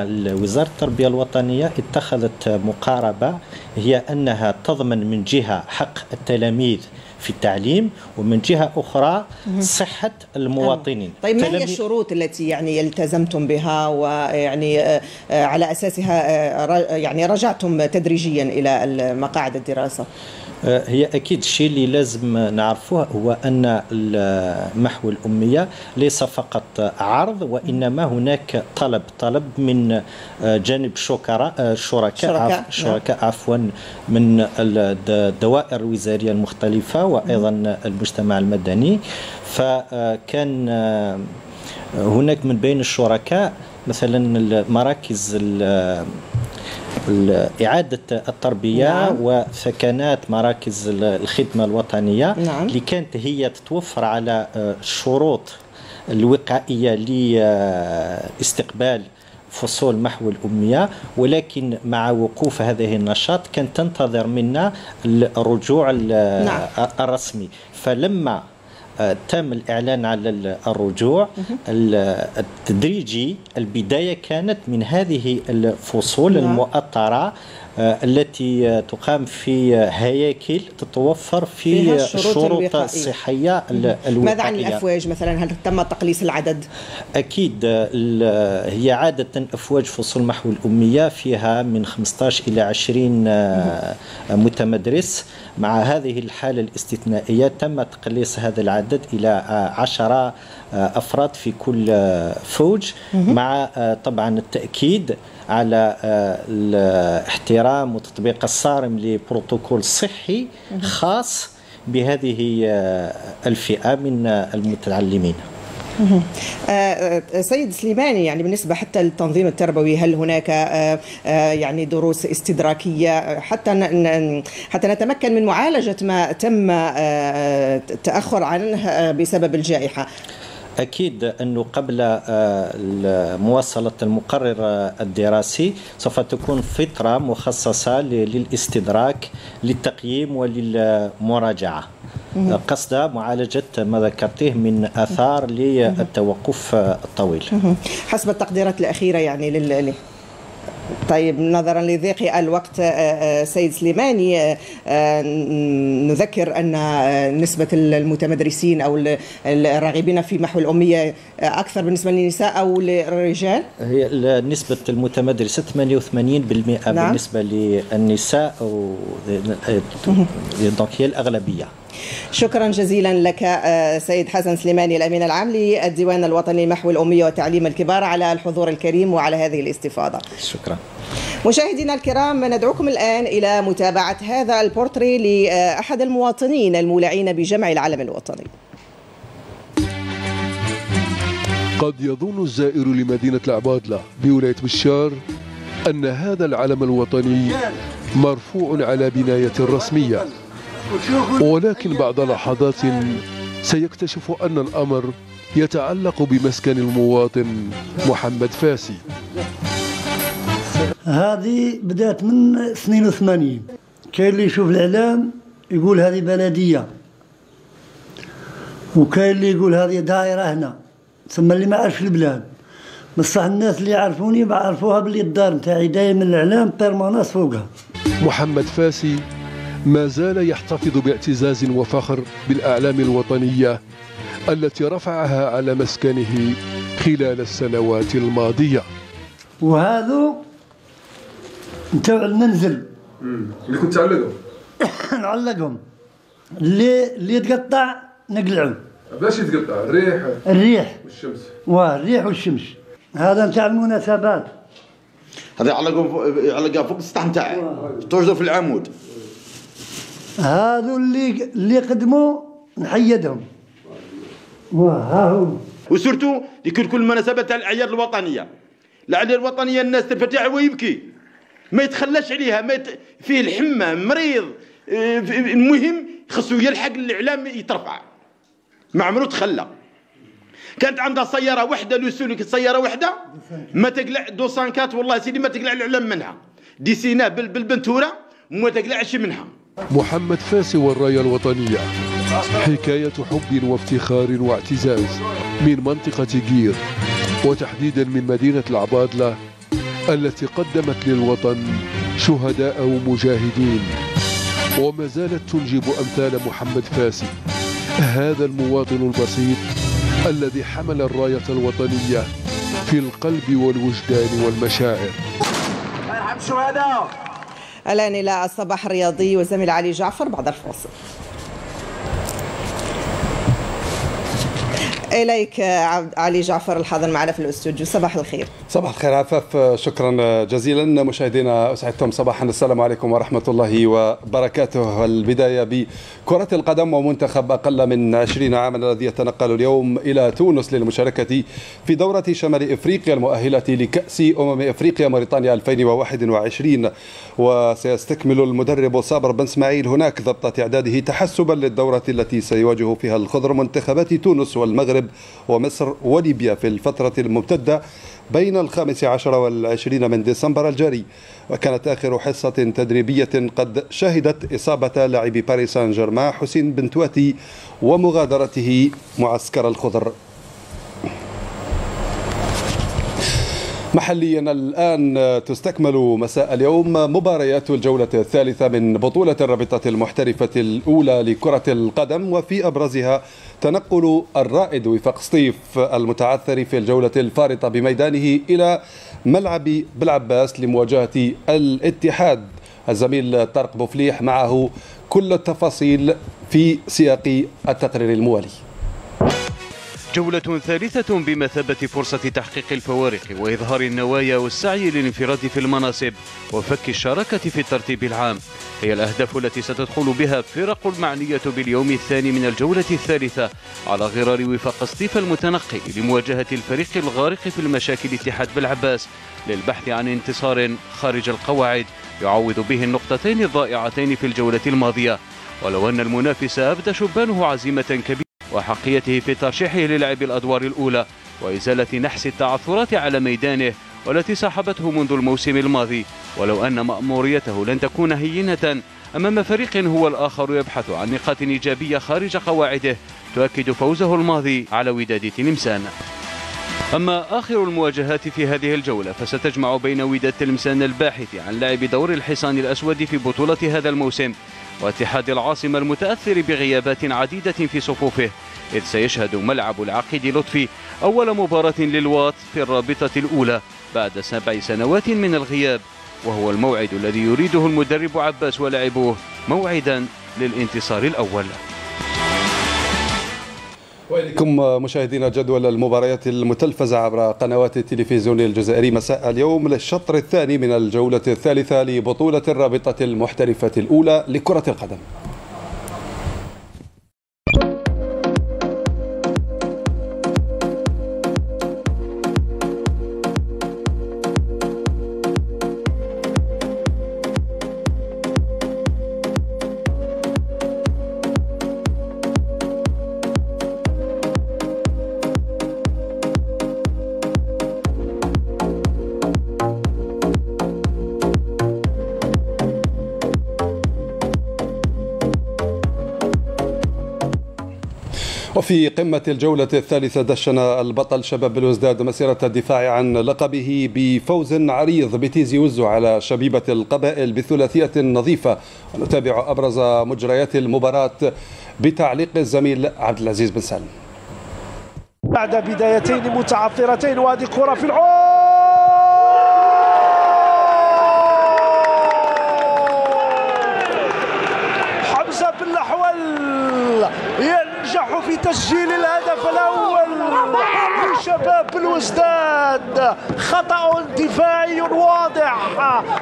وزارة التربية الوطنية اتخذت مقاربة هي أنها تضمن من جهة حق التلاميذ في التعليم ومن جهة أخرى صحة المواطنين. طيب ما هي الشروط التي يعني التزمتم بها ويعني آه، آه، على أساسها آه، يعني رجعتم تدريجيا إلى مقاعد الدراسة؟ هي أكيد الشيء اللي لازم نعرفوه هو أن محو الأمية ليس فقط عرض وإنما هناك طلب طلب من آه، جانب شكراء آه، شركاء شركاء, نعم. شركاء عفوا من الدوائر الوزارية المختلفة وأيضا المجتمع المدني فكان هناك من بين الشركاء مثلا المراكز إعادة التربية نعم. وسكنات مراكز الخدمة الوطنية نعم. اللي كانت هي تتوفر على الشروط آه، الوقائية لاستقبال فصول محو الأمية ولكن مع وقوف هذه النشاط كانت تنتظر منا الرجوع نعم. الرسمي فلما تم الإعلان على الرجوع. التدريجي البداية كانت من هذه الفصول نعم. المؤطرة. التي تقام في هياكل تتوفر في الشروط الصحية الوقائية ماذا عن الأفواج مثلا؟ هل تم تقليص العدد؟ أكيد هي عادة أفواج فصول محو الأمية فيها من 15 إلى 20 آه، متمدرس. مع هذه الحالة الاستثنائية تم تقليص هذا العدد إلى 10 آه، أفراد في كل فوج. مع طبعا التأكيد على آه، الاحترام وتطبيق الصارم لبروتوكول صحي خاص بهذه آه، الفئة من المتعلمين. آه، سيد سليماني يعني بالنسبة حتى للتنظيم التربوي هل هناك يعني دروس استدراكية؟ حتى حتى نتمكن من معالجة ما تم تأخر عنه بسبب الجائحة. أكيد أنه قبل آه، مواصلة المقرر الدراسي سوف تكون فترة مخصصة للاستدراك للتقييم وللمراجعة. قصد معالجة ما ذكرته من آثار للتوقف الطويل حسب التقديرات الأخيرة يعني طيب نظرا لضيق الوقت آه، آه، سيد سليماني آه، نذكر ان نسبه المتمدرسين أو الراغبين في محو الاميه أكثر بالنسبة للنساء أو للرجال؟ هي نسبه المتمدرسه 88% نعم. بالنسبة للنساء دونك هي الاغلبيه شكرا جزيلا لك سيد حسن سليماني الأمين العام للديوان الوطني محو الاميه وتعليم الكبار على الحضور الكريم وعلى هذه الاستفاضة. شكرا. مشاهدينا الكرام ندعوكم الآن إلى متابعة هذا البورتري لأحد المواطنين المولعين بجمع العلم الوطني قد يظن الزائر لمدينة العبادلة بولاية بشار أن هذا العلم الوطني مرفوع على بناية رسمية ولكن بعد لحظات سيكتشف أن الأمر يتعلق بمسكن المواطن محمد فاسي. هذه بدأت من 82 كاين اللي يشوف الإعلام يقول هذه بلدية. وكاين اللي يقول هذه دائرة هنا. ثم اللي ما عرفش البلاد. بصح الناس اللي يعرفوني بعرفوها باللي الدار نتاعي دايما الإعلام بيرماناس فوقها. محمد فاسي ما زال يحتفظ باعتزاز وفخر بالأعلام الوطنية التي رفعها على مسكنه خلال السنوات الماضية. وهذو نتاع المنزل اللي كنت تعلقهم. نعلقهم. اللي اللي يتقطع نقلعه. باش يتقطع؟ الريح؟ الريح. والشمس. واه الريح والشمس. هذا نتاع المناسبات. هذا يعلقوا يعلقها فوق السطح نتاعه. توجدوا في العمود. هذو اللي اللي قدموا نحيدهم. واه ها وسورتو يكون كل مناسبة تاع الأعياد الوطنية. الأعياد الوطنية الناس ترفع ويبكي. ما يتخلاش عليها ما يت... فيه الحمى مريض. آه، المهم خصو يلحق الإعلام يترفع. ما عمرو تخلى. كانت عندها سيارة واحدة لوسولك سيارة واحدة ما تقلع دوسانكات والله سيدي ما تقلع الإعلام منها. دي سينا بال- بالبنتورة ما تقلعش منها. محمد فاسي والراية الوطنية. حكاية حب وافتخار واعتزاز من منطقة جير وتحديدا من مدينة العبادلة التي قدمت للوطن شهداء ومجاهدين. وما زالت تنجب أمثال محمد فاسي هذا المواطن البسيط الذي حمل الراية الوطنية في القلب والوجدان والمشاعر. مرحبا الشهداء. الآن إلى الصباح الرياضي والزميل علي جعفر بعد الفاصل. عبد- علي جعفر الحاضر معنا في الأستوديو. صباح الخير. صباح الخير عفاف. شكرا جزيلا. مشاهدينا اسعدتم صباحا. السلام عليكم ورحمة الله وبركاته. البداية بكرة القدم ومنتخب أقل من 20 عاما الذي يتنقل اليوم إلى تونس للمشاركة في دورة شمال إفريقيا المؤهلة لكأس أمم إفريقيا موريتانيا 2021 وسيستكمل المدرب صابر بن إسماعيل هناك ضبط إعداده تحسبا للدورة التي سيواجه فيها الخضر منتخبات تونس والمغرب. ومصر وليبيا في الفترة الممتده بين الخامس عشر والعشرين من ديسمبر الجاري. وكانت آخر حصة تدريبية قد شهدت إصابة لاعب باريس سان جيرمان حسين بن تواتي ومغادرته معسكر الخضر. محليا الآن تستكمل مساء اليوم مباريات الجولة الثالثة من بطولة الرابطة المحترفة الأولى لكرة القدم وفي أبرزها تنقل الرائد وفاق سطيف المتعثر في الجولة الفارطة بميدانه إلى ملعب بالعباس لمواجهة الاتحاد. الزميل طارق بوفليح معه كل التفاصيل في سياق التقرير الموالي. جولة ثالثة بمثابة فرصة تحقيق الفوارق وإظهار النوايا والسعي للانفراد في المناصب وفك الشراكة في الترتيب العام. هي الأهداف التي ستدخل بها الفرق المعنية باليوم الثاني من الجولة الثالثة على غرار وفاق سطيف المتنقي لمواجهة الفريق الغارق في المشاكل اتحاد بالعباس للبحث عن انتصار خارج القواعد. يعوض به النقطتين الضائعتين في الجولة الماضية. ولو أن المنافس أبدى شبانه عزيمة كبيرة وحقيته في ترشيحه للعب الأدوار الأولى وإزالة نحس التعثرات على ميدانه والتي صاحبته منذ الموسم الماضي. ولو أن مأموريته لن تكون هينة أمام فريق هو الآخر يبحث عن نقاط إيجابية خارج قواعده تؤكد فوزه الماضي على وداد تلمسان. أما آخر المواجهات في هذه الجولة فستجمع بين وداد تلمسان الباحث عن لعب دور الحصان الأسود في بطولة هذا الموسم. واتحاد العاصمة المتأثر بغيابات عديدة في صفوفه إذ سيشهد ملعب العقيد لطفي أول مباراة للواط في الرابطة الأولى بعد سبع سنوات من الغياب وهو الموعد الذي يريده المدرب عباس ولاعبوه موعدا للانتصار الأول. وإليكم مشاهدينا جدول المباريات المتلفزة عبر قنوات التلفزيون الجزائري. مساء اليوم للشطر الثاني من الجولة الثالثة لبطولة الرابطة المحترفة الأولى لكرة القدم. وفي قمة الجولة الثالثة دشن البطل شباب بلوزداد مسيرة الدفاع عن لقبه بفوز عريض بتيزي وزو على شبيبة القبائل بثلاثية نظيفة. ونتابع أبرز مجريات المباراة بتعليق الزميل عبد العزيز بن سالم. بعد بدايتين متعثرتين وهذه كرة في العمق حمزة بن الأحول ينجح في تسجيل الهدف الأول. لشباب الوزداد خطأ دفاعي واضح.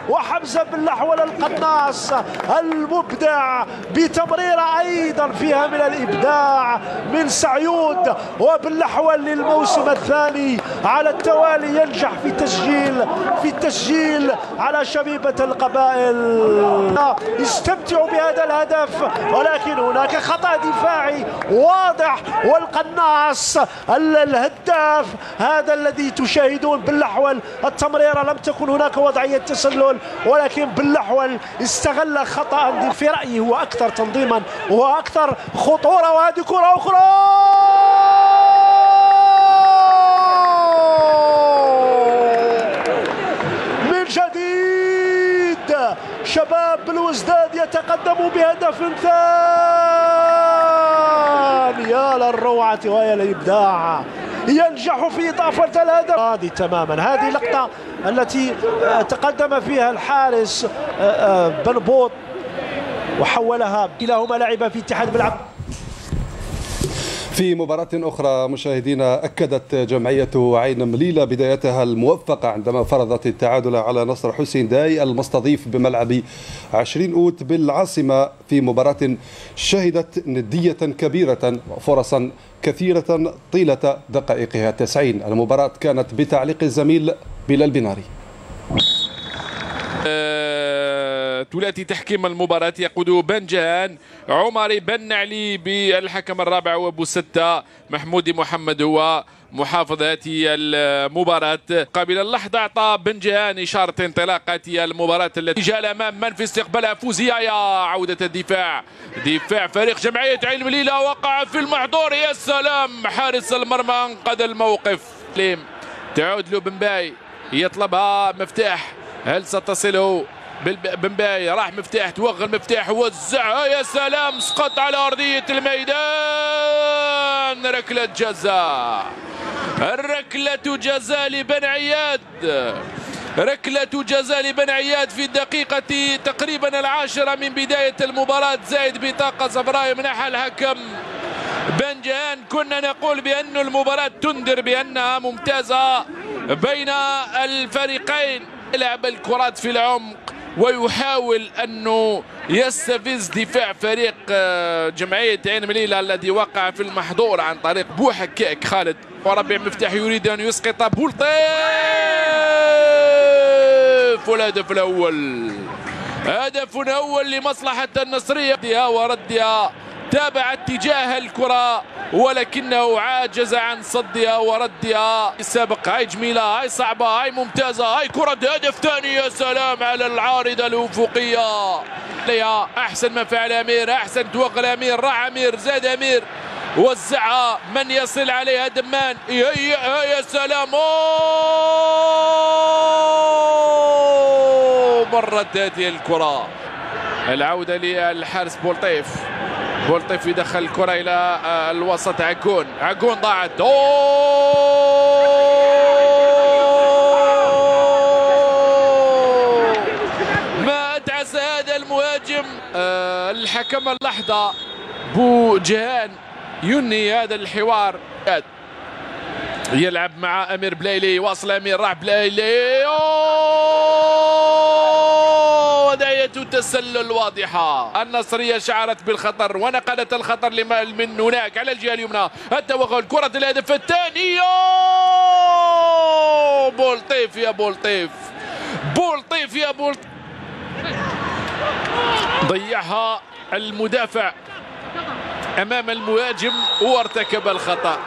وحمزة بن الأحول القناص المبدع بتمريرة أيضا فيها من الإبداع من سعيود. وبن الأحول للموسم الثاني على التوالي ينجح في تسجيل في التسجيل على شبيبة القبائل. استمتعوا بهذا الهدف. ولكن هناك خطأ دفاعي واضح. والقناص الهداف هذا الذي تشاهدون باللحول التمريرة لم تكن هناك وضعية تسلل ولكن باللحول استغل خطأ في رأيي هو أكثر تنظيما وأكثر خطورة. وهذه من جديد شباب بالوزداد يتقدم بهدف ثاني. يا للروعة ويا للإبداع. ينجح في إضافة الهدف. هذه تماما. هذه لقطة التي تقدم فيها الحارس بن بوط وحولها كلاهما لعب في اتحاد ملعب في مباراة أخرى مشاهدينا أكدت جمعية عين مليلة بدايتها الموفقة عندما فرضت التعادل على نصر حسين داي المستضيف بملعب 20 أوت بالعاصمة في مباراة شهدت ندية كبيرة وفرصا كثيرة طيلة دقائقها 90 المباراة كانت بتعليق الزميل بلال بناري. ثلاثي تحكيم المباراة يقود بنجان عمري بن علي بالحكم الرابع وابو ستة محمود محمد هو محافظ هذه المباراة. قبل اللحظة أعطى بنجان إشارة انطلاقة المباراة التي جاء أمام من في استقبالها. فوزية يا عودة الدفاع. دفاع فريق جمعية عين مليلة وقع في المحظور. يا سلام حارس المرمى أنقذ الموقف. تعود له بن يطلبها مفتاح. هل ستصله؟ بن باي راح مفتاح توغل مفتاح وزعها يا سلام سقط على أرضية الميدان. ركلة جزاء. ركلة جزاء لبن عياد. ركلة جزاء لبن عياد في الدقيقة تقريبا العاشرة من بداية المباراة. زايد بطاقة صفراء يمنحها الحكم. بنجان كنا نقول بأن المباراة تنذر بأنها ممتازة بين الفريقين. يلعب الكرات في العمق. ويحاول أنه يستفز دفاع فريق جمعية عين مليلة الذي وقع في المحظور عن طريق بوحكاك خالد وربيع مفتاح يريد أن يسقط بولطيف. والهدف الأول هدف أول لمصلحة النصرية. وردها تابع اتجاه الكرة ولكنه عاجز عن صدها وردها. السابق هاي جميلة هاي صعبة هاي ممتازة هاي كرة هدف ثاني. يا سلام على العارضة الأفقية أحسن ما فعل أمير أحسن توغل أمير راح أمير زاد أمير. وزعها من يصل عليها دمان. يا, يا سلام. مرت هذه الكرة. العودة للحارس بولطيف. بولطيف يدخل الكرة إلى الوسط. عكون عكون ضاعت ما أتعس هذا المهاجم. أه الحكم اللحظة. بو جهان ينهي هذا الحوار. يلعب مع أمير بلايلي واصل أمير راح بلايلي أوه! وداية تسلل واضحة. النصرية شعرت بالخطر ونقلت الخطر من هناك على الجهة اليمنى. التوغل كرة الهدف الثاني. بولطيف يا بولطيف. بولطيف يا بولطيف ضيعها المدافع أمام المهاجم وارتكب الخطأ.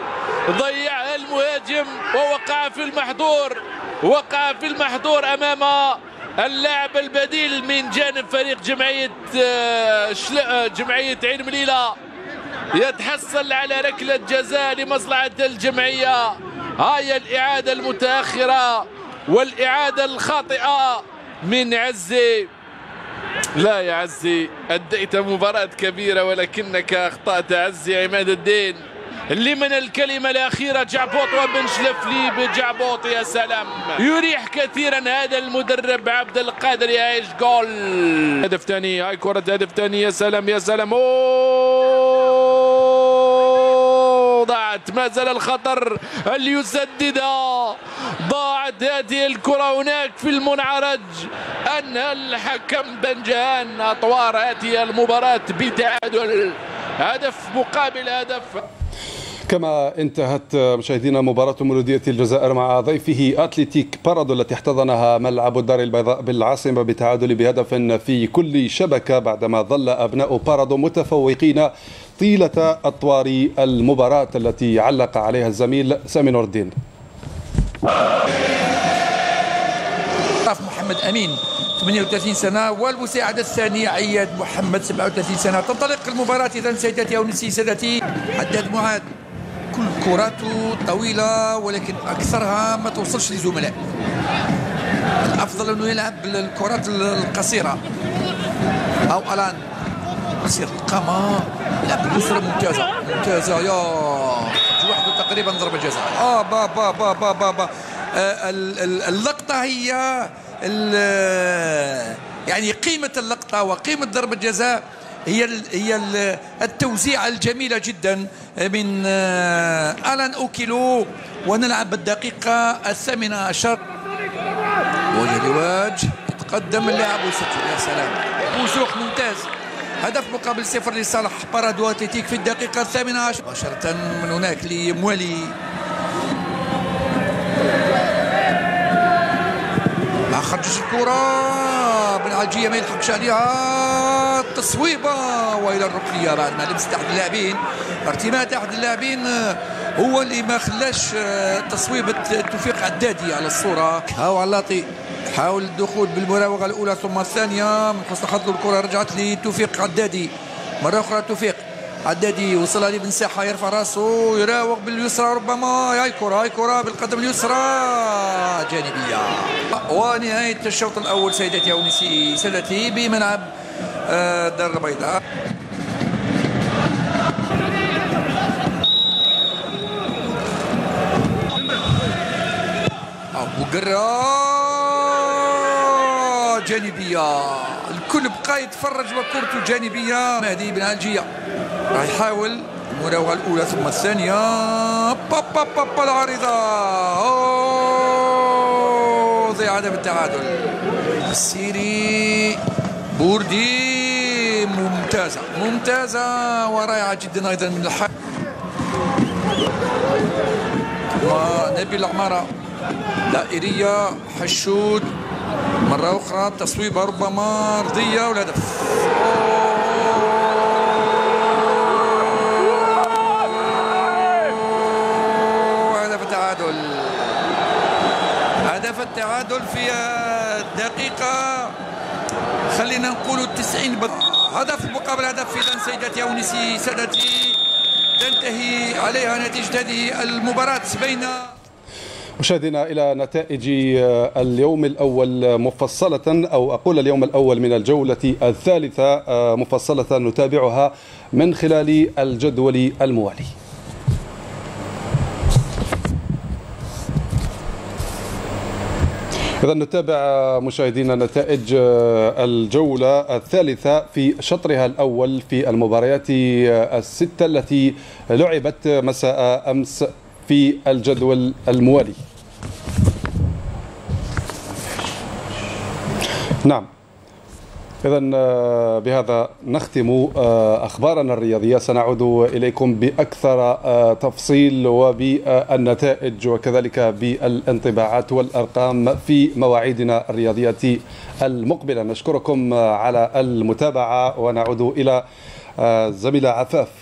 ضيع المهاجم ووقع في المحظور. وقع في المحظور أمام اللاعب البديل من جانب فريق جمعية جمعية عين مليلة. يتحصل على ركلة جزاء لمصلحة الجمعية. هاي الإعادة المتأخرة والإعادة الخاطئة من عزي. لا يا عزي أديت مباراة كبيرة ولكنك أخطأت. عزي عماد الدين. لمن الكلمة الأخيرة جعبوط وبن شلفلي بجعبوط يا سلام. يريح كثيرا هذا المدرب عبد القادر يعيش جول. هدف ثاني هاي كرة هدف ثاني يا سلام يا سلام. أوه ضاعت ما زال الخطر هل يسددها ضاعت هذه الكرة هناك في المنعرج. أنهى الحكم بنجان أطوار هذه المباراة بتعادل هدف مقابل هدف. كما انتهت مشاهدينا مباراة مولودية الجزائر مع ضيفه أتليتيك بارادو التي احتضنها ملعب الدار البيضاء بالعاصمة بتعادل بهدف في كل شبكة بعدما ظل أبناء بارادو متفوقين طيلة أطوار المباراة التي علق عليها الزميل سامي نور الدين. محمد أمين 38 سنة والمساعد الثاني عياد محمد 37 سنة. تنطلق المباراة إذا سيداتي نسي سادتي حداد معاد كل كراته طويلة ولكن أكثرها ما توصلش لزملاء. الأفضل أنه يلعب الكرات القصيرة. أو ألان. قصير. القامة لعب باليسرى. ممتازة. ممتازة. يا. وحده تقريبا ضربة جزاء. آه با با با با با, با. آه اللقطة هي يعني قيمة اللقطة وقيمة ضربة الجزاء هي هي التوزيع الجميله جدا من ألان أوكيلو. ونلعب بالدقيقة الثامنة عشر. وجه يتقدم اللاعب ويسجل يا سلام. وسوق ممتاز. هدف مقابل صفر لصالح بارادو اتليتيك في الدقيقة الثامنة عشر. مباشرة من هناك لموالي. ما خرجش الكرة بن عجيه ما يلحقش عليها التصويبة وإلى الركنية بعد ما لمست احد اللاعبين. ارتماد احد اللاعبين هو اللي ما خلاش تصويبه توفيق عدادي على الصورة. هاو علاطي. حاول الدخول بالمراوغة الأولى ثم الثانية. من حسن حظه الكرة رجعت لتوفيق عدادي مرة أخرى توفيق. عدادي وصل عليه بن ساحه يرفع راسه يراوغ باليسرى ربما هاي كره هاي كره بالقدم اليسرى. جانبية. ونهاية الشوط الأول سيداتي ونسي سادتي بملعب الدار البيضاء. وقرا جانبية. الكل بقى يتفرج وكرته جانبية. مهدي بن عالجية. راح يحاول المراوغه الأولى ثم الثانية. بابا بابا العارضه أوه! ضيع هدف التعادل. السيري بوردي. ممتازة ممتازة ورائعة جدا أيضا من الحق ونبيل عماره دائرية حشود. مرة أخرى تصويبه ربما ارضيه والهدف. هدف التعادل في الدقيقة؟ خلينا نقول التسعين هدف مقابل هدف إذا سيداتي ونسي سادتي تنتهي عليها نتيجة هذه المباراة بين مشاهدينا إلى نتائج اليوم الأول مفصلة أو أقول اليوم الأول من الجولة الثالثة مفصلة نتابعها من خلال الجدول الموالي. إذا نتابع مشاهدينا نتائج الجولة الثالثة في شطرها الأول في المباريات الستة التي لعبت مساء أمس في الجدول الموالي. نعم. إذا بهذا نختم أخبارنا الرياضية. سنعود إليكم بأكثر تفصيل وبالنتائج وكذلك بالانطباعات والأرقام في مواعيدنا الرياضية المقبلة. نشكركم على المتابعة ونعود إلى زميلة عفاف.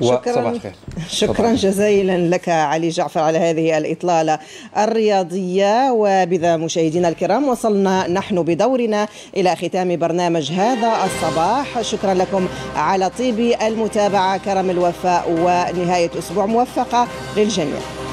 وصباح الخير. شكرا جزيلا لك علي جعفر على هذه الإطلالة الرياضية. وبذا مشاهدينا الكرام وصلنا نحن بدورنا إلى ختام برنامج هذا الصباح. شكرا لكم على طيب المتابعة كرم الوفاء ونهاية أسبوع موفقة للجميع.